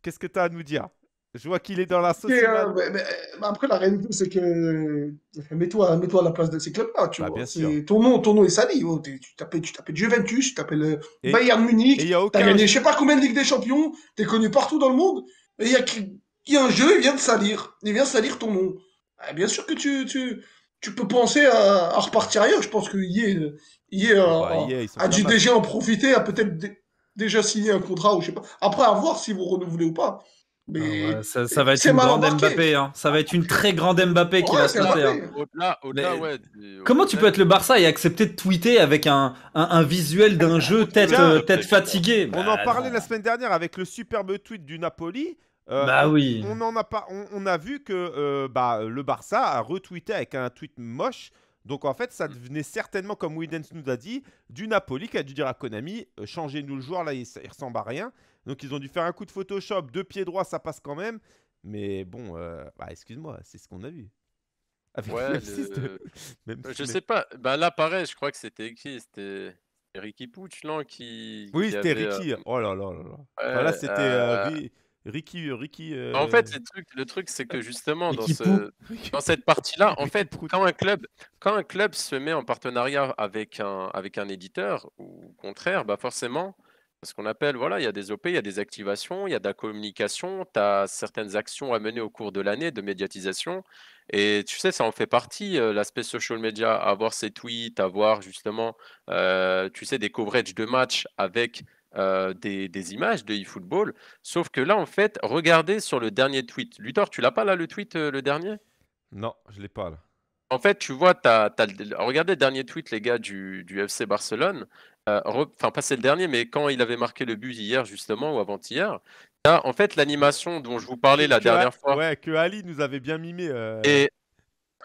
qu'est-ce que tu as à nous dire? Je vois qu'il est dans la sauce. Et, euh, Iman. mais- mais- mais après, la réalité, c'est que. Mets-toi mets à la place de ces clubs-là. Tu Bah, vois. bien C'est- sûr. Ton, nom, ton nom est sali. oh, t'es- tu t'appelles tu Juventus, tu t'appelles Bayern Munich. il y a T'as aucun. gagné je sais pas combien de Ligue des Champions. T'es connu partout dans le monde. Et il y a, qui- il y a un jeu, il vient de salir. Il vient salir ton nom. Ah, bien sûr que tu, tu, tu peux penser à, à repartir ailleurs. Je pense que Yé, Yé, euh, Bah, a dû déjà en profiter, a peut-être dé- déjà signé un contrat ou je sais pas. Après, à voir si vous renouvelez ou pas. Mais Ah ouais, ça, ça va être une grande embarqué. Mbappé. Hein. Ça va être une très grande Mbappé qui Ouais, va se passer. Hein. Au-delà, au-delà, Mais ouais. du- Comment tu peux être le Barça et accepter de tweeter avec un, un, un visuel d'un jeu tête, euh, tête fatiguée? On Bah, en parlait non. la semaine dernière avec le superbe tweet du Napoli. Euh, Bah oui. on, en a pas, on, on a vu que euh, bah, le Barça a retweeté avec un tweet moche. Donc en fait, ça devenait certainement, comme Widens nous a dit, du Napoli qui a dû dire à Konami euh, changez-nous le joueur, là il, il ressemble à rien. Donc ils ont dû faire un coup de Photoshop, deux pieds droits, ça passe quand même. Mais bon, bah, excuse-moi, c'est ce qu'on a vu. Avec Ouais, le M6 de- le- même si- Je mais- sais pas. Bah là, pareil, je crois que c'était qui? C'était Ricky Pouch, non qui, Oui, c'était euh, Ricky. Oh là là là là. Enfin, là, ouais, c'était euh, euh, Ricky. Ricky euh, En fait, le truc, le truc, c'est que justement dans ce, cette partie-là, en fait, quand un club, quand un club se met en partenariat avec un, avec un éditeur ou au contraire, bah forcément, ce qu'on appelle, voilà, il y a des OP, il y a des activations, il y a de la communication, tu as certaines actions à mener au cours de l'année de médiatisation. Et tu sais, ça en fait partie, euh, l'aspect social media, avoir ses tweets, avoir justement, euh, tu sais, des coverages de matchs avec euh, des, des images de eFootball. Sauf que là, en fait, regardez sur le dernier tweet. Luthor, tu l'as pas là, le tweet, euh, le dernier? Non, je l'ai pas là. En fait, tu vois, t'as, t'as le- regardez le dernier tweet, les gars, du, du FC Barcelone. Euh, re- Enfin, pas c'est le dernier, mais quand il avait marqué le but hier, justement, ou avant-hier, en fait l'animation dont je vous parlais la Que- dernière fois. Ouais, que Ali nous avait bien mimé. Et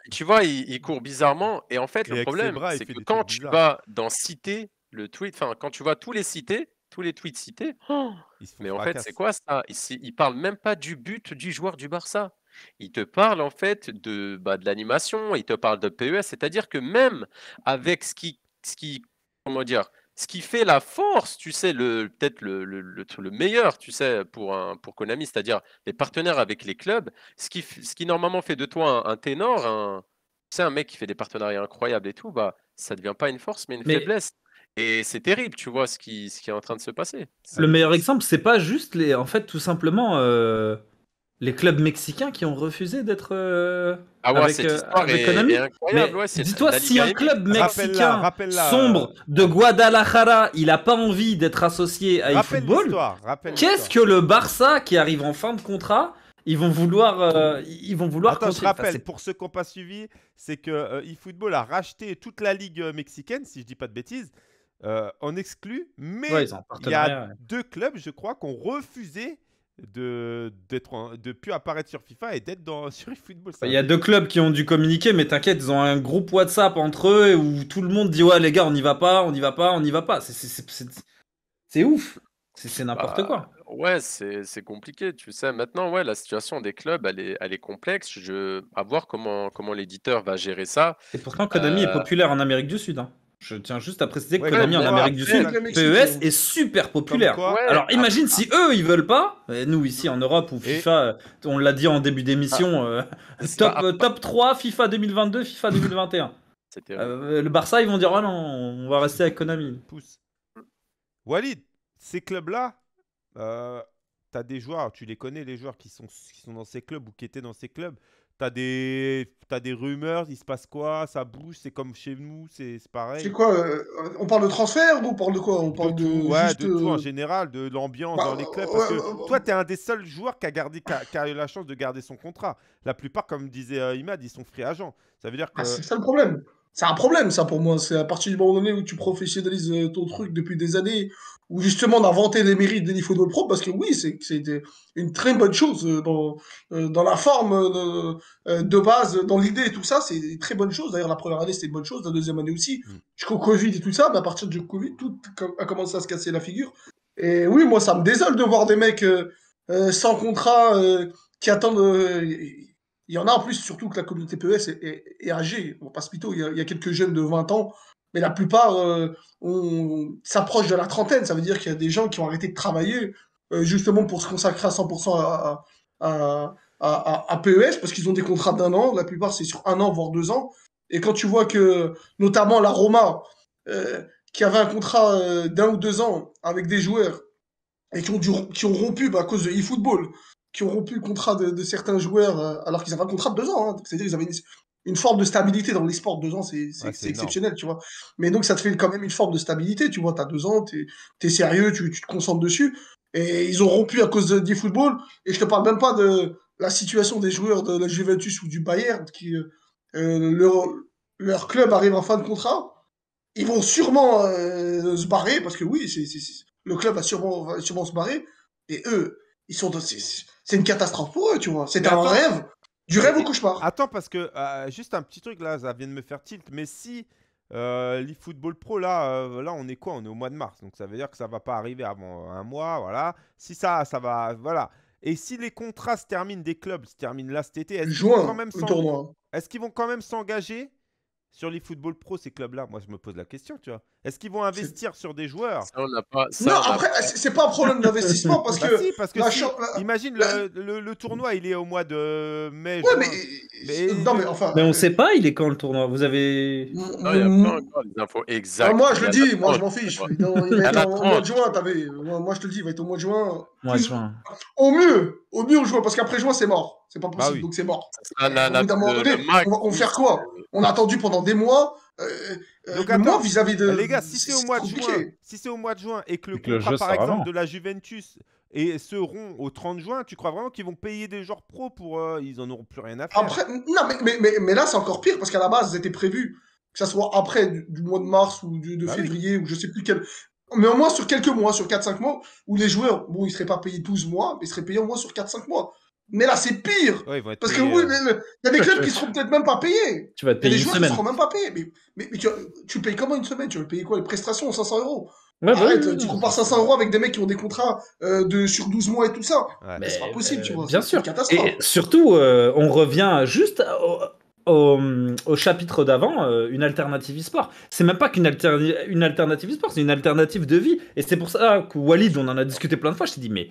tu vois, il, il court bizarrement. Et en fait, Et le problème, c'est que quand tu bizarres. vas dans citer le tweet, enfin, quand tu vois tous les cités, tous les tweets cités, oh, ils mais en fait, c'est quoi ça? Il, c'est- il parle même pas du but du joueur du Barça. Il te parle en fait de, bah, de l'animation, il te parle de PES, c'est-à-dire que même avec ce qui, ce qui, comment dire, ce qui fait la force, tu sais, le, peut-être le, le, le tr- le meilleur, tu sais, pour, un, pour Konami, c'est-à-dire les partenaires avec les clubs, ce qui, ce qui normalement fait de toi un, un ténor, un, tu sais, un mec qui fait des partenariats incroyables et tout, bah, ça devient pas une force, mais une Mais- faiblesse. Et c'est terrible, tu vois, ce qui, ce qui est en train de se passer. Le meilleur exemple, c'est pas juste les, en fait, tout simplement euh, les clubs mexicains qui ont refusé d'être euh, Ah ouais, avec, cette euh, histoire avec ouais, dis-toi, si un club mexicain sombre de Guadalajara, il a pas envie d'être associé à eFootball, qu'est-ce que le Barça qui arrive en fin de contrat, ils vont vouloir, euh, ils vont vouloir Attends, je. Enfin, rappelle, pour ceux qui n'ont pas suivi, c'est que euh, eFootball a racheté toute la ligue mexicaine, si je dis pas de bêtises, euh, en exclu, mais Ouais, il y a ouais. deux clubs, je crois, qui ont refusé de d'être de plus apparaître sur FIFA et d'être dans sur eFootball. Il y a deux clubs qui ont dû communiquer, mais t'inquiète, ils ont un groupe WhatsApp entre eux où tout le monde dit ouais les gars, on n'y va pas, on n'y va pas, on n'y va pas. C'est- c'est- c'est c'est- c'est ouf, c'est c'est n'importe Bah, quoi. Ouais, c'est c'est compliqué, tu sais. Maintenant, ouais, la situation des clubs, elle est, elle est complexe. Je, à voir comment, comment l'éditeur va gérer ça. Et pourtant Konami est Euh, populaire en Amérique du Sud. hein. Je tiens juste à préciser que Ouais, Konami en Amérique du Sud, PES euh, est super populaire. quoi Ouais, Alors après- imagine si eux ils veulent pas, et nous ici en Europe où Et- FIFA, euh, on l'a dit en début d'émission, euh, c'est top, pas- euh, top 3 FIFA 2022, FIFA 2021. C'est terrible. Euh, le Barça ils vont dire oh non, on va rester avec Konami. pouce. Walid, ces clubs-là, euh, tu as des joueurs, tu les connais, les joueurs qui sont, qui sont dans ces clubs ou qui étaient dans ces clubs. Tu as des, t'as des rumeurs, il se passe quoi, ça bouge, c'est comme chez nous, c'est pareil. C'est quoi euh, On parle de transfert ou on parle de quoi On De parle de, tout, ouais, juste, de tout en euh, général, de l'ambiance bah, dans les clubs. Parce ouais, que ouais, toi, tu es un des seuls joueurs qui a, gardé, qui a, qui a eu la chance de garder son contrat. La plupart, comme disait euh, Imad, ils sont free agents. Ça veut dire que. Ah, c'est ça le problème. C'est un problème, ça, pour moi. C'est à partir du moment donné où tu professionnalises euh, ton truc depuis des années, où justement on a vanté les mérites d'EliFootball Pro, parce que oui, c'est- c'était une très bonne chose euh, dans, euh, dans la forme euh, de base, dans l'idée et tout ça, c'est une très bonne chose. D'ailleurs, la première année, c'était une bonne chose, la deuxième année aussi. Mm. Jusqu'au Covid et tout ça, mais à partir du Covid, tout a commencé à se casser la figure. Et oui, moi, ça me désole de voir des mecs euh, sans contrat euh, qui attendent. euh, il y en a en plus, surtout que la communauté PES est, est- est âgée. On passe plutôt, il y, a, il y a quelques jeunes de 20 ans, mais la plupart euh, on s'approche de la trentaine. Ça veut dire qu'il y a des gens qui ont arrêté de travailler euh, justement pour se consacrer à 100% à, à, à, à PES parce qu'ils ont des contrats d'un an. La plupart, c'est sur un an, voire deux ans. Et quand tu vois que, notamment la Roma, euh, qui avait un contrat euh, d'un ou deux ans avec des joueurs et qui ont, qui ont rompu bah, à cause de eFootball, qui ont rompu le contrat de, de certains joueurs euh, alors qu'ils avaient un contrat de deux ans. Hein. C'est-à-dire qu'ils avaient une, une, forme de stabilité dans les sports. Deux ans, c'est ouais, exceptionnel, tu vois. Mais donc, ça te fait quand même une forme de stabilité, tu vois. Tu as deux ans, tu es, es, sérieux, tu, tu, te concentres dessus. Et ils ont rompu à cause de d'eFootball. Et je te parle même pas de la situation des joueurs de la Juventus ou du Bayern qui. Euh, leur, leur club arrive en fin de contrat, ils vont sûrement euh, se barrer, parce que oui, le club va sûrement, va sûrement se barrer, et eux, ils sont, c'est, une catastrophe pour eux, tu vois. C'est un rêve, du rêve au cauchemar. Attends, parce que, euh, juste un petit truc là, ça vient de me faire tilt, mais si euh, l'eFootball Pro, là, euh, là, on est quoi? On est au mois de mars, donc ça veut dire que ça va pas arriver avant un mois, voilà. Si ça, ça va, voilà. Et si les contrats se terminent des clubs, se terminent là cet été, est-ce qu'ils vont quand même Est-ce qu'ils vont quand même s'engager? Sur les football pro, ces clubs-là Moi, je me pose la question, tu vois. Est-ce qu'ils vont investir sur des joueurs? Ça, on pas, ça, Non, après, c'est pas un problème d'investissement parce bah. Si, parce que si, imagine le, le, le, tournoi, il est au mois de mai. Ouais, mais, mais, non, mais enfin. Mais on sait pas, il est quand le tournoi? Vous avez. Non, il n'y a pas encore les infos exactes. moi, je le dis, moi, je m'en fiche. Il va être au mois de juin, t'avais. Moi, je te le dis, il va être au mois de juin. Mois de juin. Au mieux, au mieux, au juin, parce qu'après juin, c'est mort. C'est pas possible, bah oui. donc c'est mort. La, la, la, donné, on va faire quoi? On a attendu pendant des mois. Euh, Donc, moi, vis-à-vis de. Les gars, si c'est au mois de juin, si c'est au mois de juin et que le contrat, par exemple, de la Juventus et seront au 30 juin, tu crois vraiment qu'ils vont payer des joueurs pro pour. Euh, ils en auront plus rien à faire? Après, non, mais, mais, mais, là, c'est encore pire parce qu'à la base, c'était prévu que ça soit après du, mois de mars ou du, de bah février oui. ou je sais plus quel. Mais au moins sur quelques mois, sur 4-5 mois, où les joueurs, bon, ils seraient pas payés 12 mois, mais ils seraient payés au moins sur 4-5 mois. Mais là, c'est pire. Ouais, parce que oui, il y a des clubs qui seront peut-être même pas payés. Tu vas te payer il y a des joueurs qui semaine. seront même pas payés. Mais, mais, mais tu, tu, payes comment une semaine? Tu vas payer quoi? Les prestations 500 euros ouais, Arrête, bah, oui, tu oui, compares 500 euros avec des mecs qui ont des contrats euh, de, sur 12 mois et tout ça. Ouais. Mais c'est pas possible, euh, tu vois. Bien sûr. Une catastrophe. Et surtout, euh, on revient juste au, au, au chapitre d'avant, euh, une alternative e-sport. C'est même pas qu'une alterni une alternative e-sport, c'est une alternative de vie. Et c'est pour ça que Walid, on en a discuté plein de fois, je t'ai dit, mais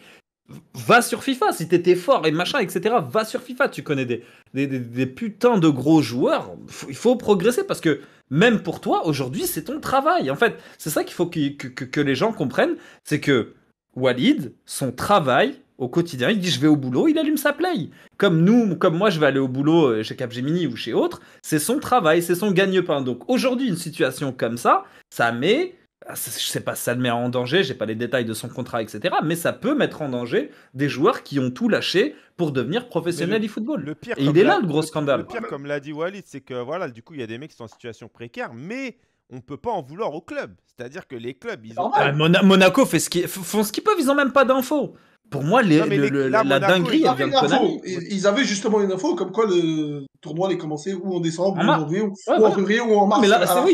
va sur FIFA, si t'étais fort et machin, etc. Va sur FIFA, tu connais des, des, des, putains de gros joueurs. il faut progresser parce que même pour toi, aujourd'hui, c'est ton travail. En fait, c'est ça qu'il faut que, que, que, les gens comprennent, c'est que Walid, son travail au quotidien, il dit je vais au boulot, il allume sa play. Comme nous, comme moi, je vais aller au boulot chez Capgemini ou chez autre, c'est son travail, c'est son gagne-pain. Donc aujourd'hui, une situation comme ça, ça met je sais pas si ça le met en danger, j'ai pas les détails de son contrat, etc. Mais ça peut mettre en danger des joueurs qui ont tout lâché pour devenir professionnels e-football. Le pire, Et il est là le gros le, scandale. Le pire, comme l'a dit Walid, c'est que voilà, du coup, il y a des mecs qui sont en situation précaire, mais on peut pas en vouloir au club. C'est-à-dire que les clubs, ils ont. Ah, Mona Monaco fait ce qu font ce qu'ils peuvent, ils ont même pas d'infos. Pour moi, les, Non, mais le- les- le- là, la Monaco, dinguerie, ils elle avaient vient de une info. Ils avaient justement une info comme quoi le tournoi allait commencer ou en décembre, En ou en mars. janvier, ou, Ouais, ou en voilà. février, ou en mars. Mais là, c'est oui,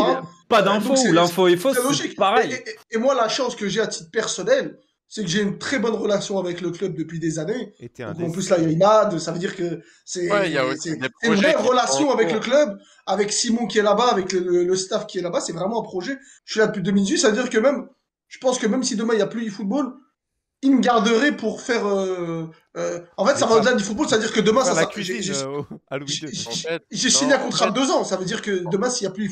pas d'infos donc c'est- ou l'info est fausse, C'est logique. pareil. Et, et- et moi, la chance que j'ai à titre personnel, c'est que j'ai une très bonne relation avec le club depuis des années. Et Donc, en plus, là, il y a une ad, ça veut dire que c'est Ouais, une vraie relation avec cours. le club, avec Simon qui est là-bas, avec le, le- le staff qui est là-bas. C'est vraiment un projet. Je suis là depuis 2018, ça veut dire que même, je pense que même si demain il n'y a plus e-football, il me garderait pour faire. euh, euh, En fait, ça va au-delà du football, ça veut dire que demain, ça, la cuisine j'ai- j'ai- euh, signé un contrat de deux ans. Ça veut dire que demain, s'il n'y a plus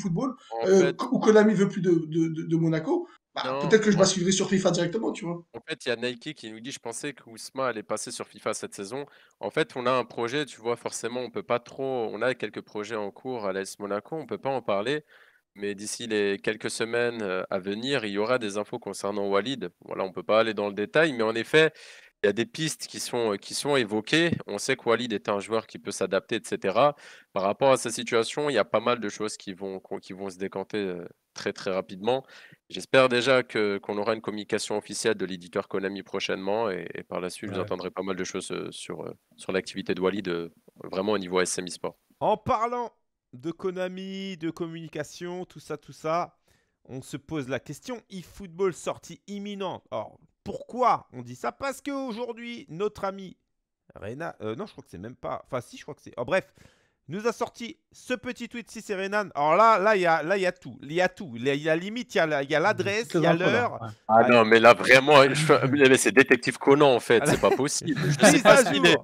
euh, fait, ou Konami veut plus de, de, de, de Monaco, bah, peut-être que je basculerai sur FIFA directement, tu vois. En fait, il y a Nike qui nous dit, je pensais que Ousma allait passer sur FIFA cette saison. En fait, on a un projet, tu vois, forcément, on peut pas trop, on a quelques projets en cours à l'AS Monaco, on peut pas en parler, mais d'ici les quelques semaines euh, à venir, il y aura des infos concernant Walid. Voilà, on peut pas aller dans le détail, mais en effet, il y a des pistes qui sont, qui sont évoquées. On sait que Walid est un joueur qui peut s'adapter, etc. Par rapport à sa situation, il y a pas mal de choses qui vont, qui vont se décanter euh, très très rapidement. J'espère déjà que qu'on aura une communication officielle de l'éditeur Konami prochainement et, et par la suite, vous Ouais. entendrez pas mal de choses euh, sur, euh, sur l'activité de Walid, euh, vraiment au niveau SM e-sport. En parlant de Konami, de communication, tout ça, tout ça, on se pose la question eFootball sortie imminente. Alors, pourquoi on dit ça? Parce qu'aujourd'hui, notre ami Rena, euh, non, je crois que c'est même pas. Enfin, si, je crois que c'est. Oh, bref, nous a sorti ce petit tweet si c'est Renan. Alors là, là, il y a, là, il y a tout. Il y a tout. Il y a, limite, il y a la- il y a l'adresse, il y a l'heure. Ah Allez. non, mais là vraiment, je- mais c'est détective Conan en fait, c'est pas possible. Je sais pas à s'il est.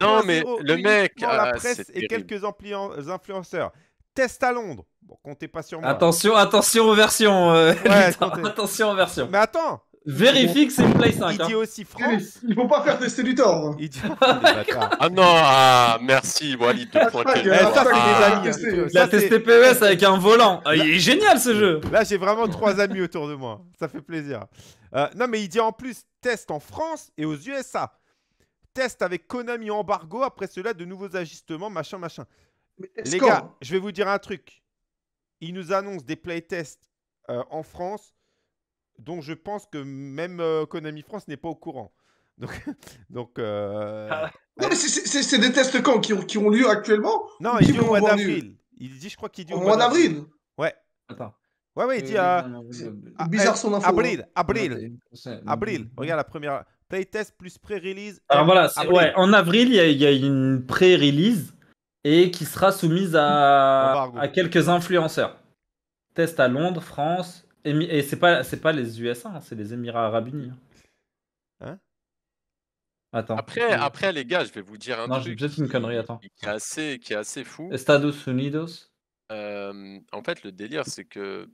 Non, mais 1.0 le mec, la ah, presse et quelques influenceurs. Test à Londres. Bon, comptez pas sur moi. Attention, attention aux versions. euh, Ouais, attention aux versions. Mais attends, Vérifie que c'est une Play 5. il hein. dit aussi France. Il faut pas faire tester Luthor. Il dit... Oh, les bâtards. Ah non, ah, merci Walid de pointer. Eh, euh, c'est des amis. hein. Testé PES avec un volant. Ah, il est génial ce jeu. Là, j'ai vraiment trois amis autour de moi. Ça fait plaisir. Euh, non, mais il dit en plus test en France et aux USA. Test avec Konami embargo. Après cela, de nouveaux ajustements, machin, machin. Mais Les gars, je vais vous dire un truc. Il nous annonce des playtests euh, en France dont je pense que même euh, Konami France n'est pas au courant. Donc, donc euh, Ah. Non, mais c'est- c'est c'est- c'est des tests quand qui ont, qui ont lieu actuellement non, il dit au mois d'avril. Il dit, je crois qu'il dit Au au mois d'avril. Ouais, Attends. ouais, ouais, il dit euh, Bizarre eh, son info. hein. Avril, avril, avril. Regarde la première. Playtest plus pré-release. Alors voilà, ouais, en avril, il y, a- il y a une pré-release et qui sera soumise à, quelques influenceurs. Test à Londres, France, Émi- et c'est pas c'est pas les USA, hein, c'est les Émirats Arabes Unis. hein. Hein? Attends. Après, après, les gars, je vais vous dire un Non, j'ai truc. peut-être une connerie, attends. Qui est assez, qui est assez fou. Estados Unidos. Euh, en fait, le délire, c'est que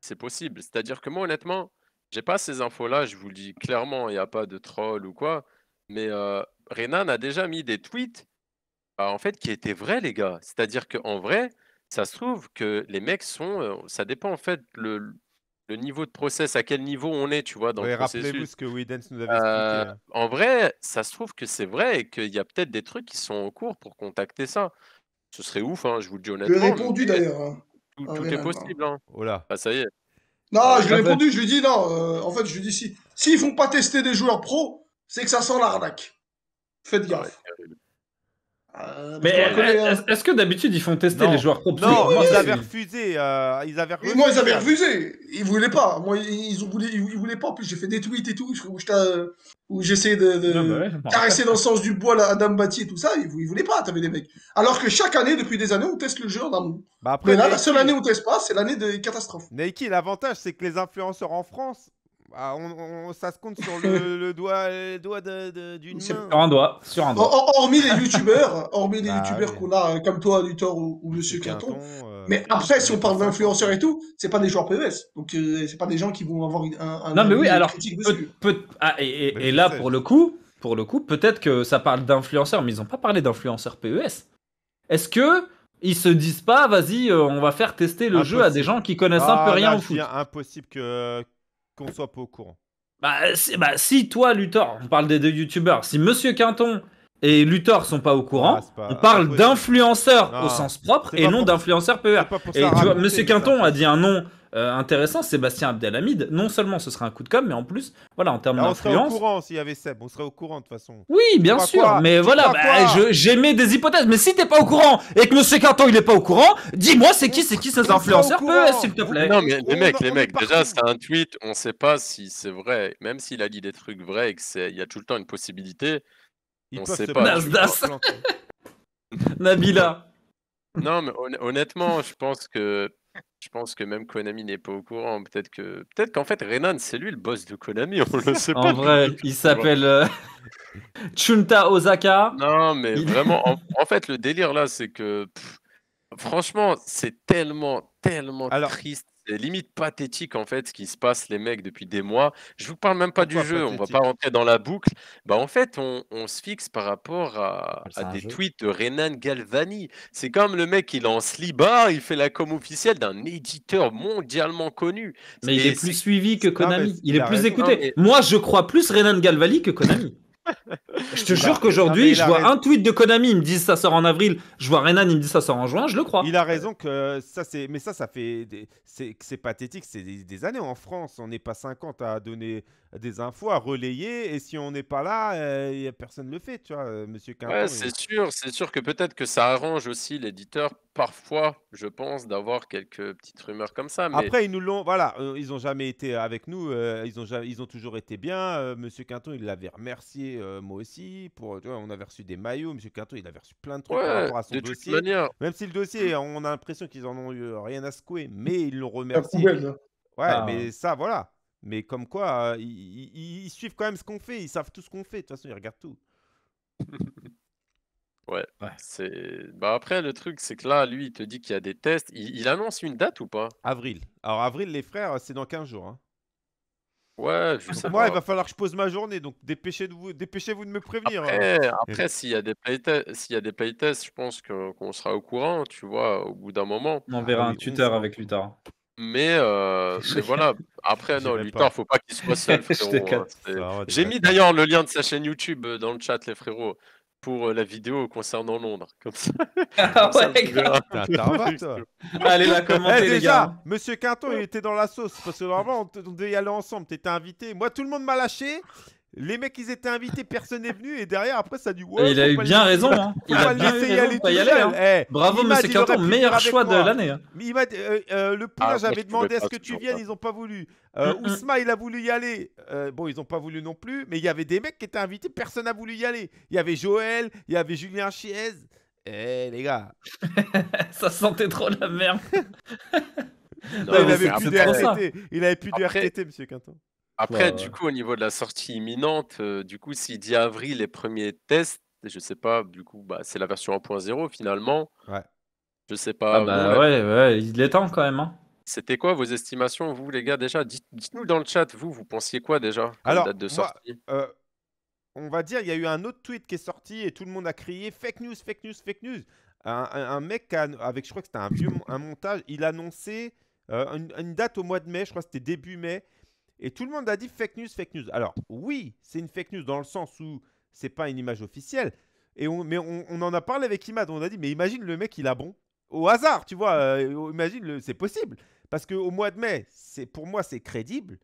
c'est possible. C'est-à-dire que moi, honnêtement, j'ai pas ces infos-là. Je vous le dis clairement, il n'y a pas de troll ou quoi. Mais euh, Renan a déjà mis des tweets, bah, en fait, qui étaient vrais, les gars. C'est-à-dire qu'en vrai, ça se trouve que les mecs sont. euh, ça dépend en fait le, le niveau de process, à quel niveau on est, tu vois, dans Ouais, le Rappelez-vous processus. ce que Widens nous avait Euh, expliqué. hein. en vrai, ça se trouve que c'est vrai et qu'il y a peut-être des trucs qui sont en cours pour contacter ça. Ce serait ouf, hein, je vous le dis Je lui ai honnêtement. répondu mais d'ailleurs. hein. Tout, Ah, tout Renan, est possible. Hein. Oh là. Ah, ça y est. Non, je lui ai répondu, je lui ai dit non. euh, en fait, je lui ai dit si s'ils font pas tester des joueurs pro, c'est que ça sent l'arnaque. Faites gaffe. Euh, Mais la hein. est-ce que d'habitude ils font tester Non. les joueurs pro Non, ils avaient refusé. euh, ils avaient Et moi, ils avaient refusé. refusé. Ils voulaient pas. Moi, ils, ont voulu, ils, voulaient pas. En plus, j'ai fait des tweets et tout où, j'essayais de, de Non, bah ouais, caresser dans le sens du poil à Adam Batti et tout ça. Ils, ils voulaient pas. T'avais des mecs. Alors que chaque année, depuis des années, on teste le jeu en amont. Bah après, Mais là, la seule année où on teste pas, c'est l'année des catastrophes. Nike, l'avantage, c'est que les influenceurs en France, bah, on- on- ça se compte sur le, le doigt, le doigt de- de- d'une C'est- main. Sur un doigt, sur un doigt. hor- Hormis les youtubeurs, hormis les Bah, youtubeurs oui. qu'on a, euh, comme toi, Luthor ou, ou Monsieur Quinton. euh, Mais après, si on parle d'influenceurs et tout, c'est pas des joueurs PES. Donc, euh, c'est pas des gens qui vont avoir une- un, un Non mais oui, alors peut, peut- ah, et, et- Bah, et là sais. pour le coup, pour le coup, peut-être que ça parle d'influenceurs, mais ils n'ont pas parlé d'influenceurs PES. Est-ce que ils se disent pas, vas-y, euh, on va faire tester le jeu à des gens qui connaissent Ah, un peu rien là, au foot? impossible que qu'on soit pas au courant. bah, si, bah, si toi, Luthor, on parle des deux youtubeurs, si Monsieur Quinton et Luthor sont pas au courant, Ah, pas- on parle impossible. d'influenceurs au sens propre et non pour- d'influenceurs PER. Et tu vois, Monsieur ça- Quinton a dit un nom euh, intéressant, Sébastien Abdelhamid. Non seulement ce serait un coup de com', mais en plus, voilà, en termes Là, on serait au d'influence. courant s'il y avait Seb, on serait au courant de toute façon. Oui, bien sûr, quoi mais voilà, bah, j'émets des hypothèses. Mais si t'es pas au courant et que Monsieur Quinton il est pas au courant, dis-moi c'est qui, c'est qui ces influenceurs. PES, s'il te plaît. Non, mais on- les mecs, on les mecs, déjà, c'est un tweet, on sait pas si c'est vrai. Même s'il a dit des trucs vrais et que c'est, il y a tout le temps une possibilité. Ils On sait pas. Nabila. Non, mais honn- honnêtement, je pense que, je pense que même Konami n'est pas au courant. Peut-être que, peut-être qu'en fait, Renan, c'est lui le boss de Konami. On le sait pas. En vrai, il s'appelle euh, Chunta Osaka. Non, mais Il- vraiment, en, en fait, le délire là, c'est que pff, franchement, c'est tellement, tellement Alors- triste. C'est limite pathétique en fait ce qui se passe, les mecs, depuis des mois. Je vous parle même pas du jeu, on va pas rentrer dans la boucle. Bah, en fait, on, on se fixe par rapport à, un des jeu. tweets de Renan Galvani. C'est comme le mec, il lance Libar, il fait la com officielle d'un éditeur mondialement connu. Mais il est plus suivi que Konami. Il il est plus raison. écouté. Non, mais- Moi, je crois plus Renan Galvali que Konami. Je te Bah, jure qu'aujourd'hui, je a vois raison. un tweet de Konami, ils me disent ça sort en avril. Je vois Renan, il me dit ça sort en juin, je le crois. Il a raison que ça c'est mais ça ça fait des... c'est c'est pathétique, c'est des, des années en France, on n'est pas 50 à donner des infos à relayer et si on n'est pas là, euh, y a personne le fait, tu vois, euh, monsieur Quinton. Ouais, il- c'est sûr, c'est sûr que peut-être que ça arrange aussi l'éditeur parfois, je pense, d'avoir quelques petites rumeurs comme ça. Mais Après ils nous l'ont voilà, euh, ils ont jamais été avec nous, euh, ils ont jamais, ils ont toujours été bien, euh, monsieur Quinton, il l'avait remercié euh, moi aussi pour tu vois, on avait reçu des maillots, monsieur Quinton, il avait reçu plein de trucs par ouais, rapport à son de toute dossier. manière, Même si le dossier, on a l'impression qu'ils en ont eu rien à secouer, mais ils l'ont remercié. hein. Ouais, Ah. mais ça, voilà. Mais comme quoi, euh, ils, ils- ils suivent quand même ce qu'on fait. Ils savent tout ce qu'on fait. De toute façon, ils regardent tout. Ouais. Ouais. C'est... Bah après, le truc, c'est que là, lui, il te dit qu'il y a des tests. Il, il annonce une date ou pas? Avril. Alors, avril, les frères, c'est dans 15 jours. hein. Ouais, je sais Moi, il va falloir que je pose ma journée, donc dépêchez-vous dépêchez-vous de me prévenir. hein. Après, s'il y a des playtests, s'il y a des playtests, je pense que, qu'on sera au courant, tu vois, au bout d'un moment. On Ah verra oui, un tuteur avec Luthor. Mais, euh, mais voilà. Après, non, Luthor, pas. faut pas qu'il soit seul, frérot. hein, J'ai mis d'ailleurs le lien de sa chaîne YouTube euh, dans le chat, les frérots, pour euh, la vidéo concernant Londres. Comme ça, Ah comme ça, ouais. Allez la Eh, commenter les déjà, gars. Monsieur Quinton, il était dans la sauce. Parce que normalement, on devait y aller ensemble. T'étais invité. Moi, tout le monde m'a lâché. Les mecs, ils étaient invités, personne n'est venu. Et derrière, après, ça a dit ouais, il a eu bien raison. Hein. Il a le bien eu y raison aller de pas tout y aller. seul. hein. Eh, Bravo, monsieur pu meilleur choix de l'année. hein. Euh, euh, le poulain, Ah, moi, j'avais demandé à ce que tu viennes, pas. ils ont pas voulu. Euh, Mm, mm. Ousma, il a voulu y aller. Euh, bon, ils ont pas voulu non plus. Mais il y avait des mecs qui étaient invités, personne n'a voulu y aller. Il y avait Joël, il y avait Julien Chiez. Eh, les gars. Ça sentait trop la merde. Non, Non, il avait plus de. RTT. Il avait plus de Après- RTT, monsieur Quinton. Après, Ouais, du ouais. coup, au niveau de la sortie imminente, euh, du coup, s'il dit avril, les premiers tests, je sais pas, du coup, bah, c'est la version 1.0 finalement. Ouais. Je sais pas. Ah bah ouais, ouais, il est temps quand même. Hein. C'était quoi vos estimations, vous, les gars, déjà? Dites, dites-nous dans le chat, vous, vous pensiez quoi déjà Alors, date de moi, sortie? Euh, on va dire, il y a eu un autre tweet qui est sorti et tout le monde a crié fake news, fake news, fake news. Un, mec a- avec, je crois que c'était un vieux un montage, il annonçait euh, une, une date au mois de mai, je crois que c'était début mai, et tout le monde a dit fake news, fake news. Alors oui, c'est une fake news dans le sens où c'est pas une image officielle, et on, mais on, on en a parlé avec Imad, on a dit mais imagine le mec il a bon au hasard, tu vois, euh, imagine c'est possible parce que au mois de mai, c'est pour moi c'est crédible.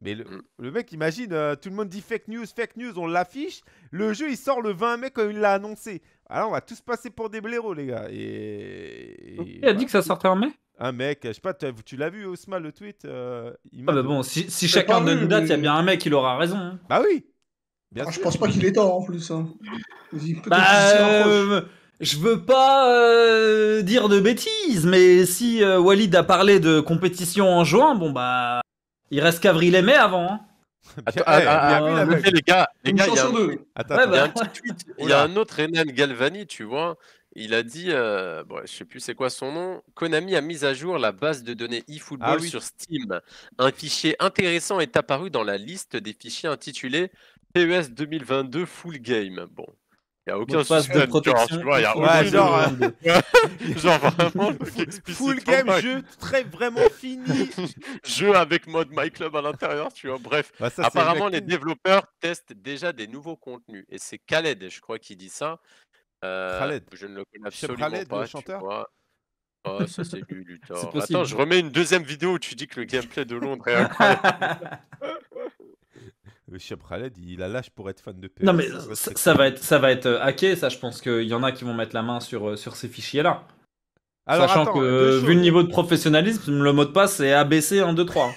Mais le, le mec, imagine, euh, tout le monde dit fake news, fake news, on l'affiche. Le jeu, il sort le 20 mai comme il l'a annoncé. Alors, on va tous passer pour des blaireaux, les gars. Et. et Il a dit que ça sortait en mai? Un mec, je sais pas, tu l'as vu, Osma, le tweet euh, il Ah bah bon, si, chacun donne une date, il y a bien un mec qui aura raison. hein. Bah oui Bien Ah, je pense pas qu'il est tort en plus. Hein. Bah, euh, je veux pas euh, dire de bêtises, mais si euh, Walid a parlé de compétition en juin, bon bah, il reste qu'avril et mai avant. hein. Attends, les gars, les gars, il y a un. Attends, Ouais. Il y a un petit tweet, il y Oula. a un autre Renan Galvani, tu vois. Il a dit, euh, bon, je sais plus c'est quoi son nom. Konami a mis à jour la base de données eFootball Ah oui. sur Steam. Un fichier intéressant est apparu dans la liste des fichiers intitulés PES 2022 Full Game. Bon, il n'y a aucun Mot de genre, protection. y a Ouais, genre, euh, genre vraiment, Full game, pas. jeu très vraiment fini. jeu avec mode My Club à l'intérieur, tu vois. Bref, Bah, ça, Apparemment, les développeurs testent déjà des nouveaux contenus. Et c'est Khaled, je crois, qui dit ça. Euh, Khaled. Je ne le connais absolument Khaled, pas. le tu chanteur vois. Oh, ça c'est lui, Luthor. Attends, je remets une deuxième vidéo où tu dis que le gameplay de Londres est incroyable. Le Cheb Khaled, il a l'âge pour être fan de PS. Non mais ça, va être ça va être euh, hacké, ça je pense qu'il y en a qui vont mettre la main sur, euh, sur ces fichiers-là. Alors, Sachant attends, que deux vu le niveau de professionnalisme, le mot de passe c'est ABC 1 2 3.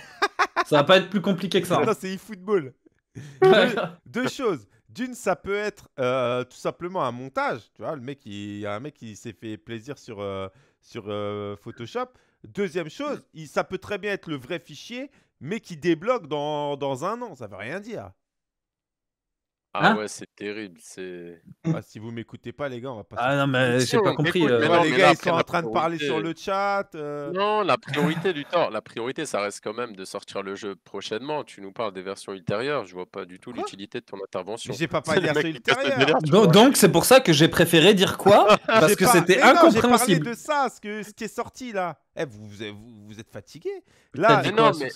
ça va pas être plus compliqué que ça. Non, c'est eFootball. Ouais. Deux choses. D'une, ça peut être euh, tout simplement un montage. Tu vois, le mec, il y a un mec qui s'est fait plaisir sur, euh, sur euh, Photoshop. Deuxième chose, il- ça peut très bien être le vrai fichier, mais qui débloque dans, dans un an. Ça veut rien dire. Ah Hein? ouais, c'est terrible. C'est. Ah, si vous m'écoutez pas, les gars, on va pas. Ah non mais j'ai pas compris. écoute, euh, mais non, les mais gars, là, ils sont en la train de parler sur priorité- le chat. euh. Non, la priorité, Luthor, la priorité, ça reste quand même de sortir le jeu prochainement. Tu nous parles des versions ultérieures. Je vois pas du tout l'utilité de ton intervention. J'ai pas parlé le de mec qui casse le ultérieure. délire, tu Donc c'est pour ça que j'ai préféré dire quoi? Parce que pas- c'était non, J'ai parlé incompréhensible. de ça, ce, que, ce qui est sorti là. Eh, vous, vous, vous, vous êtes fatigué. Là, mais non, mais-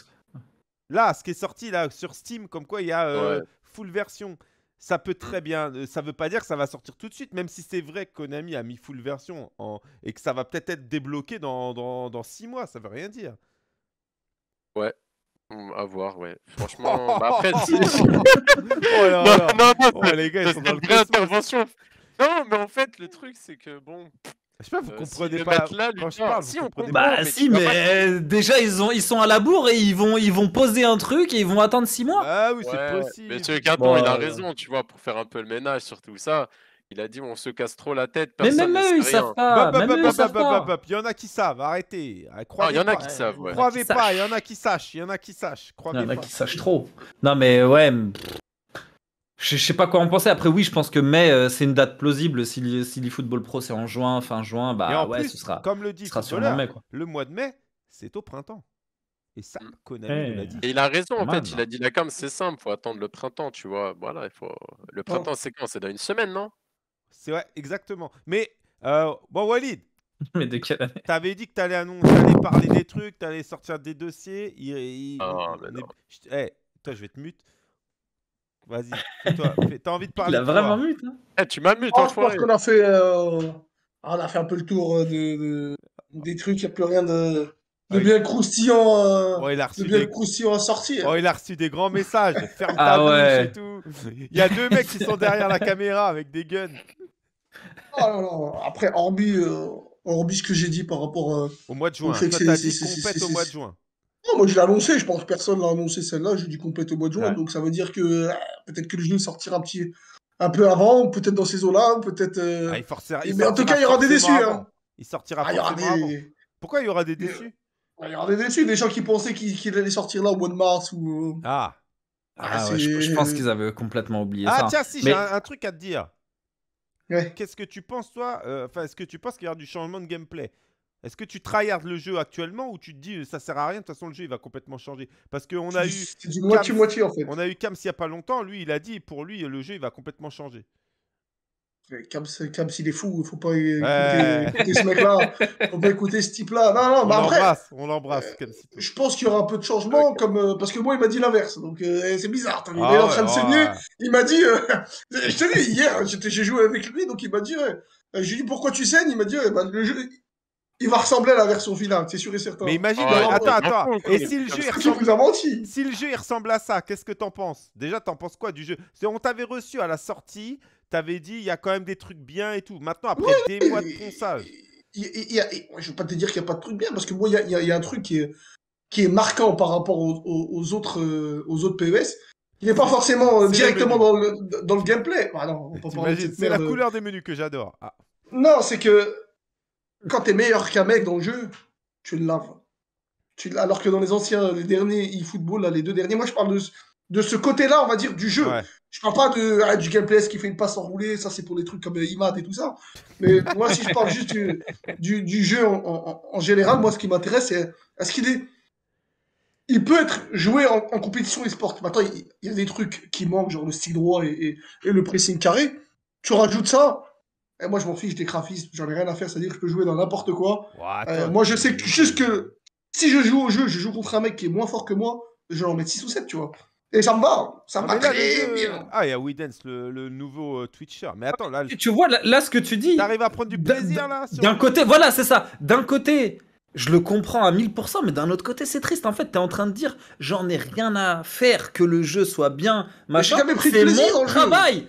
Là, ce qui est sorti là sur Steam, comme quoi il y a euh, Ouais. full version, ça peut très bien. euh, Ça veut pas dire que ça va sortir tout de suite, même si c'est vrai que Konami a mis full version en- et que ça va peut-être être débloqué dans, dans, dans six mois. Ça veut rien dire. Hum, À voir, ouais. Franchement, bah après, si- oh là non, là. non, non, Oh, les gars, ils c'est sont une dans le vraie cosmos. intervention. Non, mais en fait, le truc, c'est que bon. Je sais pas, vous Euh, comprenez le pas. là, quand je Lucas, parle, si, vous on comprenez comprend. pas. Bah mais si, mais pas- euh, déjà ils ont ils sont à la bourre et ils vont ils vont poser un truc et ils vont attendre 6 mois. Ah oui, c'est Ouais, possible. Monsieur Quinton, Bon, il a euh, raison, tu vois, pour faire un peu le ménage sur tout ça. Il a dit on se casse trop la tête. Mais même eux ils savent pas. Il y en a qui savent, arrêtez. Ah, Ah, il y croyez en a pas. qui savent, ouais. Croyez pas, il y en a qui sachent, il y en a qui sachent. Il y Croyez en a qui sachent trop. Non mais ouais. pff, Je je sais pas quoi en penser. Après, oui, je pense que mai, euh, c'est une date plausible. Si, le- si l'eFootball Pro c'est en juin, fin juin, Et bah en ouais, plus, ce sera, comme le dit ce sera Footballeur, sûrement mai. Quoi. le mois de mai, c'est au printemps. Et ça, Mm. Konami nous l'a Eh. dit. Et il a raison, en Man. fait. Il a dit la cam, c'est simple. faut attendre le printemps, tu vois. Voilà, il faut. Le printemps, c'est quand? C'est dans une semaine, non? C'est vrai, exactement. Mais, euh, bon, Walid, Mais de quelle année? T'avais dit que t'allais annoncer, t'allais parler des trucs, t'allais sortir des dossiers. Il, il- Ah, on mais est- non. je- eh, toi, je vais te mute. Vas-y, fais-toi, fais- t'as envie de parler Il a de vraiment mute. Hein Eh, tu m'as mute, Oh, je pense qu'on a fait, euh, on a fait un peu le tour euh, de, de- des trucs, il n'y a plus rien de, de Ah oui. bien croustillant, euh, Oh, il a de reçu bien des... croustillant à sortir. oh, il a reçu des grands messages. Ferme Ah ta bouche ouais. et tout. Il y a deux mecs qui sont derrière la caméra avec des guns. Non, non. Après, hormis, euh, hormis ce que j'ai dit par rapport euh, Au mois de juin. Toi, c'est- t'as dit compète c'est- au mois de juin. Non, moi je l'ai annoncé, je pense que personne l'a annoncé celle-là, j'ai dit complète au mois de juin, Ouais. donc ça veut dire que euh, peut-être que le jeu sortira un petit un peu avant, peut-être dans ces eaux-là, peut-être. euh, Ah, forcera- mais en tout cas, il y aura des déçus, hein. Il sortira ah, il y aura avant. des... Pourquoi il y aura des déçus? ah, il y aura des déçus, des gens qui pensaient qu'il allait sortir là au mois de mars ou. Ah. Ah Ah, ouais, je, je pense qu'ils avaient complètement oublié Ah ça. tiens, si, Mais- j'ai un, un truc à te dire. Ouais. Qu'est-ce que tu penses, toi euh, Enfin, est-ce que tu penses qu'il y aura du changement de gameplay? Est-ce que tu tryhards le jeu actuellement ou tu te dis euh, ça sert à rien, de toute façon le jeu il va complètement changer? Parce qu'on a eu, C'est du moitié-moitié en fait. on a eu Kams il y a pas longtemps, lui il a dit pour lui le jeu il va complètement changer. Cam, s'il est fou, faut pas écouter, Ouais. écouter ce mec-là, faut pas écouter ce type-là. Non, non, On après, l'embrasse, on l'embrasse Kamsito. je pense qu'il y aura un peu de changement, comme, euh, parce que moi, il m'a dit l'inverse. Donc, euh, c'est bizarre. vu, Ah il est en train de saigner. Il m'a dit, euh, je te dis, hier, j'ai joué avec lui, donc il m'a dit. Euh, j'ai dit, pourquoi tu saignes? Il m'a dit, bah, le jeu, il va ressembler à la version finale, c'est sûr et certain. Mais imagine, Ah ouais, attends, ouais, attends, et si le comme jeu ressemble, vous a menti si le jeu il ressemble à ça, qu'est-ce que t'en penses? Déjà, t'en penses quoi du jeu? On t'avait reçu à la sortie, t'avais dit il y a quand même des trucs bien et tout. Maintenant, après des mois de ponçage, Il- il- il y a- il- je vais pas te dire qu'il n'y a pas de truc bien, parce que moi, il y a, y y un truc qui est, qui est marquant par rapport aux, aux- aux autres, euh, aux autres PES. Il n'est pas forcément euh, directement le dans le, dans le gameplay. Ah cette c'est la couleur des menus que j'adore. Ah, Non, c'est que quand t'es meilleur qu'un mec dans le jeu, tu le laves. Tu, alors que dans les anciens, les derniers eFootball, les deux derniers, moi je parle de, ce- de ce côté-là, on va dire, du jeu. ouais. Je parle pas de, ah, du gameplay, ce qui fait une passe enroulée, ça c'est pour les trucs comme euh, IMAD et tout ça. Mais moi, si je parle juste du, du, du jeu en, en- en général, moi ce qui m'intéresse, c'est est-ce qu'il est. Il peut être joué en, en compétition e-sport. Maintenant, il, il y a des trucs qui manquent, genre le style droit et, et- et le pressing carré. Tu rajoutes ça, et moi je m'en fiche des graphismes, j'en ai rien à faire, c'est-à-dire que je peux jouer dans n'importe quoi. Euh, attends, moi je sais que, juste que si je joue au jeu, je joue contre un mec qui est moins fort que moi, je vais en mettre 6 ou 7, tu vois. Et ça me va, ça me Ah, va le bien. Ah, il y a Widens, le, le nouveau euh, Twitcher. Mais attends, là, Tu vois, là, là, ce que tu dis, t'arrives à prendre du plaisir là d'un côté, voilà, c'est ça. D'un côté, je le comprends à 1000%, mais d'un autre côté, c'est triste. En fait, t'es en train de dire, j'en ai rien à faire que le jeu soit bien, machin. j'ai jamais pris de C'est mon travail.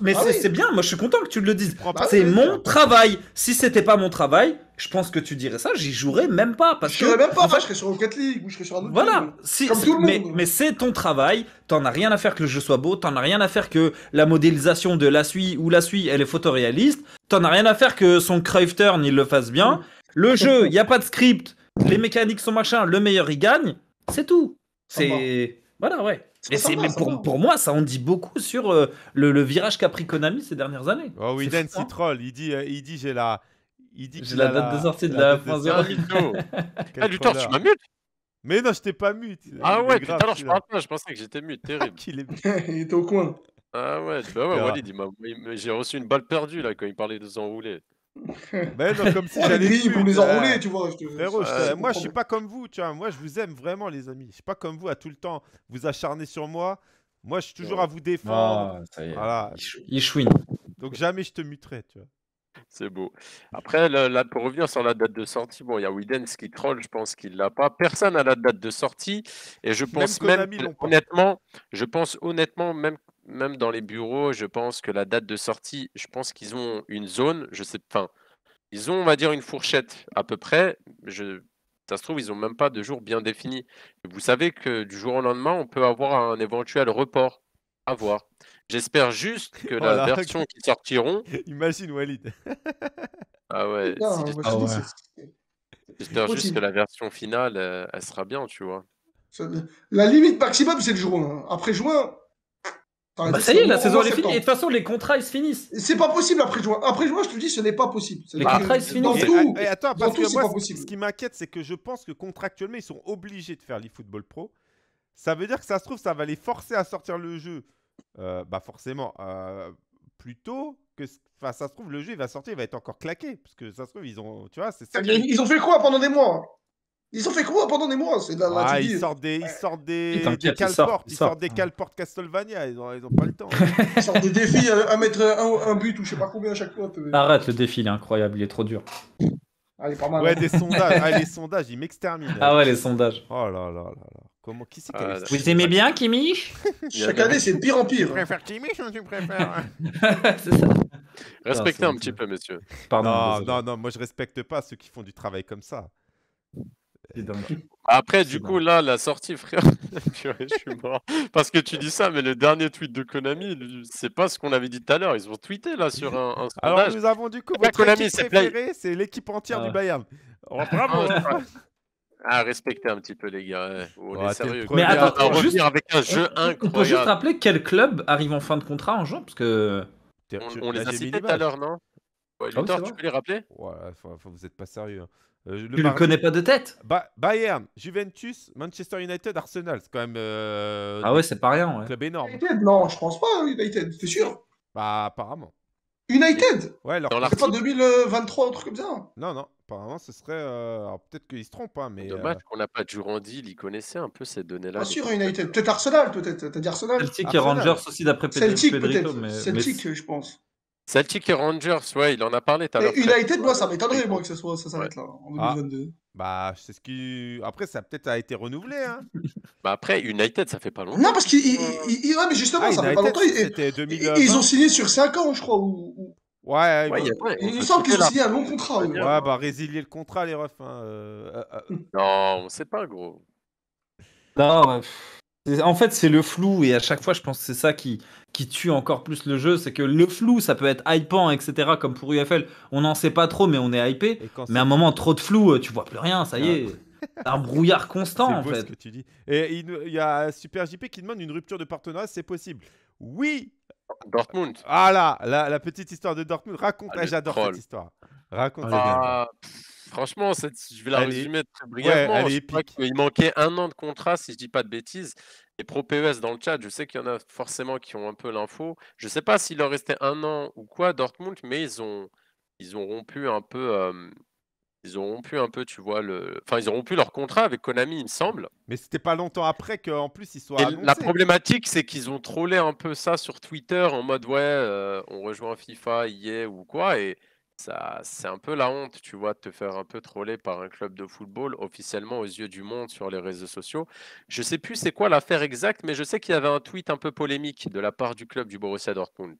Mais Ah c'est oui. bien, moi je suis content que tu le dises. De C'est mon travail. Si c'était pas mon travail, je pense que tu dirais ça, j'y jouerais même pas. Parce Je que, même pas, je serais sur Rocket League ou je serais sur un autre Voilà, si, Comme tout le mais, monde. mais c'est ton travail, t'en as rien à faire que le jeu soit beau, t'en as rien à faire que la modélisation de la suie ou la suie elle est photoréaliste, t'en as rien à faire que son crave turn il le fasse bien. Le jeu, il y a pas de script, les mécaniques sont machin, le meilleur il gagne, c'est tout. C'est voilà ouais. Et c'est mais pour, pour moi ça en dit beaucoup sur euh, le, le virage qu'a pris Konami ces dernières années. Oh, C'est Widens, fou, hein. il troll. Il dit, euh, il dit j'ai la. Il dit J'ai la date de sortie de la date de 1.0. C'est un sortie. mytho. Quel Ah, du tu m'as mute Mais non, je t'ai pas mute. Ah Il ouais, tout à l'heure, je celui-là. parle pas, je pensais que j'étais mute, terrible. Qu'il est- il était au coin. Ah ouais, bah ouais. Walid, il il j'ai reçu une balle perdue là quand il parlait de s'enrouler. Mais non, comme si Oh, les j'allais. vous les euh, enrouler, tu vois. je te- Frérot, je te- moi je suis pas comme vous, tu vois. Moi je vous aime vraiment, les amis. Je suis pas comme vous à tout le temps vous acharner sur moi. Moi je suis toujours à vous défendre. Ah, ça y est. Voilà. Il chou- Il chouine. Donc jamais je te muterai, tu vois. C'est beau. Après, là, là, pour revenir sur la date de sortie, bon, il y a Widens qui troll, je pense qu'il l'a pas. Personne n'a la date de sortie. Et je pense même, pas. honnêtement, je pense honnêtement, même, même dans les bureaux, je pense que la date de sortie, je pense qu'ils ont une zone, je sais, enfin, ils ont, on va dire, une fourchette à peu près. Je, ça se trouve, ils ont même pas de jour bien défini. Vous savez que du jour au lendemain, on peut avoir un éventuel report. À voir. J'espère juste que la Voilà. version qui sortiront. Imagine Walid. Ah ouais, Non, si te dis, ouais. J'espère juste que la version finale, elle sera bien, tu vois. La limite maximum, c'est le juin. Après juin, Bah ça y est, c'est la saison est finie. Et de toute façon, les contrats ils se finissent. C'est pas possible après juin. Après juin, je te dis, ce n'est pas possible. Les contrats, ils se Dans finissent. Et- tout, et attends, dans parce tout, que c'est moi, pas ce- possible. ce qui m'inquiète, c'est que je pense que contractuellement, ils sont obligés de faire l'eFootball Pro. Ça veut dire que ça se trouve, ça va les forcer à sortir le jeu. euh, bah forcément, euh, plus tôt que. Enfin, ça se trouve, le jeu, il va sortir, il va être encore claqué. Parce que ça se trouve, ils ont. Tu vois, c'est ça. qui- Ils ont fait quoi pendant des mois Ils ont fait quoi pendant des mois? C'est là, Ah, tu ils sortent des, ils sortent des, des calportes, sortent, ils ils sortent des calportes Castlevania, ils ont, ils ont pas le temps. ils sortent des défis à, à mettre un, un but ou je sais pas combien à chaque fois. Arrête, le défi il est incroyable, il est trop dur. Ah, il est pas mal. Ouais, hein. des sondages, ah, les sondages, ils m'exterminent. Ah ouais, les sondages. Oh là là là là. Comment, qui c'est qui a Ah, Vous aimez bien Kimi? Chaque année, c'est de pire en Tu pire. préfères Kimi ou tu préfères C'est ça. Respectez un petit peu, messieurs. Pardon. Non, non, non, moi je respecte pas ceux qui font du travail comme ça. Après, du coup, là, la sortie, frère, je suis mort. Parce que tu dis ça, mais le dernier tweet de Konami, c'est pas ce qu'on avait dit tout à l'heure. Ils ont tweeté là sur un, un Alors sondage. nous avons du coup Pas votre Konami, équipe c'est Play. préférée, c'est l'équipe entière Ah. du Bayern. Oh, bravo hein. Ah, respectez un petit peu, les gars. ouais. On Ouais, est t'es sérieux. Mais On attends, revenir juste- avec un jeu On- On peut juste incroyable. rappeler quel club arrive en fin de contrat en juin Parce que. On, on les a cités tout à l'heure, non? Ouais, Ah oui, Luthor, c'est tu peux les rappeler? Ouais, faut- faut- vous êtes pas sérieux. hein. Euh, Tu le mardi- connais pas de tête? Ba- Bayern, Juventus, Manchester United, Arsenal, c'est quand même euh, Ah ouais, c'est pas rien, un ouais. club énorme. United Non, je pense pas, United, t'es sûr Bah apparemment. United? Ouais, club- C'est pas l'article, 2023, un truc comme ça Non, non, apparemment ce serait. euh, alors, peut-être qu'ils se trompent, hein, mais. dommage euh, qu'on n'a pas Durandil, il connaissait un peu ces données-là. Pas les sûr. United. Peut-être Arsenal, peut-être. T'as dit Arsenal Celtic et. Rangers aussi d'après Celtic, peut-être. Mais, mais Celtic, je pense. Celtic et Rangers, ouais, il en a parlé tout à l'heure. United, moi, ça m'étonnerait, moi, que ça soit, ça s'arrête là, en Ah. 2022. Bah, c'est ce qui. Après, ça a peut-être a été renouvelé. Hein. Bah après, United, ça fait pas longtemps. Non, parce ils- Ouais, mais justement, Ah, ça fait pas longtemps. ils- c'était ils- 2020. Ils ont signé sur 5 ans, je crois. Ou... ou- Ouais, il ouais, me semble qu'ils ont signé un long contrat. ouais, bah résilier le contrat, les refs. hein, euh, euh, euh, Non, on sait pas, gros. Non, bah, en fait, c'est le flou et à chaque fois, je pense que c'est ça qui, qui tue encore plus le jeu. C'est que le flou, ça peut être hypant, etc. Comme pour UFL, on n'en sait pas trop, mais on est hypé. Mais à un moment, trop de flou, euh, tu vois plus rien, ça y est. C'est un brouillard constant, en beau ce fait. que tu dis. Et il, y a Super JP qui demande une rupture de partenariat, c'est possible. Oui Dortmund. Ah là, la, la petite histoire de Dortmund. Raconte, Ah, Ah, j'adore cette histoire. Raconte. Ah, est franchement, je vais la Elle est- résumer très brièvement. est Je crois qu'il manquait un an de contrat, si je dis pas de bêtises. Et pro PES dans le chat, je sais qu'il y en a forcément qui ont un peu l'info. Je sais pas s'il leur restait un an ou quoi, Dortmund, mais ils ont, ils ont rompu un peu. euh, ils ont rompu un peu, tu vois, le... Enfin, ils ont rompu leur contrat avec Konami, il me semble. Mais c'était pas longtemps après qu'en plus il Et annoncé. la problématique, c'est qu'ils ont trollé un peu ça sur Twitter en mode ouais, euh, on rejoint FIFA, EA ou quoi. Et ça, c'est un peu la honte, tu vois, de te faire un peu troller par un club de football officiellement aux yeux du monde sur les réseaux sociaux. Je sais plus c'est quoi l'affaire exacte, mais je sais qu'il y avait un tweet un peu polémique de la part du club du Borussia Dortmund.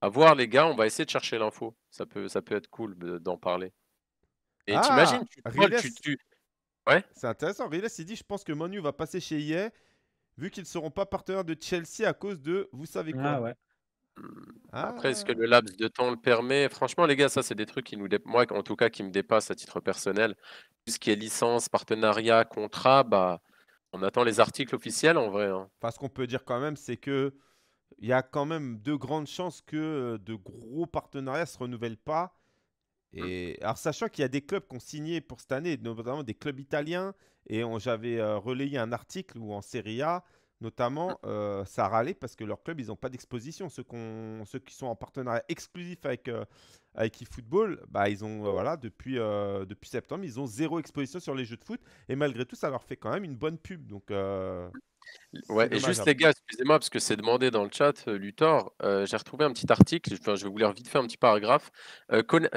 À voir, les gars, on va essayer de chercher l'info. Ça peut, ça peut être cool de- d'en parler. Et Ah, t'imagines, tu, trolles, tu, Riles. tu- C'est intéressant. Riles, il dit Je pense que Manu va passer chez EA vu qu'ils ne seront pas partenaires de Chelsea à cause de vous savez quoi. Ah ouais. Après, est-ce que Ah. le laps de temps le permet? Franchement, les gars, ça, c'est des trucs qui nous, dé- moi, en tout cas, qui me dépassent à titre personnel. Tout ce qui est licence, partenariat, contrat, bah, on attend les articles officiels en vrai. hein. Enfin, ce qu'on peut dire quand même, c'est que il y a quand même de grandes chances que euh, de gros partenariats se renouvellent pas. Et alors, sachant qu'il y a des clubs qui ont signé pour cette année, notamment des clubs italiens, et on- j'avais euh, relayé un article où en Serie A, notamment, euh, ça râlait parce que leurs clubs, ils n'ont pas d'exposition. Ceux, ceux qui sont en partenariat exclusif avec, euh, avec eFootball, bah, ils ont, euh, voilà, depuis, euh, depuis septembre, ils ont zéro exposition sur les jeux de foot. Et malgré tout, ça leur fait quand même une bonne pub. Donc, Ouais, et juste les gars, excusez-moi, parce que c'est demandé dans le chat, Luthor, j'ai retrouvé un petit article, enfin, je vais vous lire vite fait un petit paragraphe.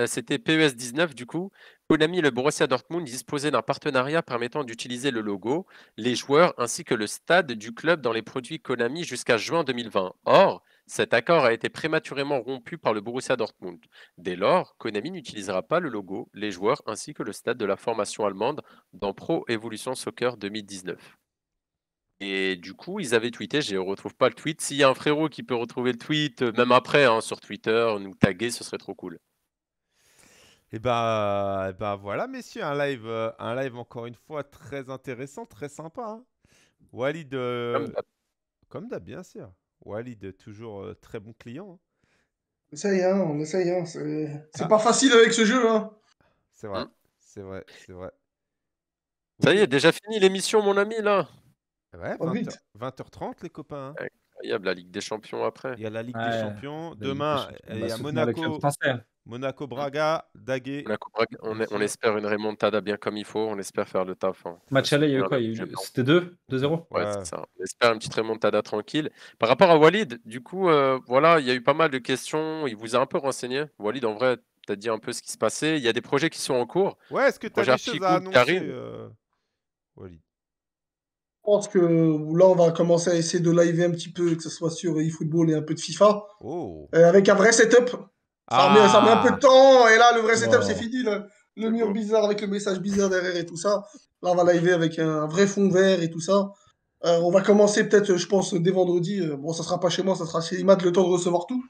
C'était PES 19 du coup. Konami et le Borussia Dortmund disposaient d'un partenariat permettant d'utiliser le logo, les joueurs ainsi que le stade du club dans les produits Konami jusqu'à juin 2020. Or, cet accord a été prématurément rompu par le Borussia Dortmund. Dès lors, Konami n'utilisera pas le logo, les joueurs ainsi que le stade de la formation allemande dans Pro Evolution Soccer 2019. Et du coup, ils avaient tweeté, je ne retrouve pas le tweet. S'il y a un frérot qui peut retrouver le tweet, euh, même après, hein, sur Twitter, nous taguer, ce serait trop cool. Et bah, eh bah voilà, messieurs, un live, euh, un live encore une fois très intéressant, très sympa. hein. Walid, euh, Comme d'hab. bien sûr. Walid, toujours euh, très bon client. hein. On essaye, hein, on essaye. Hein. C'est Ah. pas facile avec ce jeu. Hein. C'est vrai, Mm. c'est vrai, c'est vrai. Ça y est, déjà fini l'émission, mon ami, là. Ouais, Oh, 20h, vite. 20h30, les copains. hein. Incroyable, la Ligue des Champions après. Il y a la Ligue Ouais, des Champions. Demain, il y a Monaco. Monaco Braga, Daguet. Monaco Braga, on, est- on sûr. espère une remontada bien comme il faut. On espère faire le taf. hein. Match aller, il y a eu quoi. C'était 2 2-0 Ouais, Ouais. c'est ça. On espère une petite remontada tranquille. Par rapport à Walid, du coup, euh, voilà, il y a eu pas mal de questions. Il vous a un peu renseigné. Walid, en vrai, tu as dit un peu ce qui se passait. Il y a des projets qui sont en cours. Ouais, est-ce que tu as des choses à annoncer, euh, Walid? Je pense que là, on va commencer à essayer de liver un petit peu, que ce soit sur eFootball et un peu de FIFA, Oh euh, avec un vrai setup. Ça, met, ça met un peu de Ah. temps, et là, le vrai setup, Wow. c'est fini. Le mur bizarre avec le message bizarre derrière et tout ça. Là, on va liver avec un vrai fond vert et tout ça. Euh, on va commencer peut-être, je pense, dès vendredi. Euh, Bon, ça sera pas chez moi, ça sera chez Imad, le temps de recevoir tout.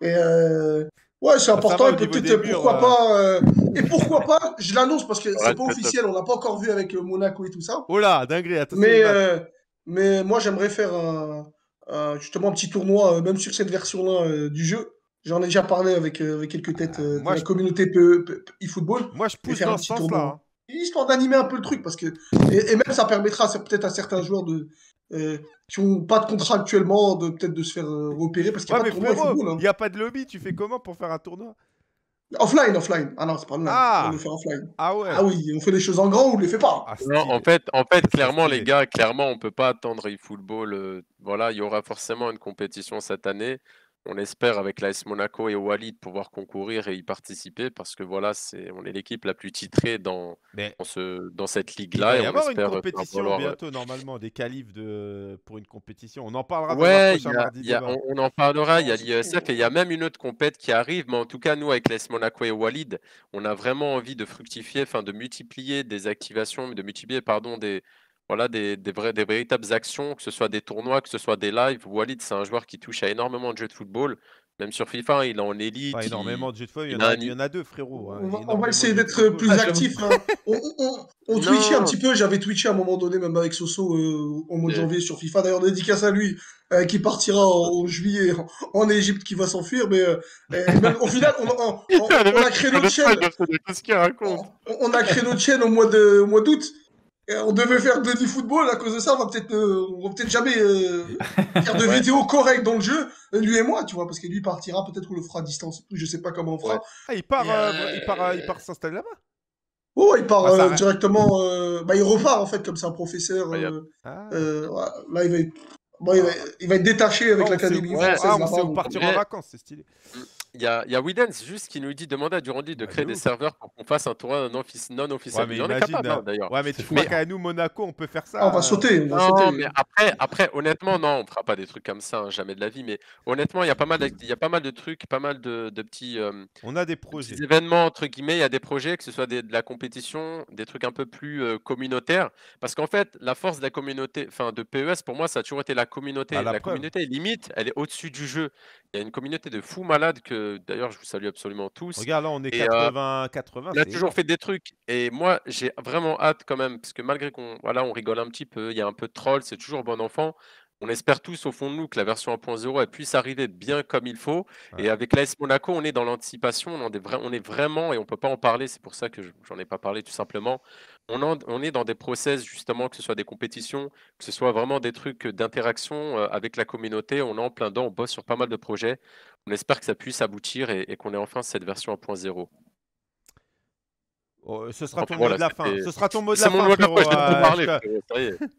Et euh, ouais, c'est important. Et peut-être, pourquoi euh. pas. euh, Et pourquoi pas, je l'annonce parce que c'est pas officiel, on l'a pas encore vu avec euh, Monaco et tout ça. Oh là, dinguerie, attention. Mais, euh, mais moi, j'aimerais faire un, un- justement un petit tournoi, euh, même sur cette version-là euh, du jeu. J'en ai déjà parlé avec, euh, avec quelques têtes euh, moi, de la communauté eFootball. Moi, je pousse faire dans un ce petit sens-là. tournoi. hein. Histoire d'animer un peu le truc. parce que Et, et même ça permettra peut-être à certains joueurs de, euh, qui n'ont pas de contrat actuellement de peut-être de se faire euh, repérer parce qu'il n'y a pas de tournoi frérot, hein. n'y a pas de lobby. Tu fais comment pour faire un tournoi? Offline, offline. Ah non, c'est pas online. Ah. On le fait offline. Ah ouais. Ah oui, on fait les choses en grand ou on les fait pas. Ah, Non, en fait, en fait, serait clairement, les gars, clairement, on peut pas attendre eFootball. euh, voilà, il y aura forcément une compétition cette année. On espère avec l'AS Monaco et Walid pouvoir concourir et y participer parce que voilà, c'est, on est l'équipe la plus titrée dans, Mais dans, ce, dans cette il ligue-là va et y on avoir une faire compétition euh, bientôt, normalement, des qualifs de... pour une compétition. On en parlera Ouais, il a- il a- on, on en parlera. Il y a c'est l'IESF et il y a même une autre compète qui arrive. Mais en tout cas, nous, avec l'AS Monaco et Walid, on a vraiment envie de fructifier, enfin de multiplier des activations, de multiplier, pardon, des, voilà, des, des, vrais, des véritables actions, que ce soit des tournois, que ce soit des lives. Walid, c'est un joueur qui touche à énormément de jeux de football. Même sur FIFA, hein, il est en élite. Pas il- énormément de jeux de football, il y, en a il y en a deux, frérot. hein. On va, on essayer d'être plus Ah, actifs. hein. On, on, on twitchait un petit peu. J'avais twitché à un moment donné, même avec Soso euh, au mois de janvier sur FIFA. D'ailleurs, dédicace à lui, euh, qui partira en, en juillet en, Égypte, qui va s'enfuir. Mais euh, même, au final, on, on- on- on a créé notre chaîne. On, on a créé notre chaîne au mois de au mois d'août. Et on devait faire de football à cause de ça. On va peut-être euh, on va peut-être jamais euh, faire de Ouais. vidéos correctes dans le jeu, lui et moi, tu vois, parce que lui partira. Peut-être qu'on le fera à distance. Je sais pas comment on fera. Ouais. Ah, il part, euh, euh, il part, euh, il part s'installer là-bas? Oh, il part Ah, euh, directement. euh, Bah, il repart en fait comme c'est un professeur. Euh, Ah. euh. Là, il va, être... bon, il, va... il va être détaché avec l'académie ouais. française ah, on sait où partir en vacances, c'est stylé. Il y a, il y a Widens juste qui nous dit demander à Durandi de Bah, créer de des ouf. serveurs pour qu'on fasse un tournoi non, offici- non officiel. Ouais, mais il en est imagine, capable hein, d'ailleurs. Ouais, mais tu Mais- crois qu'à nous, Monaco, on peut faire ça Ah, on va euh, sauter. On va Non, sauter. mais après, après, honnêtement, non, on fera pas des trucs comme ça, hein, jamais de la vie. Mais honnêtement, il y a pas mal, il y a pas mal de trucs, pas mal de, de petits, euh, On a des de projets. événements entre guillemets. Il y a des projets, que ce soit des- de la compétition, des trucs un peu plus euh, communautaires. Parce qu'en fait, la force de la communauté, enfin de PES, pour moi, ça a toujours été la communauté. Ah, la communauté, limite, elle est au-dessus du jeu. Il y a une communauté de fous malades que, d'ailleurs, je vous salue absolument tous. Regarde, là, on est Et, euh, 80, 80. On a toujours fait des trucs et moi j'ai vraiment hâte quand même parce que malgré qu'on voilà on rigole un petit peu, il y a un peu de troll, c'est toujours bon enfant. On espère tous au fond de nous que la version 1.0 elle puisse arriver bien comme il faut. Et avec l'AS Monaco, on est dans l'anticipation, on, est vraiment et on peut pas en parler. C'est pour ça que je- j'en ai pas parlé tout simplement. On, en- on est dans des process justement que ce soit des compétitions, que ce soit vraiment des trucs d'interaction euh, avec la communauté. On est en plein dedans, on bosse sur pas mal de projets. On espère que ça puisse aboutir et, et qu'on ait enfin cette version 1.0. Oh, ce sera ton Enfin, mot voilà, de la fin. Ce sera ton mot de C'est la mon fin, de la je euh, parler, je.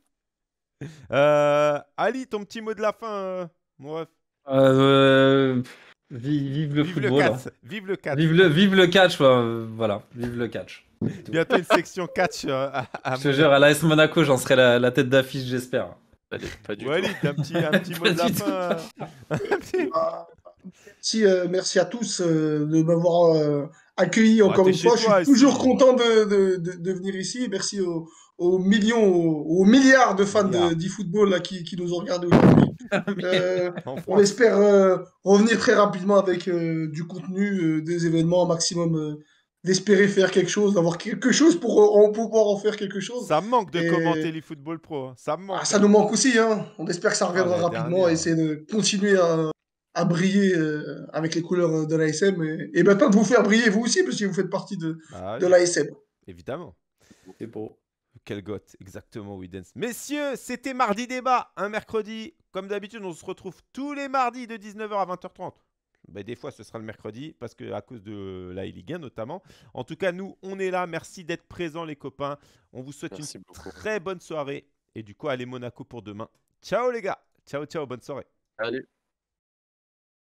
Euh, Ali, ton petit mot de la fin, euh, mon ref. Euh, vi- vive le Vive le football. hein. catch. Vive le catch. Vive le, vive le catch, euh, voilà, vive le catch. Bientôt une section catch euh, à, à Je te jure, à l'AS Monaco, j'en serai la, la tête d'affiche, j'espère. Pas du tout. Un petit, un petit mot de la fin. Ah, Merci, euh, merci à tous euh, de m'avoir euh, accueilli encore une fois. Je suis toujours content de, de, de, de venir ici. Merci aux, aux millions, aux, aux milliards de fans d'e-football là, qui, qui nous ont regardés aujourd'hui. Euh, on espère euh, revenir très rapidement avec euh, du contenu, euh, des événements, un maximum euh, d'espérer faire quelque chose, d'avoir quelque chose pour euh, en pouvoir en faire quelque chose. Ça me manque de Et- commenter l'eFootball Pro. hein. Ça me manque. Ah, ça nous manque aussi, hein. On espère que ça reviendra Ah, rapidement dernière. et essayer de continuer à, à briller euh, avec les couleurs de l'ASM et, et maintenant de vous faire briller vous aussi parce que vous faites partie de, Bah de oui, l'ASM. évidemment. C'est beau. Quel goth, exactement, Widens. Messieurs, c'était mardi débat, un mercredi. Comme d'habitude, on se retrouve tous les mardis de 19h à 20h30. Bah, des fois, ce sera le mercredi, parce que à cause de la Ligue 1 notamment. En tout cas, nous, on est là. Merci d'être présents, les copains. On vous souhaite Merci une beaucoup. très bonne soirée. Et du coup, allez Monaco pour demain. Ciao, les gars. Ciao, ciao, bonne soirée. Allez.